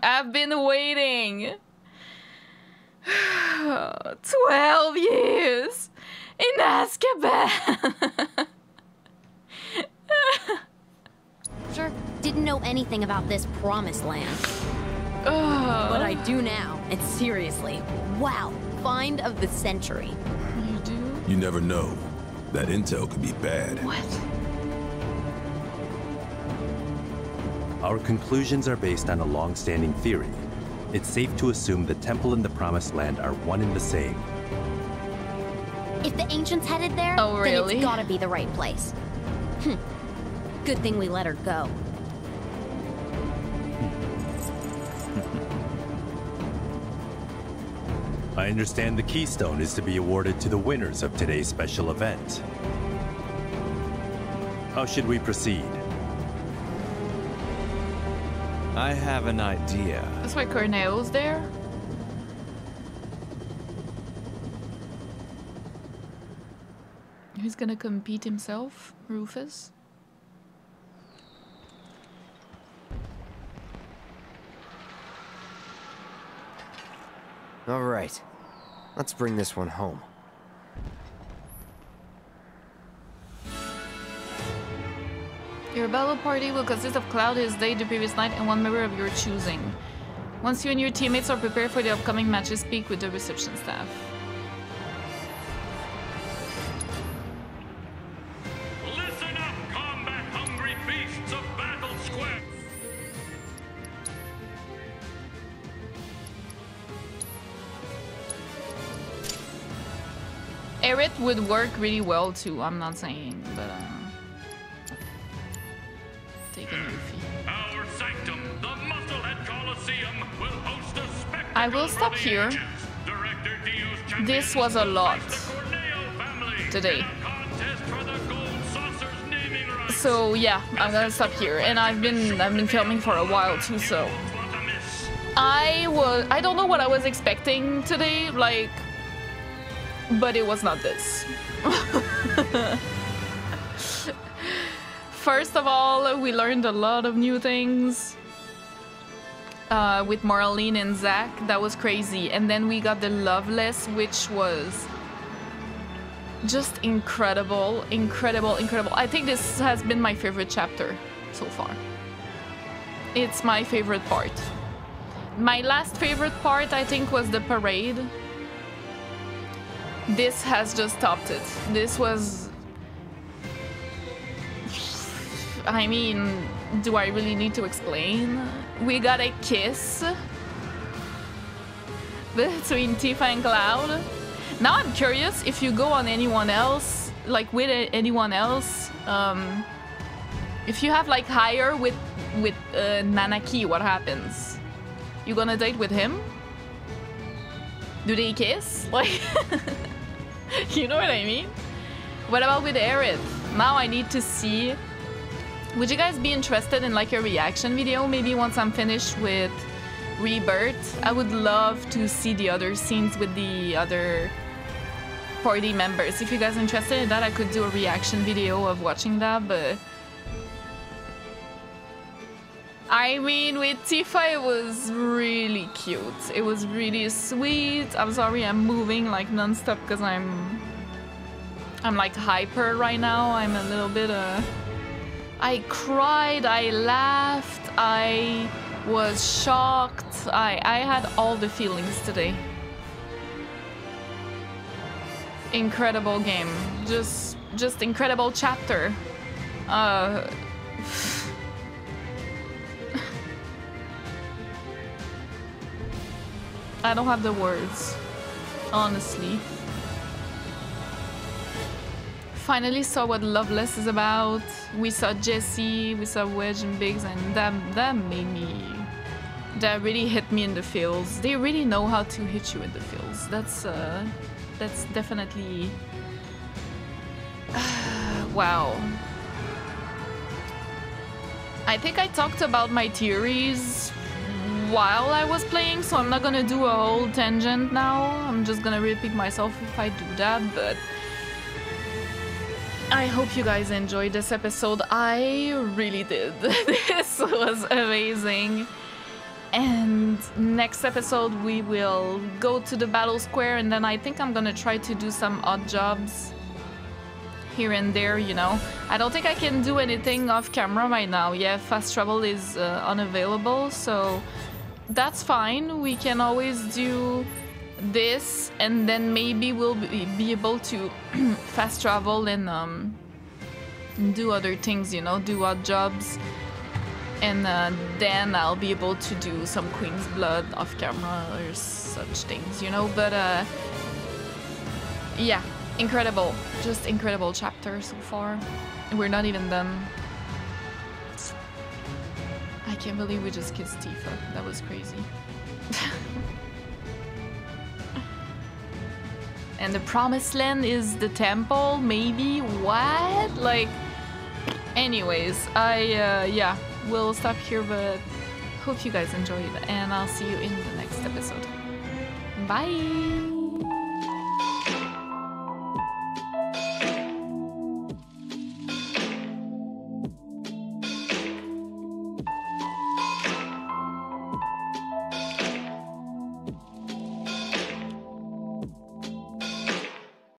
I've been waiting. 12 years in Azkaban. Sure, didn't know anything about this promised land. But I do now, and seriously, wow, find of the century. You do? You never know. That intel could be bad. What? Our conclusions are based on a long-standing theory. It's safe to assume the temple and the promised land are one and the same. If the ancients headed there, Oh, then it's gotta be the right place. Hm. Good thing we let her go. I understand the Keystone is to be awarded to the winners of today's special event. How should we proceed? I have an idea. That's why Corneo's there? Who's gonna compete himself? Rufus? All right. Let's bring this one home. Your battle party will consist of Cloud his day the previous night and one member of your choosing. Once you and your teammates are prepared for the upcoming matches, speak with the reception staff. Would work really well too, I'm not saying, but uh, taking Yuffie. Our sanctum, the Musclehead Coliseum, will host a spectacle I will stop here. ages. Director Dio's champion This was a lot today. contest for the gold saucer's naming rights. So yeah, I'm gonna stop here. And I've been I've been filming for a while too, so I was I don't know what I was expecting today, like but it was not this. First of all, we learned a lot of new things uh, with Marlene and Zack. That was crazy. And then we got the Loveless, which was just incredible, incredible, incredible. I think this has been my favorite chapter so far. It's my favorite part. My last favorite part, I think, was the parade. This has just topped it. This was. I mean, do I really need to explain? We got a kiss between Tifa and Cloud. Now I'm curious if you go on anyone else, like with anyone else, um, if you have like higher with with uh, Nanaki, what happens? You gonna date with him? Do they kiss? Like, you know what I mean? What about with Aerith? Now I need to see. Would you guys be interested in like a reaction video? Maybe once I'm finished with Rebirth, I would love to see the other scenes with the other party members. If you guys are interested in that, I could do a reaction video of watching that, but I mean, with Tifa, it was really cute. It was really sweet. I'm sorry, I'm moving like non-stop because I'm, I'm like hyper right now. I'm a little bit. Uh, I cried. I laughed. I was shocked. I I had all the feelings today. Incredible game. Just just incredible chapter. Uh. I don't have the words, honestly. Finally saw what Loveless is about. We saw Jesse, we saw Wedge and Biggs, and that that made me. That really hit me in the feels. They really know how to hit you in the feels. That's uh, that's definitely. wow. I think I talked about my theories while I was playing, so I'm not gonna do a whole tangent now. I'm just gonna repeat myself if I do that, but I hope you guys enjoyed this episode. I really did. this was amazing. And next episode we will go to the battle square and then I think I'm gonna try to do some odd jobs here and there, you know. I don't think I can do anything off camera right now. Yeah, fast travel is uh, unavailable, so that's fine. We can always do this and then maybe we'll be, able to fast travel and um, do other things, you know, do odd jobs. And uh, then I'll be able to do some Queen's Blood off camera or such things, you know. But uh, yeah, incredible. Just incredible chapter so far. We're not even done. I can't believe we just kissed Tifa. That was crazy. and the promised land is the temple, maybe? What? Like, anyways, I, uh, yeah, we'll stop here, but hope you guys enjoyed, and I'll see you in the next episode. Bye!